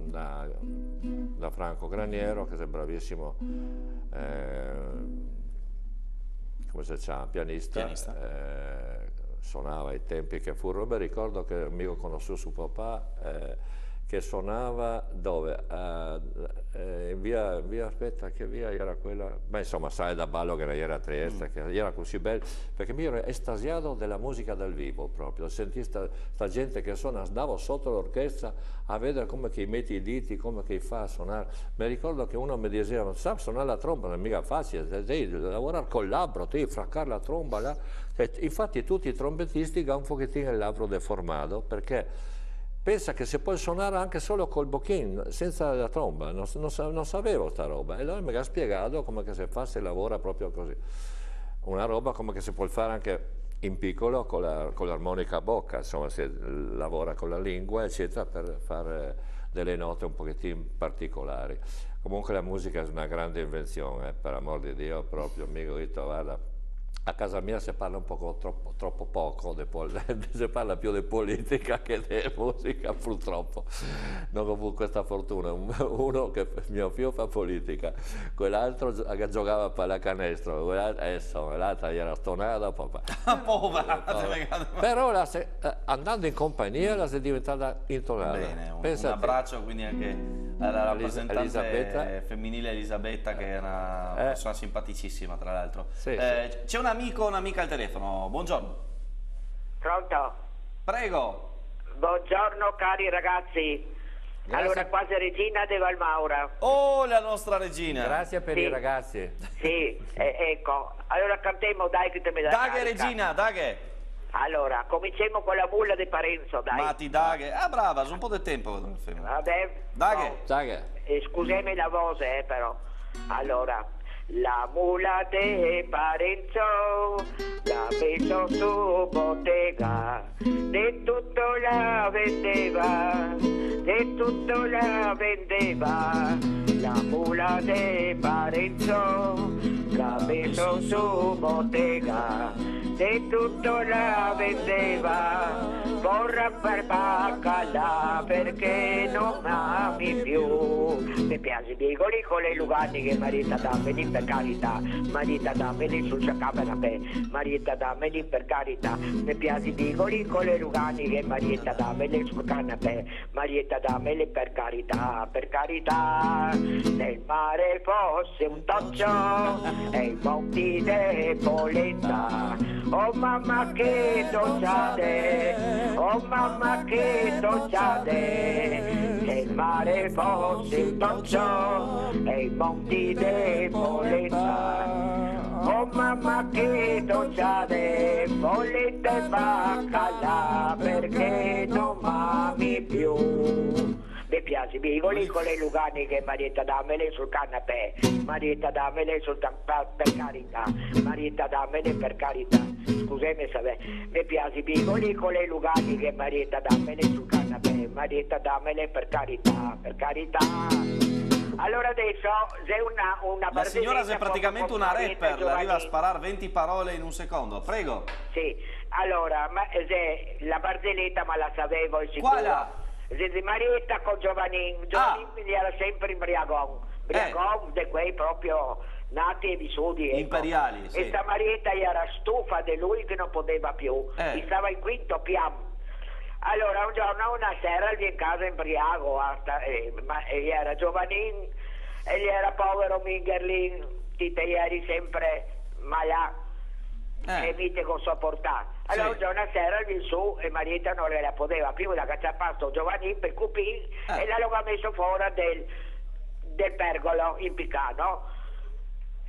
da- da Franco Graniero, che è bravissimo, eh, come si chiama, pianista, Pianista. eh, suonava ai tempi che furono, mi ricordo che io conosciuto suo papà eh, che suonava dove? Eh, eh, in via, via, aspetta, che via era quella? Beh, insomma, sai da ballo che era a Trieste, mm. che era così bello, perché mi ero estasiato della musica dal vivo proprio, sentire questa gente che suona, andavo sotto l'orchestra a vedere come che metti i diti, come che fa a suonare. Mi ricordo che uno mi diceva, sa suonare la tromba, non è mica facile, devi lavorare col labbro, devi fraccare la tromba là. Infatti tutti i trombettisti hanno un pochettino il labbro deformato, perché pensa che si può suonare anche solo col bocchin, senza la tromba, non, non, non sapevo sta roba e allora mi ha spiegato come che si fa se lavora proprio così. Una roba come che si può fare anche in piccolo con, la, con l'armonica a bocca, insomma si lavora con la lingua eccetera per fare delle note un pochettino particolari. Comunque la musica è una grande invenzione, eh, per amor di Dio, proprio mi ho detto guarda a casa mia si parla un po' troppo, troppo poco, *laughs* si parla più di politica che di musica purtroppo, non ho avuto questa fortuna, uno che mio figlio fa politica, quell'altro giocava a pallacanestro, quell'altro, l'altra era stonata, papà. Povera, *laughs* però la, eh, andando in compagnia la si è diventata intonata. Bene, un, un abbraccio quindi anche alla rappresentante Elisabetta. femminile Elisabetta che è una eh. persona simpaticissima tra l'altro. Sì, eh, sì. C'è un amico o un'amica al telefono, buongiorno. Pronto? Prego. Buongiorno cari ragazzi. Grazie. Allora, qua c'è Regina De Valmaura. Oh, la nostra Regina. Grazie per sì. i ragazzi. Sì, eh, ecco. Allora cantiamo, dai che te me la Daghe Regina, daghe. Allora, cominciamo con la mulla di Parenzo, dai. Mati Daghe. Ah, brava, sono un po' di tempo. Vabbè. Daghe. No. Daghe. Eh, scusami la voce, eh, però. Allora, la mula de Parenzo la su bottega, di tutto la vendeva, di tutto la vendeva. La mula de Parenzo la su bottega, di tutto la vendeva. Corra per baccalà perché non ami più. Mi piace Bigoli con le Lugani che marita dammeli per carità, marita dammeli sul canapè, marita dammeli per carità. Mi piace Bigoli con le Lugani che marita dammeli sul canapè, marita dammeli per carità, per carità. Nel mare fosse un toccio e i monti de polenta. Oh mamma che dolciate! Oh mamma che dolciate, se il mare fosse un toccio e i monti debolezza. Oh mamma che dolciate, bolletta e baccalà, perché non mami più. Mi piace Bigoli con le Lugani che Marietta dammele sul canapè, Marietta dammele sul canapè per carità, Marietta dammele per carità. Scusami se mi piace Bigoli con le Lugani che Marietta dammele sul canapè, Marietta dammele per carità, per carità. Allora adesso c'è una, una La signora è praticamente una rapper, arriva a sparare 20 parole in un secondo, prego. Sì, allora, ma, la barzelletta ma la sapevo sicuro. Quale? Di Marietta con Giovannin, Giovannin ah. era sempre imbriagone, imbriagone eh. di quei proprio nati e vissuti. Ecco. Imperiali, sì. E sta Marietta era stufa di lui che non poteva più, eh. stava in quinto piano. Allora un giorno, una sera, gli in casa imbriago, eh, ma era Giovannin e gli era povero Mingerlin, ti te eri sempre malato eh. e vite con sopportato. Allora sì. un giorno sera il su e Marietta non la poteva più da cacciapasto Giovanni per cupì eh. e l'hanno messo fuori del, del pergolo impiccato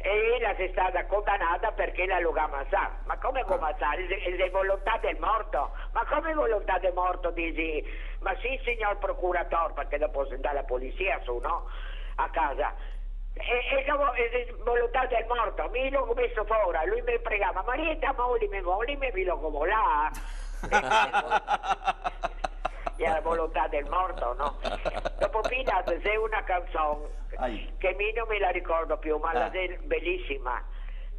e ella è stata condannata perché la lo ammazzata. Ma come ammazzare? È, è volontà del morto? Ma come volontà del morto dici? Ma sì signor procuratore, perché dopo si andare la polizia su, no? A casa e, e, e volontà del morto, mi l'ho messo fuori, lui mi pregava, Marietta molimi, molimi, mi lo come là. Era volontà del morto, no? Dopo Pina c'è una canzone Ai. che mi non me la ricordo più, ma ah. la è bellissima,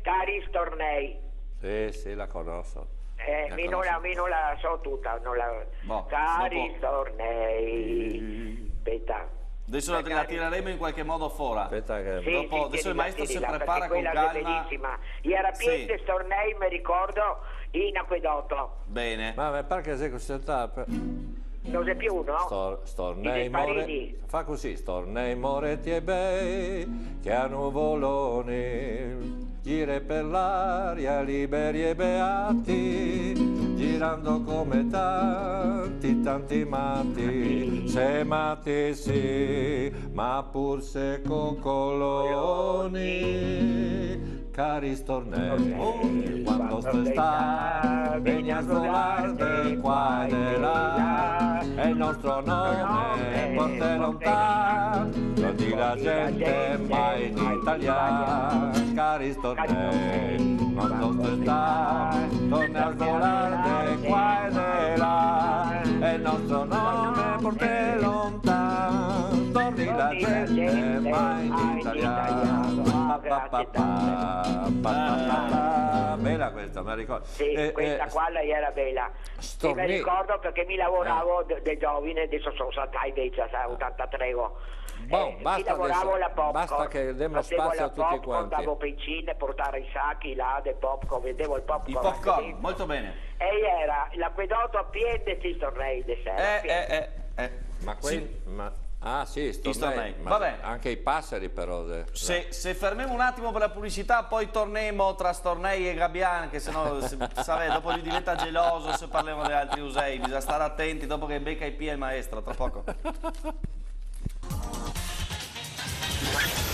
Cari Stornei. Sì, sì, la conosco. Eh, la mi, non la, mi non la so tutta, non la... Boh, Cari dopo... Stornei, aspetta. Adesso la, la tireremo in qualche modo fuori. Aspetta che... Sì, Dopo, sì, adesso il maestro si prepara con calma. bellissima. Era Sì. pieno tornei, mi ricordo, in acquedotto. Bene. Ma, ma perché sei questa etapa? Non c'è più, no? Stor, stornei more... Fa così, stornei moretti e bei, che a nuvoloni, gire per l'aria liberi e beati, girando come tanti, tanti matti, se matti sì, ma pur se coccoloni, cari stornei, quando sta, vegna a svolare qua e di là, e il nostro nome porta lontano, lo di la gente mai in italiano, cari stornei, quando sta, torna a svolare qua e di là, e il nostro nome porta lontano, torni la gente mai in italiano. Bella questa, me la ricordo. Sì, Eh, questa eh, qua lei era bella. E Stornei- mi ricordo perché mi lavoravo de, de giovine, adesso sono saltai invece a 83 Boh, eh, mi basta lavoravo adesso, alla popcorn, basta che diamo spazio la a tutti popcorn, quanti. davo pencine, portare i sacchi là del popcorn, vendevo il popcorn. Il popcorn, molto bene. E era l'acquedotto a piede ci tornei di sera. Eh, eh, eh, eh. Ma quei... Ma... Ah sì, stornei. stornei. Anche i passeri però. eh. Se, se fermiamo un attimo per la pubblicità, poi torniamo tra Stornei e Gabbian, che sennò *laughs* se, sapete, dopo lui diventa geloso se parliamo di altri usei. Bisogna stare attenti dopo che becca i piedi il maestro, tra poco. *laughs*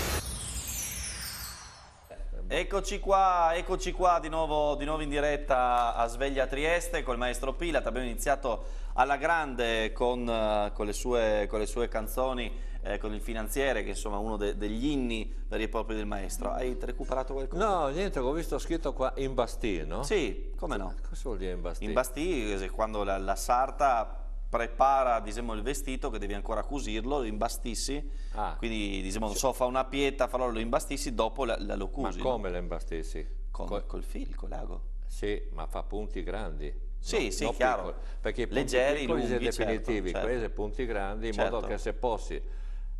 Eccoci qua, eccoci qua di nuovo, di nuovo in diretta a Sveglia Trieste col maestro Pilat. Abbiamo iniziato alla grande con, eh, con le, sue, con le sue canzoni, eh, con il finanziere, che insomma è uno de- degli inni veri e propri del maestro. Hai recuperato qualcosa? No, niente, ho visto scritto qua in Bastille, no? Sì, come no? Cosa vuol dire in Bastille? In Bastille, eh, quando la, la sarta prepara diciamo, il vestito che devi ancora cusirlo, lo imbastissi, Ah. quindi diciamo, non so, fa una pieta, farò lo imbastissi, dopo la, la- lo Ma cusi. come le imbastissi? Con, Co- col fil, col lago. Sì, ma fa punti grandi. Sì, no- sì, non chiaro. piccoli, perché i punti Leggeri, piccoli sono lunghi, certo, definitivi, certo. questi posti grandi, in modo Certo. che se possi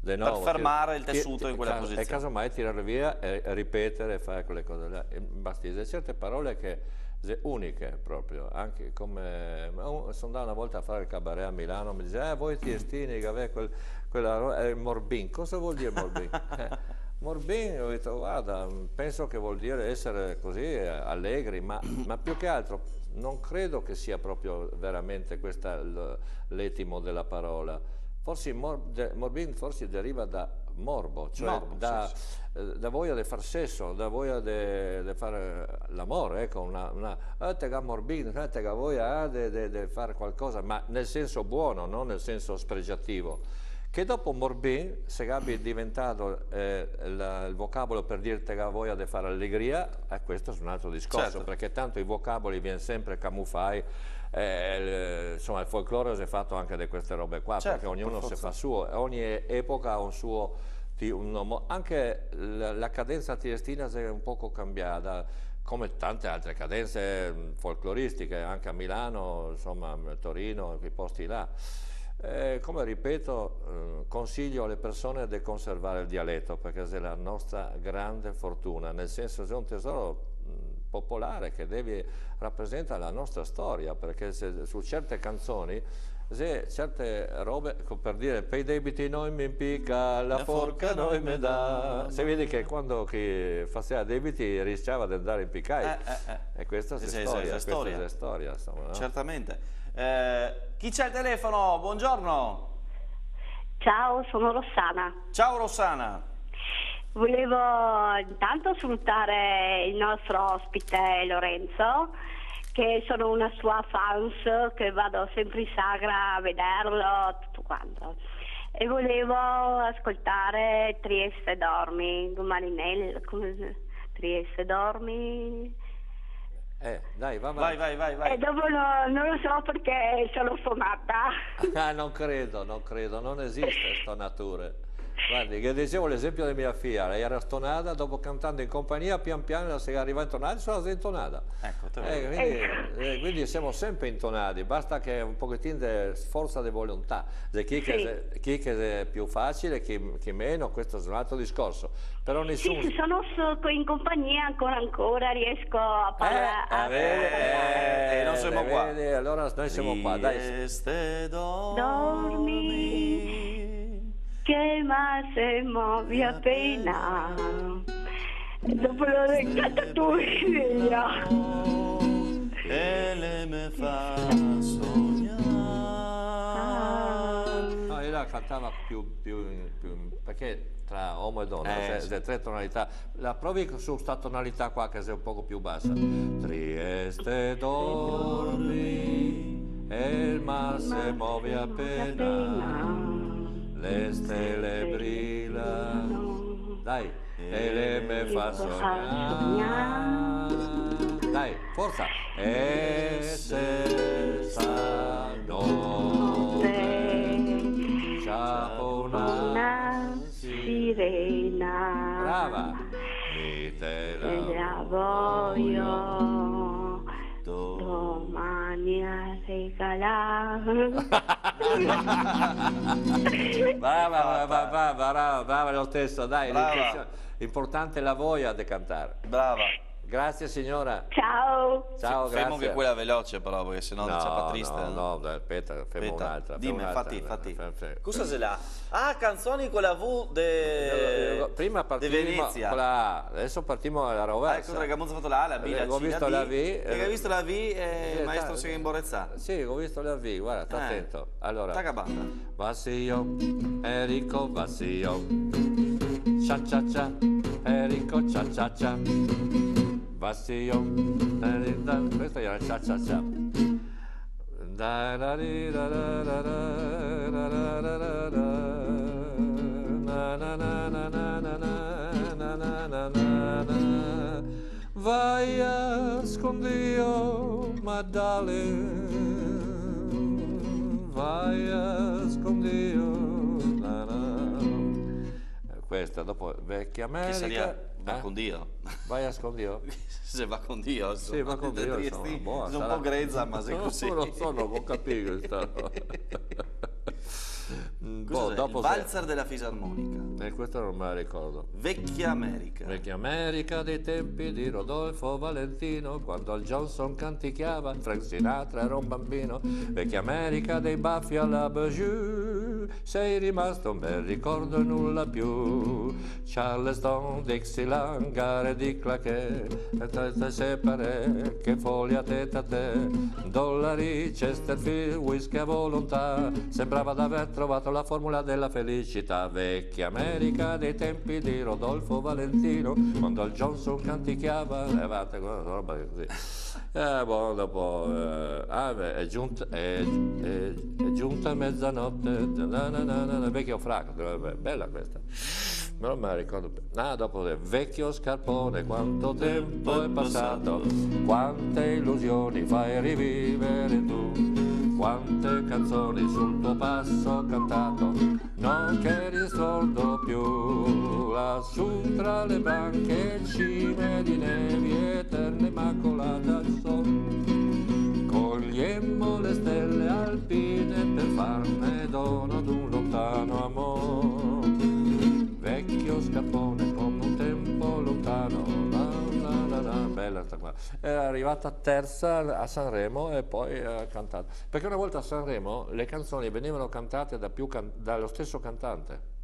nuovo, fermare il tessuto ti- in quella ca- posizione. E casomai tirare via e ripetere e fare quelle cose là. Imbastire certe parole che uniche proprio, anche come sono andato una volta a fare il cabaret a Milano, mi dice, eh voi tiestini che avete quel, quella ro- eh, morbin, cosa vuol dire morbin? *laughs* Eh, Morbin, ho detto, guarda, penso che vuol dire essere così eh, allegri, ma, ma più che altro non credo che sia proprio veramente questa l- l'etimo della parola. Forse mor- de- morbin forse deriva da morbo, cioè Morbo, da, sì, eh, da voglia di far sesso, da voglia di fare l'amore, ecco, una, una eh, te ga morbin, eh, te ga voglia di fare qualcosa, ma nel senso buono, non nel senso spregiativo. Che dopo morbin, se Gabi è diventato eh, la- il vocabolo per dire te ga voglia di fare allegria, eh, questo è un altro discorso, Certo. perché tanto i vocaboli viene sempre camuffai, eh, insomma il folklore si è fatto anche di queste robe qua, Certo, perché ognuno per si fa suo, ogni epoca ha un suo, anche la, cadenza triestina si è un poco cambiata, come tante altre cadenze mh, folcloristiche, anche a Milano, insomma a Torino, quei posti là. Eh, come ripeto, eh, consiglio alle persone di conservare il dialetto perché è la nostra grande fortuna, nel senso che è un tesoro mh, popolare che deve, rappresenta la nostra storia, perché se, su certe canzoni, se certe robe, per dire, per i debiti noi mi impicca, la, La forca forca noi mi dà, si vede che quando chi faceva debiti rischiava di andare in piccai, Eh, eh, eh. e questa è Sì, storia, sì, questa storia. è storia, insomma, no? Certamente. Eh, chi c'è al telefono? Buongiorno. Ciao, sono Rossana. Ciao Rossana. Volevo intanto salutare il nostro ospite Lorenzo, che sono una sua fans, che vado sempre in sagra a vederlo, tutto quanto. E volevo ascoltare Trieste Dormi, Marinelli, come- Trieste Dormi. Eh, dai, va Vai, vai, vai, vai. E dopo no- non lo so perché sono suonata. *laughs* Ah, non credo, non credo, non esiste sto nature. Guardi, che dicevo l'esempio di mia figlia, lei era stonata, dopo cantando in compagnia, pian piano si arriva a intonare, sono intonata. Ecco, te lo Eh, dico. quindi, eh, quindi siamo sempre intonati, basta che un pochettino di forza di volontà. Se chi, che, chi che è più facile, chi, chi meno, questo è un altro discorso. Però Sì, nessuno... se sono so- in compagnia ancora ancora riesco a parlare. Eh, vedi, Eh, non siamo vedi, qua. allora noi siamo qua, dai. Dormi, che ma se muovi appena. E dopo lo canta tu, sveglia. E le me fa sognare. No, io la cantava più, più, più- perché tra uomo e donna, Eh, c'è, sì. c'è tre tonalità. La provi su sta tonalità qua che è un poco più bassa. Trieste dormi e il mar se muove appena, le stelle brillano, dai, e le me fa sognare. Dai, forza! E se sa notte c'è una sirena. Brava! Mi te la voglio domani a regalare. Brava, brava, brava, brava, brava lo stesso, dai. L'importante è la voglia di cantare. Brava. Grazie signora. Ciao. Ciao, Fermo grazie. che quella veloce però, perché sennò No, ciapa triste. no, no, dai, aspetta, fermo Aspetta, un'altra. fermo Dimmi, un'altra. fatti, fatti. Cosa se l'ha? Ah, canzoni con la V de... Eh, Prima partimmo Venezia. con la A, adesso partimmo alla Ah, rovescia. ecco, ha fatto la A, la B, Eh, la ho C, visto la. V, Perché eh, hai visto la V e eh, il maestro si è imborezzato. Sì, ho visto la V, guarda, sta Eh. attento. Allora, Tacca banda. Vacío, Enrico vacío. Cha cha cha, Enrico cha cha cha. Vacío. Questa era cia cia cia. Vai a scondio, Maddalena, vai a scondio. Questa dopo vecchia America va Eh? con Dio. Vai a scondio. *laughs* Se va con Dio, Sì, va con Dio, Triesti, insomma, buona, sono un sarà- po' grezza, ma *laughs* se così. Non so, non ho capito. *laughs* boh, Cos'è? dopo il valzer della fisarmonica. Eh, questo non me la ricordo. Vecchia America. Vecchia America dei tempi di Rodolfo Valentino, quando al Johnson canticchiava, Frank Sinatra era un bambino. Vecchia America dei baffi alla Bijou, sei rimasto un bel ricordo e nulla più. Charleston, Dixieland, gare di claquet, e te te separe, che foglia tête a te. Dollari, Chesterfield, whisky a volontà, sembrava d'aver trovato la formula della felicità. Vecchia America dei tempi di Rodolfo Valentino, quando il Johnson canticchiava, levate quella roba così. Eh, boh, dopo, eh, ah, è, giunta, è, è- è giunta mezzanotte, na, na, na, na, vecchio frac, bella questa. Non me la ricordo più. Ah, dopo del vecchio scarpone, quanto tempo è passato, quante illusioni fai rivivere tu, quante canzoni sul tuo passo ho cantato, non che ristordo più, lassù tra le branche cime di nevi eterne immacolate al sole. Cogliemmo le stelle alpine per farne dono ad un lontano amore. Vecchio scarpone la. Bella sta qua. Era arrivata terza a Sanremo e poi ha cantato. Perché una volta a Sanremo le canzoni venivano cantate da più can- dallo stesso cantante.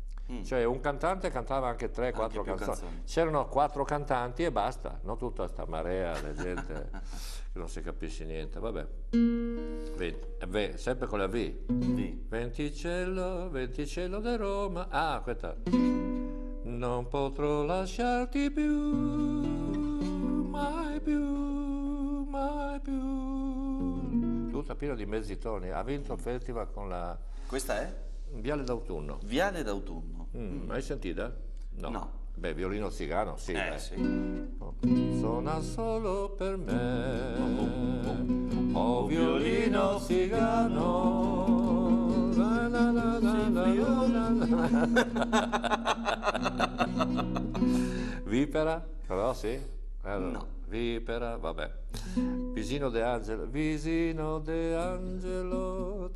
Cioè un cantante cantava anche 3-4 Mm. più canzoni. canzoni. C'erano quattro cantanti e basta, non tutta sta marea di gente che non si capisce niente. Vabbè. Ve- ve- sempre con la V. Venticello, venticello di Roma. Ah, questa. Non potrò lasciarti più, mai più, mai più. Tutta piena di mezzi toni. Ha vinto il festival con la Questa è? Viale d'autunno. Viale d'autunno. Mm, Hai sentita? No. No. Beh, violino zigano, sì. Eh, sì. Suona solo per me. Oh, violino zigano. La, la, la, la, la, la, la. *laughs* Vipera? Però sì? Allora, Vipera, vabbè. Visino De Angelo, Visino De Angelo,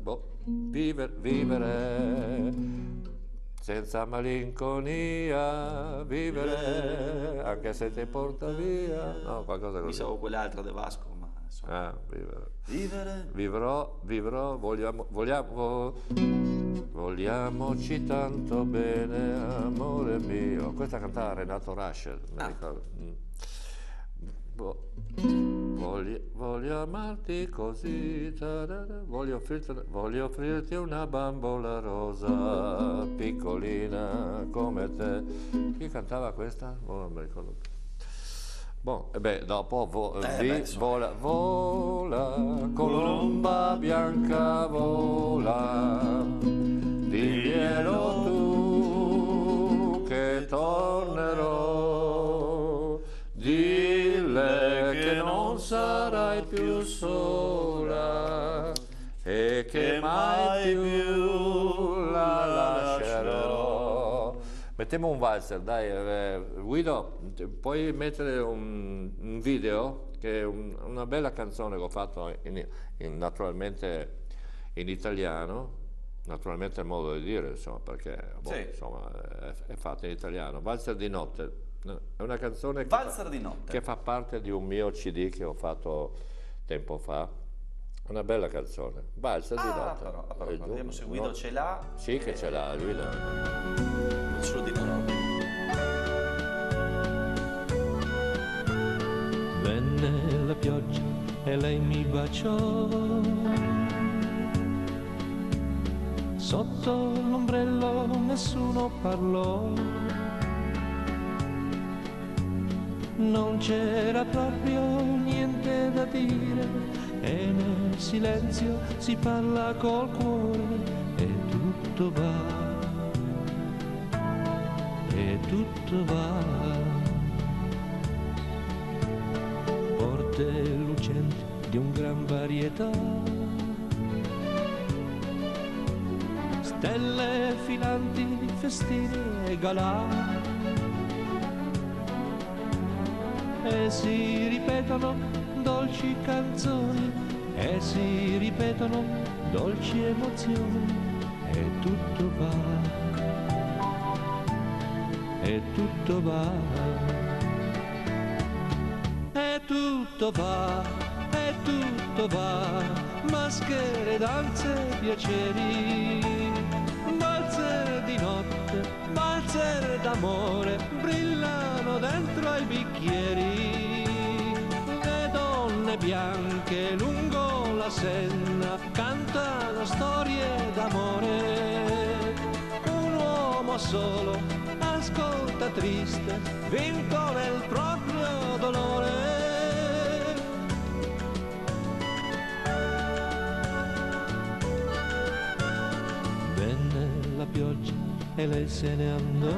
boh, vivere, vivere, senza malinconia, vivere, anche se ti porta via, no, qualcosa così. Pensavo quell'altra De Vasco, ma insomma. Ah, vivere. Vivere. Vivrò, vivrò, vogliamo, vogliamo, vogliamoci tanto bene, amore mio. Questa cantava Renato Rascher, mi ricordo. Mm. Vo- Voglio, voglio amarti così, tarara, voglio offrirti, voglio offrirti una bambola rosa, piccolina come te. Chi cantava questa? Oh, non mi ricordo più. Boh, e beh, dopo vo- Eh, vi- beh, vola, vola, colomba bianca vola, diglielo tu che tornerò, dille che non sarai più sola e che mai più la lascerò. Mettiamo un valzer, dai, eh, Guido, puoi mettere un, un video che è un- una bella canzone che ho fatto in- in- naturalmente in italiano, naturalmente è il modo di dire, insomma, perché boh, Sì. insomma, è, è fatta in italiano. Valzer di notte, no, è una canzone che, fa, di notte. che fa parte di un mio CD che ho fatto tempo fa. Una bella canzone, Valzer di Ah, notte. però, però, Eh, vediamo se Guido no- ce l'ha. Sì che ce l'ha, Guido. Non ce lo dicono. Venne la pioggia e lei mi baciò. Sotto l'ombrello nessuno parlò. Non c'era proprio niente da dire e nel silenzio si parla col cuore e tutto va. E tutto va. porte lucenti di un gran varietà. Stelle filanti, festini e galà. E si ripetono dolci canzoni, e si ripetono dolci emozioni, e tutto va, e tutto va. E tutto va, e tutto va, maschere, danze, piaceri, valzer d'amore, brillano dentro ai bicchieri. Le donne bianche lungo la senna cantano storie d'amore. Un uomo solo ascolta triste, vinto nel proprio dolore. Venne la pioggia e lei se ne andò.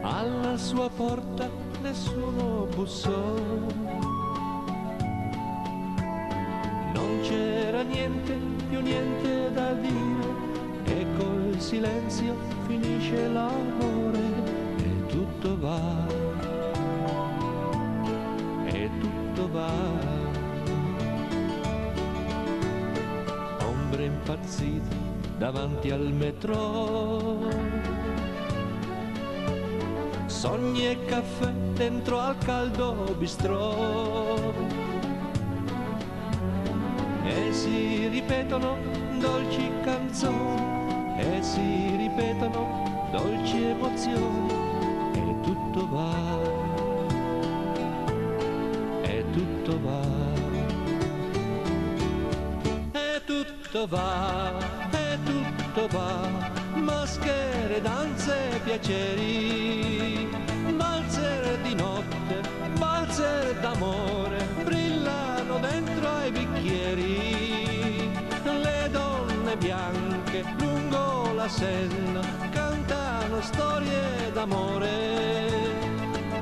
Alla sua porta nessuno bussò. Non c'era niente, più niente da dire e col silenzio finisce l'amore e tutto va, Ombre impazzite davanti al metro, sogni e caffè dentro al caldo bistrò. E si ripetono dolci canzoni e si ripetono dolci emozioni e tutto va va e tutto va maschere danze piaceri valzer di notte valzer d'amore brillano dentro ai bicchieri. Le donne bianche lungo la senna cantano storie d'amore.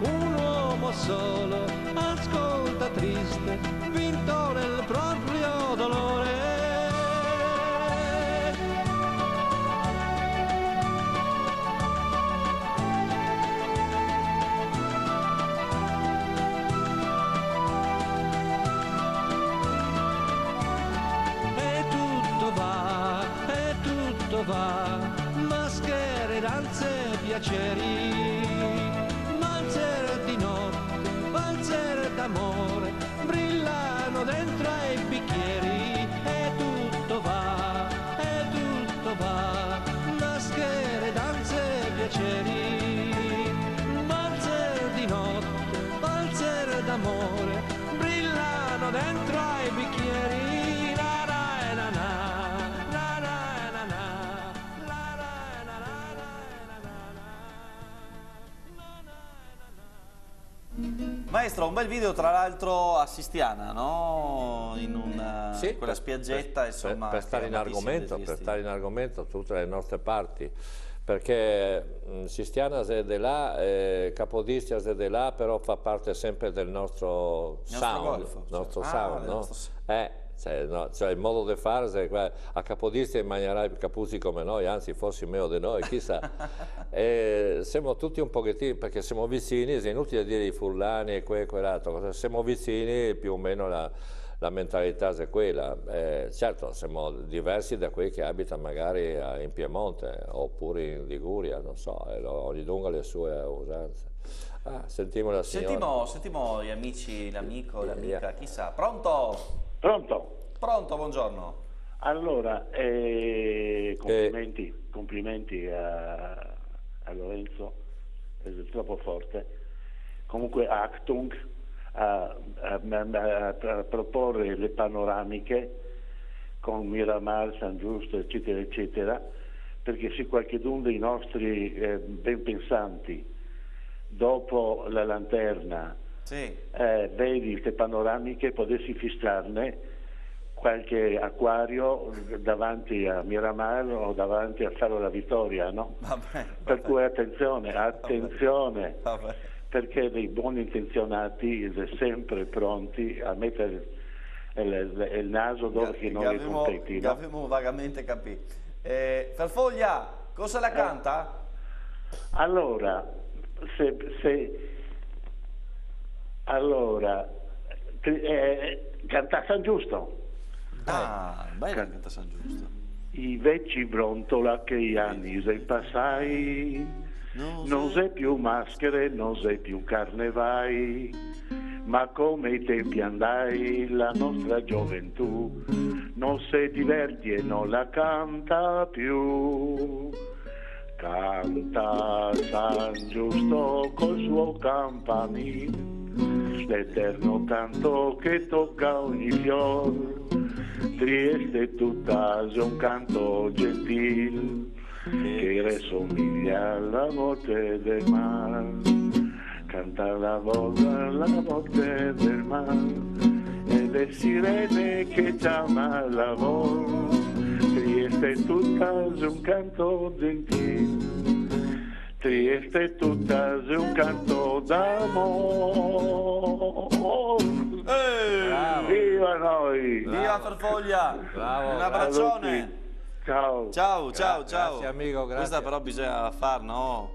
Un uomo solo ascolta triste vinto nel proprio dolore piaceri, Maestro, un bel video tra l'altro a Sistiana, no? In una, Sì, quella spiaggetta, per- insomma. per, stare in argomento, per stare in argomento tutte le nostre parti, perché mh, Sistiana è di là, eh, Capodistria è di là, però fa parte sempre del nostro, Nostro sound, golfo, nostro cioè. Ah, sound, del no? nostro- Eh, cioè, no, cioè, il modo di fare, se a Capodistria mangerai capusi come noi, anzi forse meno di noi, chissà. *laughs* E siamo tutti un pochettino, perché siamo vicini, è inutile dire i furlani e que, quell'altro, siamo vicini più o meno la, la mentalità è quella. Eh, certo, siamo diversi da quelli che abitano magari a- in Piemonte oppure in Liguria, non so, e ogni dunque ha le sue usanze. Ah, sentiamo la signora. Sentimo, sentimo gli amici, l'amico, l'amica, chissà. Pronto? Pronto? Pronto, buongiorno. Allora, eh, complimenti, complimenti a, a Lorenzo, è troppo forte. Comunque Actung a, a- a- a proporre le panoramiche con Miramar, San Giusto, eccetera, eccetera, perché se qualcuno dei nostri eh, ben pensanti dopo la lanterna Sì. eh, vedi queste panoramiche potessi fissarne qualche acquario davanti a Miramar o davanti a Faro la Vittoria, no? Per cui attenzione, attenzione, perché dei buoni intenzionati sempre pronti a mettere il, il- naso dove che non li che no? avevamo vagamente capito. Eh, Ferfoglia, cosa la canta? Allora, se, se- allora, tri- eh, canta San Giusto. Ah, bella canta San Giusto. I vecchi brontola che gli anni sei passai, non sei più maschere, non sei più carnevai, ma come i tempi andai, la nostra gioventù non si diverti e non la canta più. Canta San Giusto col suo campanile, l'eterno canto che tocca ogni fior. Trieste tutta è un canto gentil che resomiglia alla voce del mar. Canta la voce, la voce del mar e le sirene che chiama la voce. Trieste tutta è un canto gentil. Trieste tutta è un canto d'amore. Viva noi! Viva Ferfoglia! Bravo, Un bravo. abbraccione! Ciao! Ciao, ciao, ciao! grazie, amico, grazie. Questa però bisogna far, no?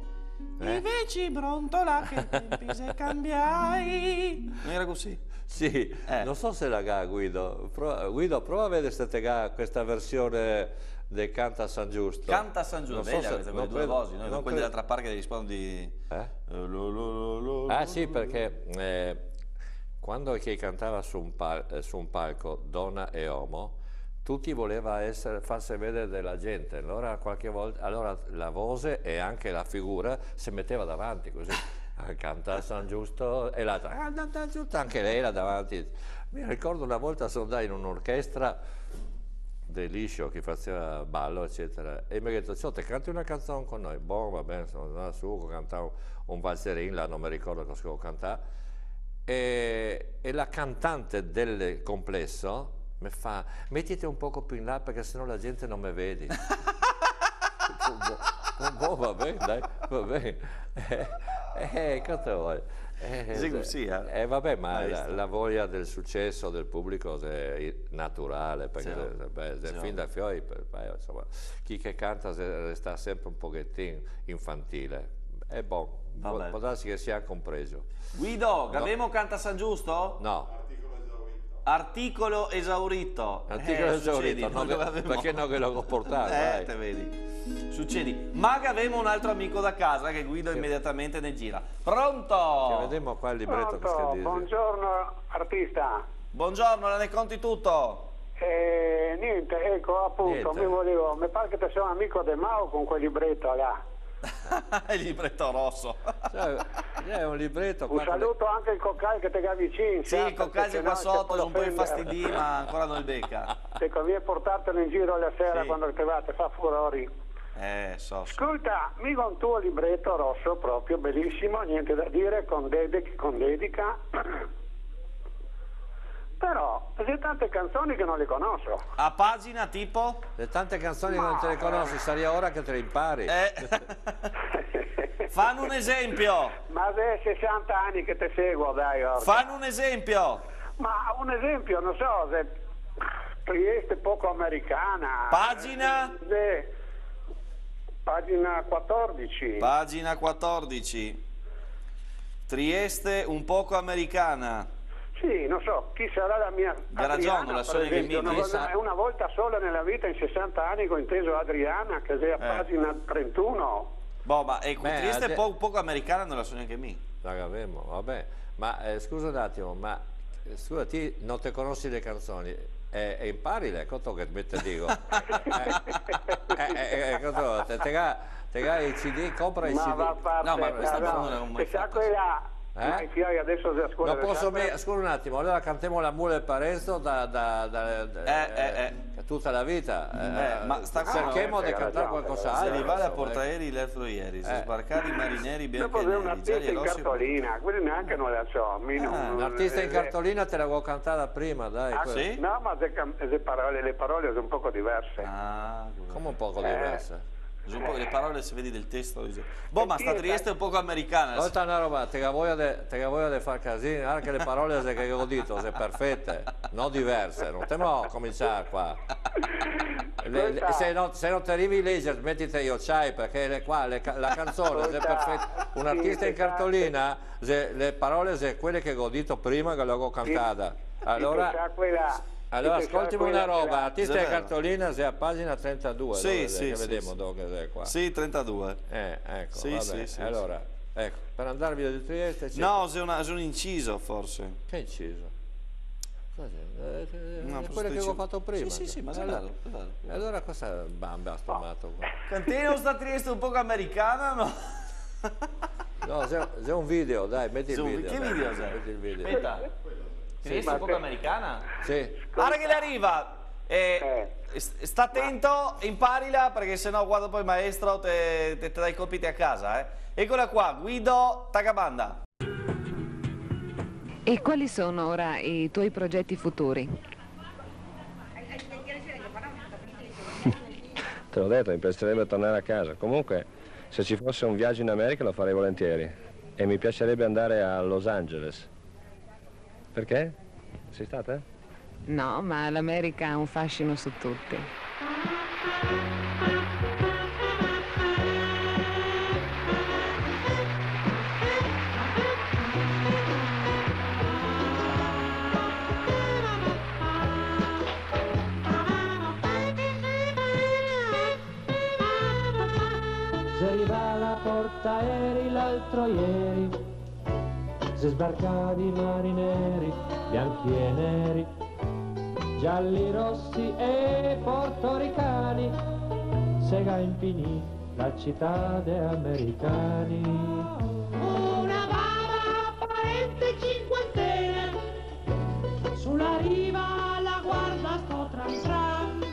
Eh? Invece brontola che *laughs* tempi se cambiai. Non era così? Sì, non so se la ga Guido. Pro- Guido, prova a vedere se te ga questa versione del Canta San Giusto. Canta San Giusto, Non so bella questa, non con le due credo- voci, no? quelli dell'altra parte che rispondi... Eh? lo, lo, lo, lo, Ah sì, perché eh, quando che cantava su un, pal- eh, su un palco donna e uomo, tutti voleva essere, farsi vedere della gente, allora qualche volta, allora la voce e anche la figura si metteva davanti così, *laughs* ah, canta San Giusto e l'altra, ah, canta San Giusto, anche lei era davanti. Mi ricordo una volta sono andato in un'orchestra del liscio che faceva ballo eccetera. E mi ha detto ciao te canti una canzone con noi. Boh va bene sono andato su cantavo un valzerin là non mi ricordo cosa avevo cantato. E, e la cantante del complesso mi fa mettiti un poco più in là perché sennò la gente non mi vedi boh, boh, va bene dai va bene. *laughs* Eh, eh, cosa vuoi eh, Sì, così, eh. eh, vabbè, ma la, la voglia del successo del pubblico è naturale, perché Sì, eh, beh, sì. fin da fiori, beh, insomma, chi che canta resta sempre un pochettino infantile. È buono, può, può darsi che sia compreso. Guido, No. Gavemo canta San Giusto? No. Articolo esaurito. Articolo Eh, esaurito, succedi, no, non che- perché no che lo portare, Eh, vai. te vedi. Succedi. Ma che avevamo un altro amico da casa che Guido immediatamente ne gira. Pronto? Che vediamo qua il libretto che Pronto, scrive. buongiorno artista. Buongiorno, la ne conti tutto? Eh, niente, ecco appunto, Niente. mi volevo, mi pare che te sei un amico di Mao con quel libretto là. *laughs* il libretto rosso. Cioè, è un libretto Un con le- saluto anche il Coccai che te ga vicino. Sì, il Coccasio qua sotto, è un po' infastidì, ma ancora non il becca. Te conviene portartelo in giro la sera Sì. quando te va, te fa furori. Eh, so. so. Ascolta, mica un tuo libretto rosso proprio, bellissimo, niente da dire, con, dedic- con dedica. *clears throat* Però, c'è tante canzoni che non le conosco. A pagina tipo? Le tante canzoni che non te le conosci, sarebbe ora che te le impari. Eh. *laughs* Fanno un esempio. Ma è 60 anni che te seguo, dai, Orca. Fanno un esempio. Ma un esempio, non so, se Trieste poco americana. Pagina? Eh, pagina 14. Pagina 14. Trieste un poco americana. Sì, non so, chi sarà la mia Ha ragione, Adriana, la per Sonia Ghemmini. una, è una volta sola nella vita in 60 anni che ho inteso Adriana, che è a Eh. pagina 31. Boh, ma e Beh, Trieste ade- po- poco americana non la so neanche me. L'avevamo, vabbè. Ma eh, scusa un attimo, ma eh, scusa, ti non te conosci le canzoni e, e imparile, quanto che me te dico? *laughs* eh, eh, eh, quanto- te, te ga, te ga i CD, compra i Ma CD. va a parte, no, ma questa no, non l'ho mai e sa fatta. quella, Eh? ma i fiori adesso della scuola Non del posso me- scusa un attimo, allora cantiamo la mula e Parenzo da, da, da- da- eh, tutta la vita. Eh, ma sta cerchiamo di cantare qualcos'altro. Se arrivare a portaerei l'altro ieri, se Eh. sbarcare i marineri bianchi e un artista in cartolina, quelli neanche non la so. Un artista in eh, cartolina te la vuoi cantare prima, dai. ah. No, ma le, parole, le parole sono un poco diverse. Ah, Come un poco Eh. diverse. Sono un po' le parole se vedi del testo. dice, Boh, ma sta Trieste è un poco americana. È una roba, te la voglio de, te la voglio de far casino, anche le parole se che ho detto, se perfette, non diverse, non temo cominciare qua. Le- le- se, non, se non ti arrivi a leggere, mettite io c'hai perché le, qua, le la canzone se è Ascolta, perfetta. Un artista in esatto. cartolina, se le parole sono quelle che ho detto prima che l'avevo cantata. Allora, allora quella una roba, artista in è vero. cartolina se a pagina 32, Sì, dove- sì, che sì, vediamo sì. dove è qua. Sì, 32. Eh, ecco, Sì, vabbè. sì, sì, allora, ecco, per andare via di Trieste c'è- No, se una- se un inciso forse. Che inciso? Cos'è? Eh, eh, No, quello che avevo fatto prima. Sì, sì, sì, ma è allora, bello, bello, allora cosa bamba sto matto qua? Cantino sta Trieste un poco americana, no? No, c'è, c'è un video, dai, metti il video. che dai, video c'è? Metti il video. Aspetta. Ma un poco te- americana? Sì. Guarda che le arriva. Eh, st- sta attento, imparila perché sennò quando poi il maestro te, te, te dai i compiti a casa. Eh. Eccola qua, Guido Tagabanda. E quali sono ora i tuoi progetti futuri? *laughs* Te l'ho detto, mi piacerebbe tornare a casa. Comunque, se ci fosse un viaggio in America lo farei volentieri. E mi piacerebbe andare a Los Angeles. Perché? Sei stata? No, ma l'America ha un fascino su tutti. Se arriva alla porta aerei l'altro ieri, se sbarcavi marineri, bianchi e neri, gialli, rossi e portoricani, sega impini la città de americani. Una bara apparente cinquantena, sulla riva la guarda sto tram tram,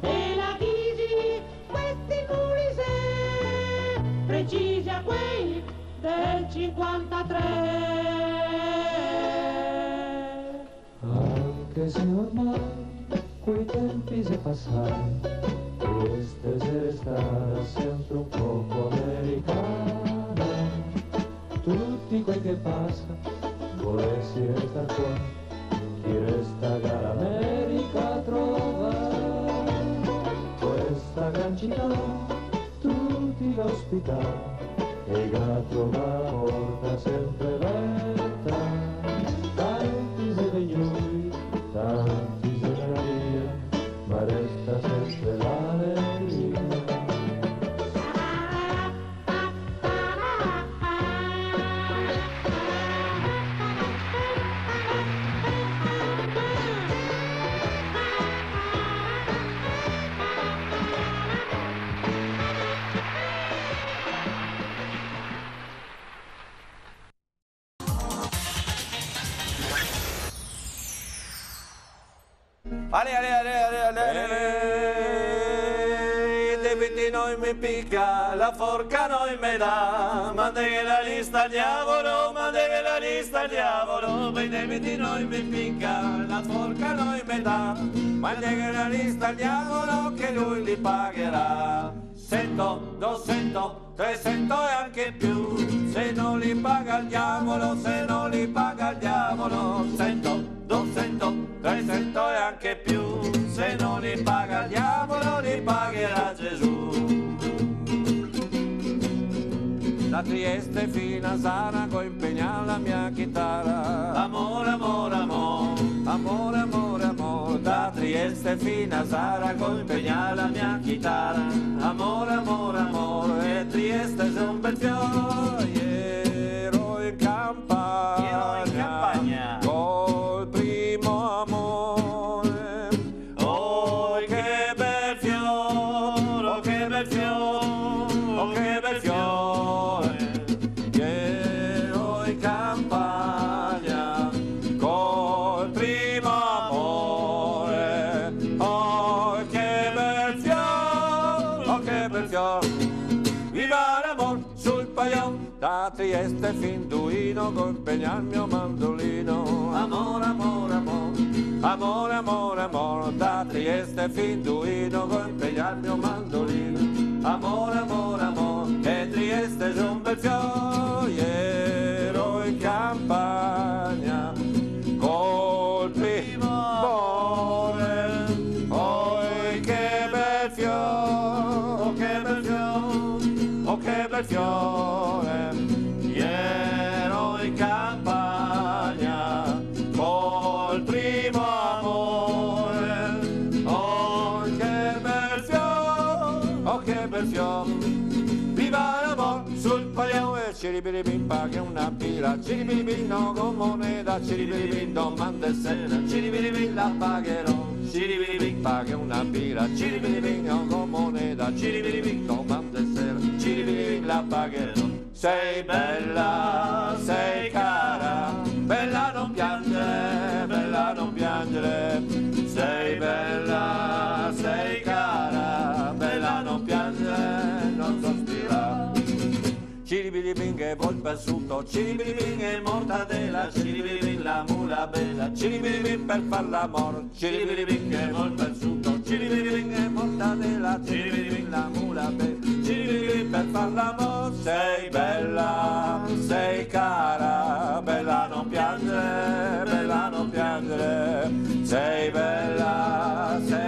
e la ghisi questi mulise, precisi a quei del 53. Se ormai quei tempi se passai, questa sera stata sempre un poco americana. Tutti quei che passa, volessi restar qua, chi resta all'America trova. Questa gran città, tutti l'ospitano, e gatto la porta sempre aperta. Done. Ale, ale, ale, ale, ale, E i debiti noi mi picca, la forca noi me dà, manda che la lista al diavolo, manda che la lista al diavolo, i debiti noi mi picca, la forca noi me dà, manda che la lista al diavolo che lui li pagherà. Cento, duecento, trecento e anche più, se non li paga il diavolo, se non li paga il diavolo, cento, duecento, trecento e anche più, se non li paga il diavolo, li pagherà Gesù. Da Trieste fino a Sanago impegna la mia chitarra. Amore, amore, amore, amore, amore, amore. Da Trieste fino a Sarago impegna la mia chitarra. Amore, amore, amore. E Trieste è un bel fiore. Ero in campagna. Col Con impegna il mio mandolino. Amore, amore, amore, amore, amore, amore, da Trieste fin Duino con impegna il mio mandolino. Amore, amore, amore, e Trieste è un bel fioriero che una pila, ciribiribino con moneta, ciribiribin domanda e sera, ciribiribin la pagherò, ciribiribimpa che una pila, ciribiribino con moneta, ciribiribin domanda e sera, ciribiribin la pagherò. Sei bella, sei cara, bella non piangere, bella non piangere, sei bella, sei cara, Ciribiribin che volpe al suto, ciribiribin e mortadella, ciribiribin la mula bella, ciribiribin per far l'amor, ciribiribin che volpe al suto, ciribiribin e mortadella, ciribiribin la mula bella, ciribiribin per far l'amor. Sei bella, sei cara, bella non piangere, bella non piangere, sei bella, sei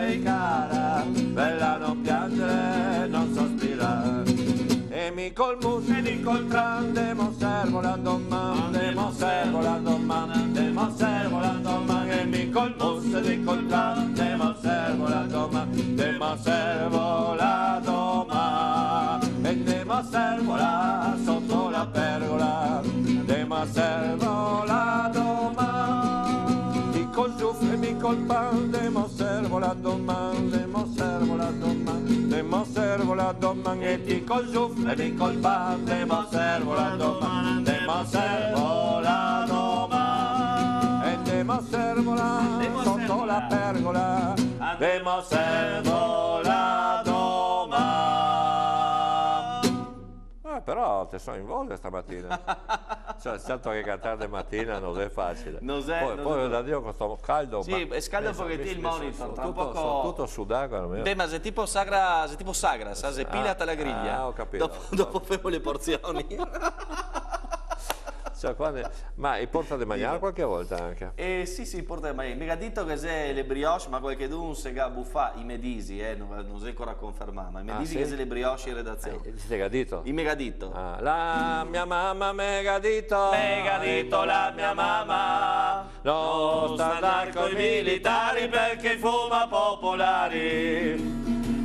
mus e mi col tran, demo servo la domanda, demo servo la domanda, demo servo la domanda, e mi col mus e mi col tran, demo servo la domanda, demo servo la domanda, e demo servo la sotto la pergola, demo servo la domanda, mi col giuff e mi col pan, demo servo la domanda, demo servo la domanda, demo servo la domanda, e ti col giuff e mi col pan, demo servo la domanda, demo servo la domanda, e demo servo la sotto la pergola, demo servo la Eh, però te sono in voglia stamattina. *laughs* cioè, certo che cantare mattina non è facile. Non è- poi, non poi da Dio con sto caldo. Sì, ma- scalda pochettino il monitor, sono tra tutto, poco- sono tutto sudato. almeno. Beh, ma se tipo sagra, se tipo sagra, sa se pilata la griglia. ah, ho capito. Dopo, dopo le porzioni. *laughs* Cioè, quando- ma i porta di mangiare qualche volta anche. Eh sì, sì, porta ma mi ha detto che se le brioche, ma qualche d'un se ga buffa i medisi, eh, non, non si è ancora confermato, ma i Ah, medisi sì? che se le brioche in redazione. Ti sei gadito? I megadito. Ah, la mia mamma megadito. Megadito la mia mamma. Non sta andare con i militari perché fuma popolari.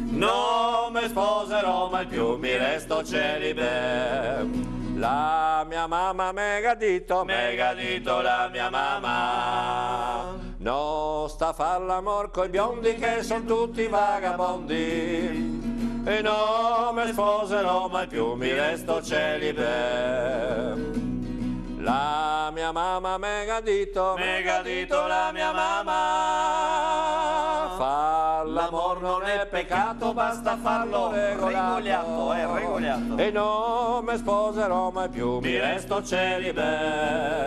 Non mi sposerò mai più, mi resto celibe. La mia mamma megadito, megadito la mia mamma. Non sta a far l'amor coi biondi che sono tutti vagabondi. E non mi sposerò mai più, mi resto celibe. La mia mamma megadito, megadito la mia mamma. l'amor non è peccato, basta farlo regolato. Regoliato, eh, regoliato. E non mi sposerò mai più, mi resto celibe.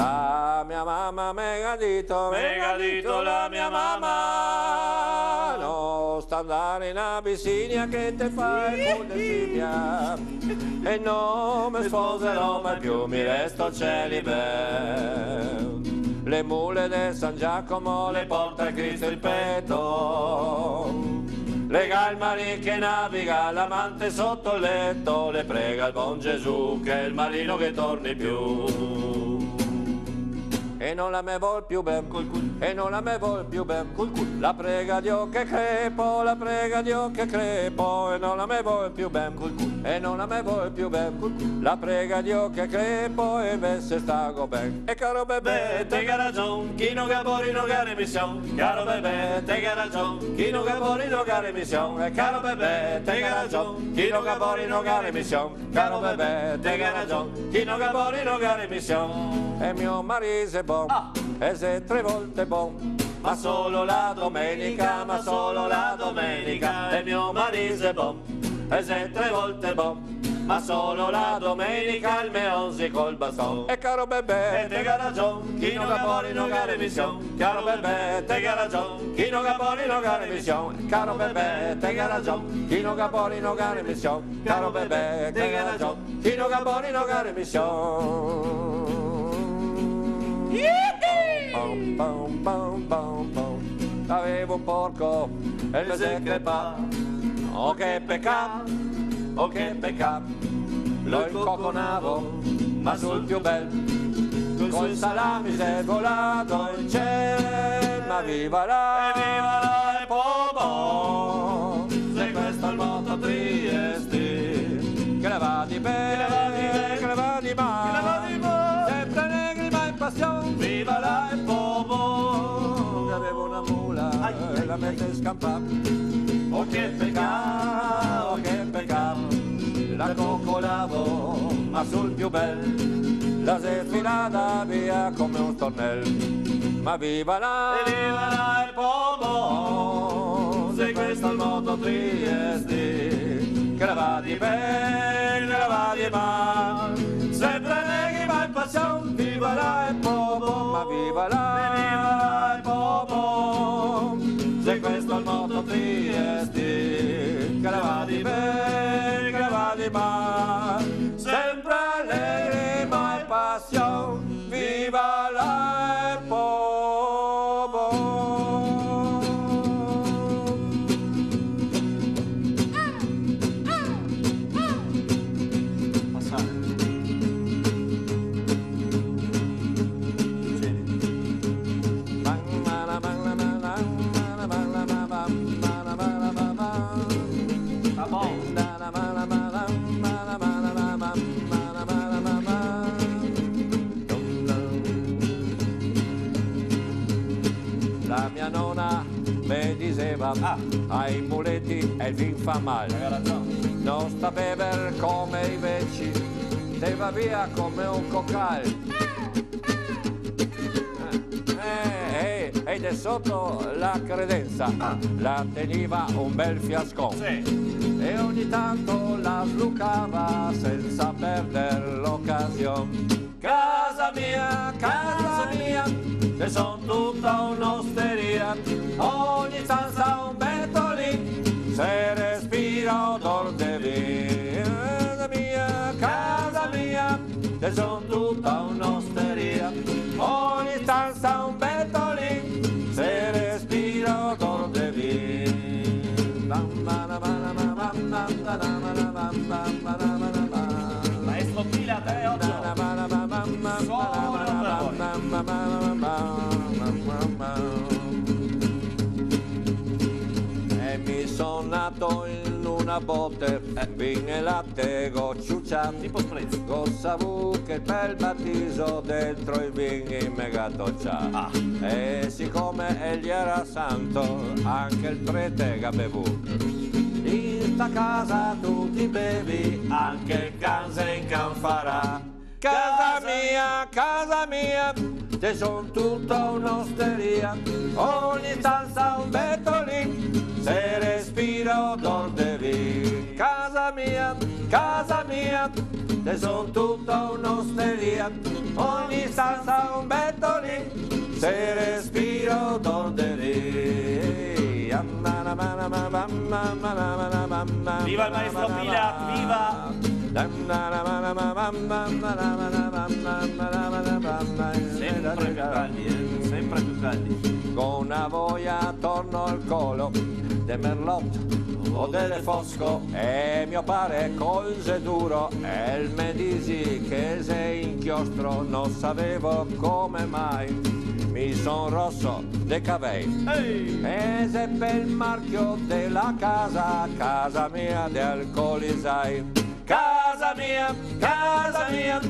La mia mamma mega dito, mega dito la mia mamma. Non sta andare in Abissinia che te fa il Bundesliga. E non mi sposerò mai più, mi resto celibe. Le mule del San Giacomo le porta il Cristo il petto. Lega il mare che naviga, l'amante sotto il letto, le prega il buon Gesù che è il marino che torni più. E non la me vol più ben, e non la me vol più ben, la prega Dio che crepo, la prega Dio che crepo, e non la me vol più ben, e non la me vol più ben, la prega Dio che crepo, e invece stago ben. E caro bebè, te che ragion, chi non capori non gare mission, caro bebè, te che ragion, chi non capori non gare mission, e caro bebè, te che ragion, chi non capori non gare mission, caro bebè, te che ragion, chi non capori non gare mission. E mio marito buon, e se tre volte buon, ma solo la domenica, ma solo la domenica. E mio marito è buon, e se tre volte buon, ma solo la domenica il meonzi col baston. E caro bebè, te che ragion, chi non capori non gare mission. Caro bebè, te che ragion, chi non capori non gare mission. Caro bebè, te che ragion, chi non capori non gare mission. Caro bebè, te che ragion, chi non capori non gare mission. Pom. Avevo un porco e il se crepa. Oh che peccato, oh che peccato. Lo incoconavo, ma sul più bel. Col salami si è volato in cielo, ma viva la, e viva la e popo. Se questo è il moto Trieste, che la va di bene, che la va di male, viva la e popo. Avevo una mula e la mette scampata, oh che peccato, oh che peccato, la coccolavo, ma sul più bel, la si è sfilata via come un stornello, ma viva la, e viva la e popo, se questo è il moto Trieste, che la va di bene, la va di male, sempre neghi ma in passione, viva la e popo, ma viva la, e popo, se questo è il moto Trieste, che la va di bene, che la va di male, sempre allegri ma in passione, viva la ai muletti e il vin fa male. Non sta a bever come i vecchi, te va via come un cocal. Eh, eh, ed è sotto la credenza, la teneva un bel fiascon. E ogni tanto la slucava senza perdere l'occasione. Casa mia, casa mia, che son tutta una botte, vino e latte gocciucciato. Tipo spritz. Con savu che il bel battiso dentro il vino in mega doccia. E siccome egli era santo, anche il prete bevuto. In sta casa tutti bevi, anche il can se in can farà. Casa mia, casa mia, te son tutta un'osteria, ogni stanza un se respira odor de vino. Casa mia, casa mia, te son tutta un'osteria, ogni stanza un bettolì, se respira odor de. Viva il maestro Pilat, viva! Siempre. Sempre caldi. Con una voglia attorno al collo, de merlot o delle fosco, e mio pare cose duro, e il me disi che sei inchiostro, non sapevo come mai. Mi son rosso de cavei e seppe il marchio della casa, casa mia di alcolizzai. Casa mia, casa mia,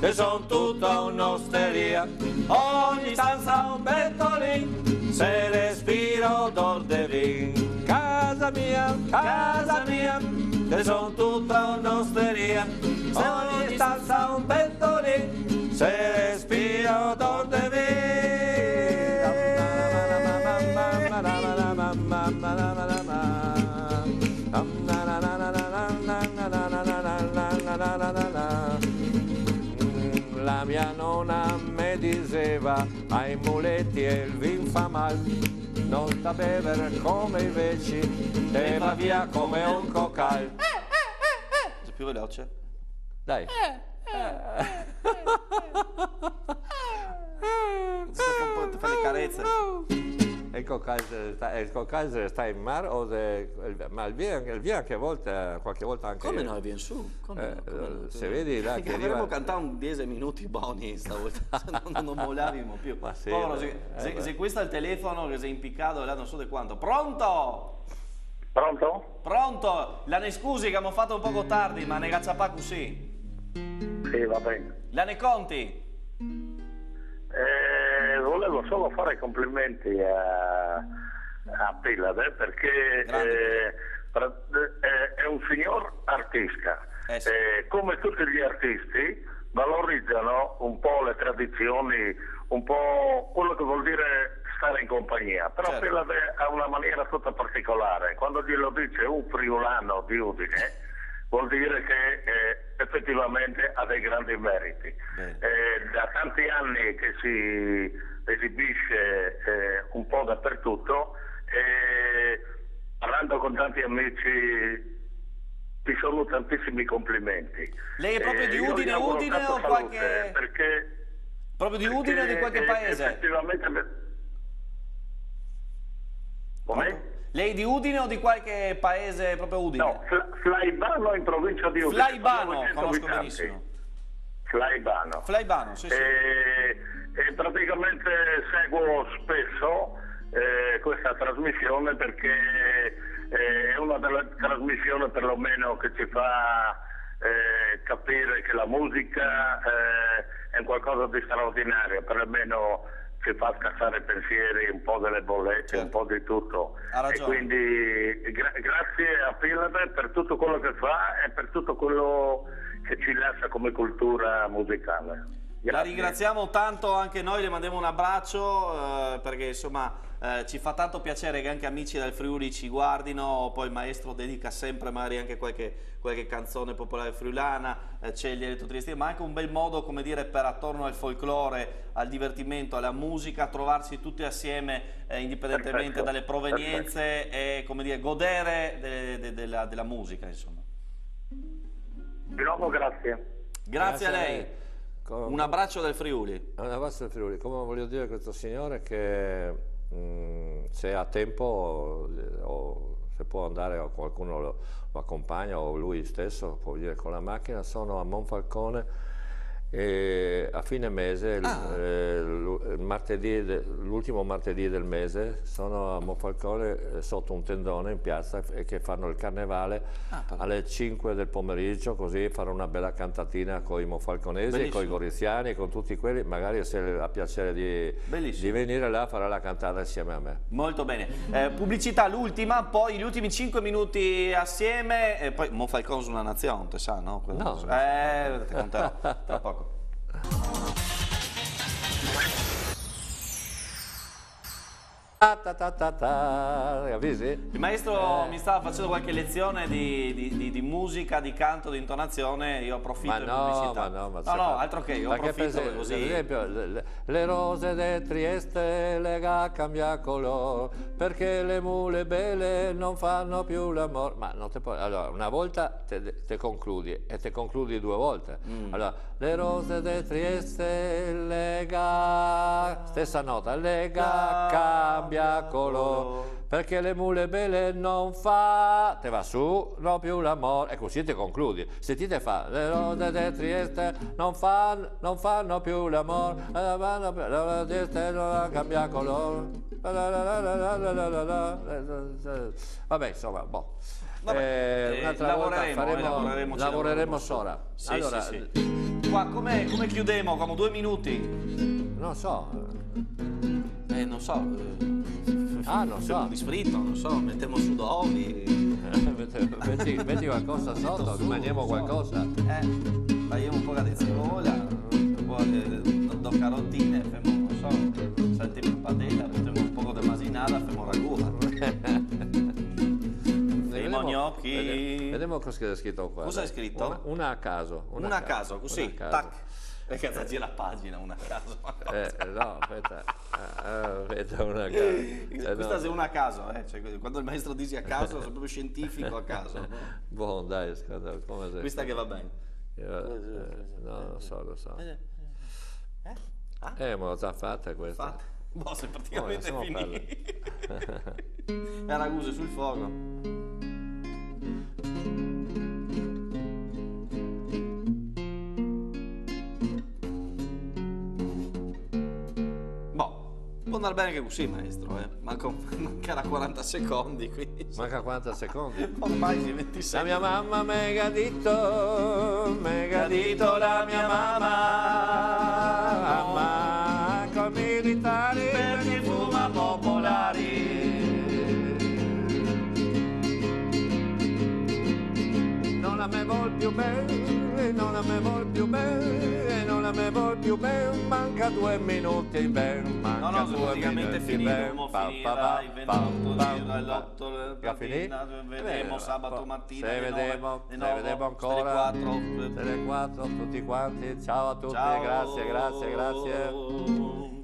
e son tutta un'osteria, ogni stanza un bettolin, se respiro odor de. Casa mia, casa mia, e son tutta un'osteria, ogni stanza un bettolin, se respiro odor de. La mia nonna me diceva ai muletti e il vin fa mal, non sta a bere come i veci, te va via come un cocal. Sei più veloce? Dai. *laughs* Ti fai le carezze. Il cocal, sta, il cocal sta in mar o de- ma il vino, il vino anche a volte, qualche volta anche... Come no, viene su? Come Eh, no, come no? se vedi là *laughs* che avremmo arriva... cantato un 10 minuti buoni stavolta, *laughs* non, non molavamo più. Ma sì, Povero, eh, se, eh, se, se questo è il telefono che si è impiccato là non so di quanto. Pronto? Pronto? Pronto? La ne scusi che abbiamo fatto un poco tardi, ma ne gacciapà così. Sì, va bene. La ne conti? Eh, volevo solo fare complimenti a, a Pilade perché eh, eh, è un signor artista. Eh, come tutti gli artisti valorizzano un po' le tradizioni, un po' quello che vuol dire stare in compagnia. Però Certo. Pilade ha una maniera tutta particolare. Quando glielo dice un friulano di Udine, vuol dire che eh, effettivamente ha dei grandi meriti. Eh, da tanti anni che si esibisce eh, un po' dappertutto e parlando con tanti amici ti sono tantissimi complimenti. Lei è proprio Eh, di Udine, Udine o qualche... Perché, Proprio di Udine o di qualche eh, paese? Effettivamente... Come? Lei di Udine o di qualche paese proprio Udine? No, Fla- Flaibano in provincia di Udine. Flaibano, Sono 900 conosco abitanti. benissimo. Flaibano. Flaibano, sì, sì. E, e praticamente seguo spesso eh, questa trasmissione perché eh, è una delle trasmissioni perlomeno che ci fa eh, capire che la musica eh, è qualcosa di straordinario, perlomeno ci fa scassare pensieri, un po' delle bollette, un po' di tutto. Certo. E quindi gra- grazie a Pilate per tutto quello che fa e per tutto quello che ci lascia come cultura musicale. La ringraziamo tanto anche noi, le mandiamo un abbraccio eh, perché insomma eh, ci fa tanto piacere che anche amici del Friuli ci guardino, poi il maestro dedica sempre magari anche qualche, qualche canzone popolare friulana, eh, c'è gli elettrotriestini, ma anche un bel modo come dire per attorno al folklore, al divertimento, alla musica, trovarsi tutti assieme eh, indipendentemente Perfetto, dalle provenienze e come dire godere de- de- della, della musica insomma. Di nuovo grazie. Grazie, a lei. Un abbraccio del Friuli. Un abbraccio del Friuli. Come voglio dire a questo signore che mm, se ha tempo eh, o se può andare o qualcuno lo, lo accompagna o lui stesso può venire con la macchina, sono a Monfalcone e a fine mese, Ah. eh, martedì l'ultimo martedì del mese, sono a Monfalcone eh, sotto un tendone in piazza e che fanno il carnevale Ah, alle 5 del pomeriggio, così farò una bella cantatina con i monfalconesi, con i goriziani, con tutti quelli, magari se ha piacere di, di venire là farà la cantata insieme a me. Molto bene. Eh, pubblicità l'ultima, poi gli ultimi 5 minuti assieme e poi Monfalcone su una nazione, te sa, no? Quello- No. Eh, te conterò tra poco. ハハハハ! Ta ta ta ta capisci? Il maestro Eh. mi stava facendo qualche lezione di, di- di- di musica, di canto, di intonazione, io approfitto Ma in no, pubblicità. ma no, ma no, no, altro che io approfitto esempio, così. per esempio, le, le- rose del Trieste lega cambia colore perché le mule belle non fanno più l'amore. Ma non te puoi. Allora, una volta te, te concludi e te concludi due volte. Mm. Allora, le rose del Trieste lega stessa nota, lega cambia abbiacolo perché le mule belle non fa, te va su, no più l'amore. Ecco, siete concludi. Sentite fa, le rose di Trieste non, fan, non fanno più l'amore, la mano la Trieste non cambia colore. Vabbè, insomma, boh. Vabbè, eh, un'altra volta faremo, lavoreremo, lavoreremo sopra. Sì, allora, sì, sì. Qua come, come chiudiamo? Come due minuti? Non so. Eh, non so. eh, Ah, non so. Di spritto, non so, mettiamo su d'oli. metti, metti qualcosa sotto su, mangiamo so. qualcosa Eh, tagliamo un po' di cipolla, un po' di do carotine, facciamo, non so, saltiamo in padella, mettiamo un po' di masinada, facciamo ragù. Facciamo gnocchi. Vediamo, vediamo cosa è scritto qua. Cosa è scritto? Una, una a caso. Una a caso, così, una a caso. tac. Perché cazzo la pagina, una caso. Eh, no, aspetta. Ah, aspetta, una a caso. Eh, Questa no. è una a caso, eh? cioè, quando il maestro dice a caso, sono proprio scientifico a caso. *laughs* Buon, dai, scusa, come sei? Questa che va bene. Eh, eh, no, lo so, lo so. Eh? Eh, ma l'ho già fatta questa. Fatta. Boh, sei praticamente Oh, finito. E raguse sul fuoco. Può andare bene anche così, maestro, eh. Manco, *laughs* mancherà 40 secondi, quindi... Manca 40 secondi. Ormai si 26. La mia mamma mega dito, mega dito la mia mamma, mamma con militari per fuma popolari. a me vuol più bene, non a me vuol più bene, non a me vuol più bene, manca due minuti in ben, manca no, no, due minuti in ben. Pa, pa, pa, il 28 pa, giro e l'8 del Pavina, vedremo sabato mattina se vedremo, se vedremo ancora, 4, le quattro, tutti quanti, ciao a tutti, ciao. grazie, grazie, grazie.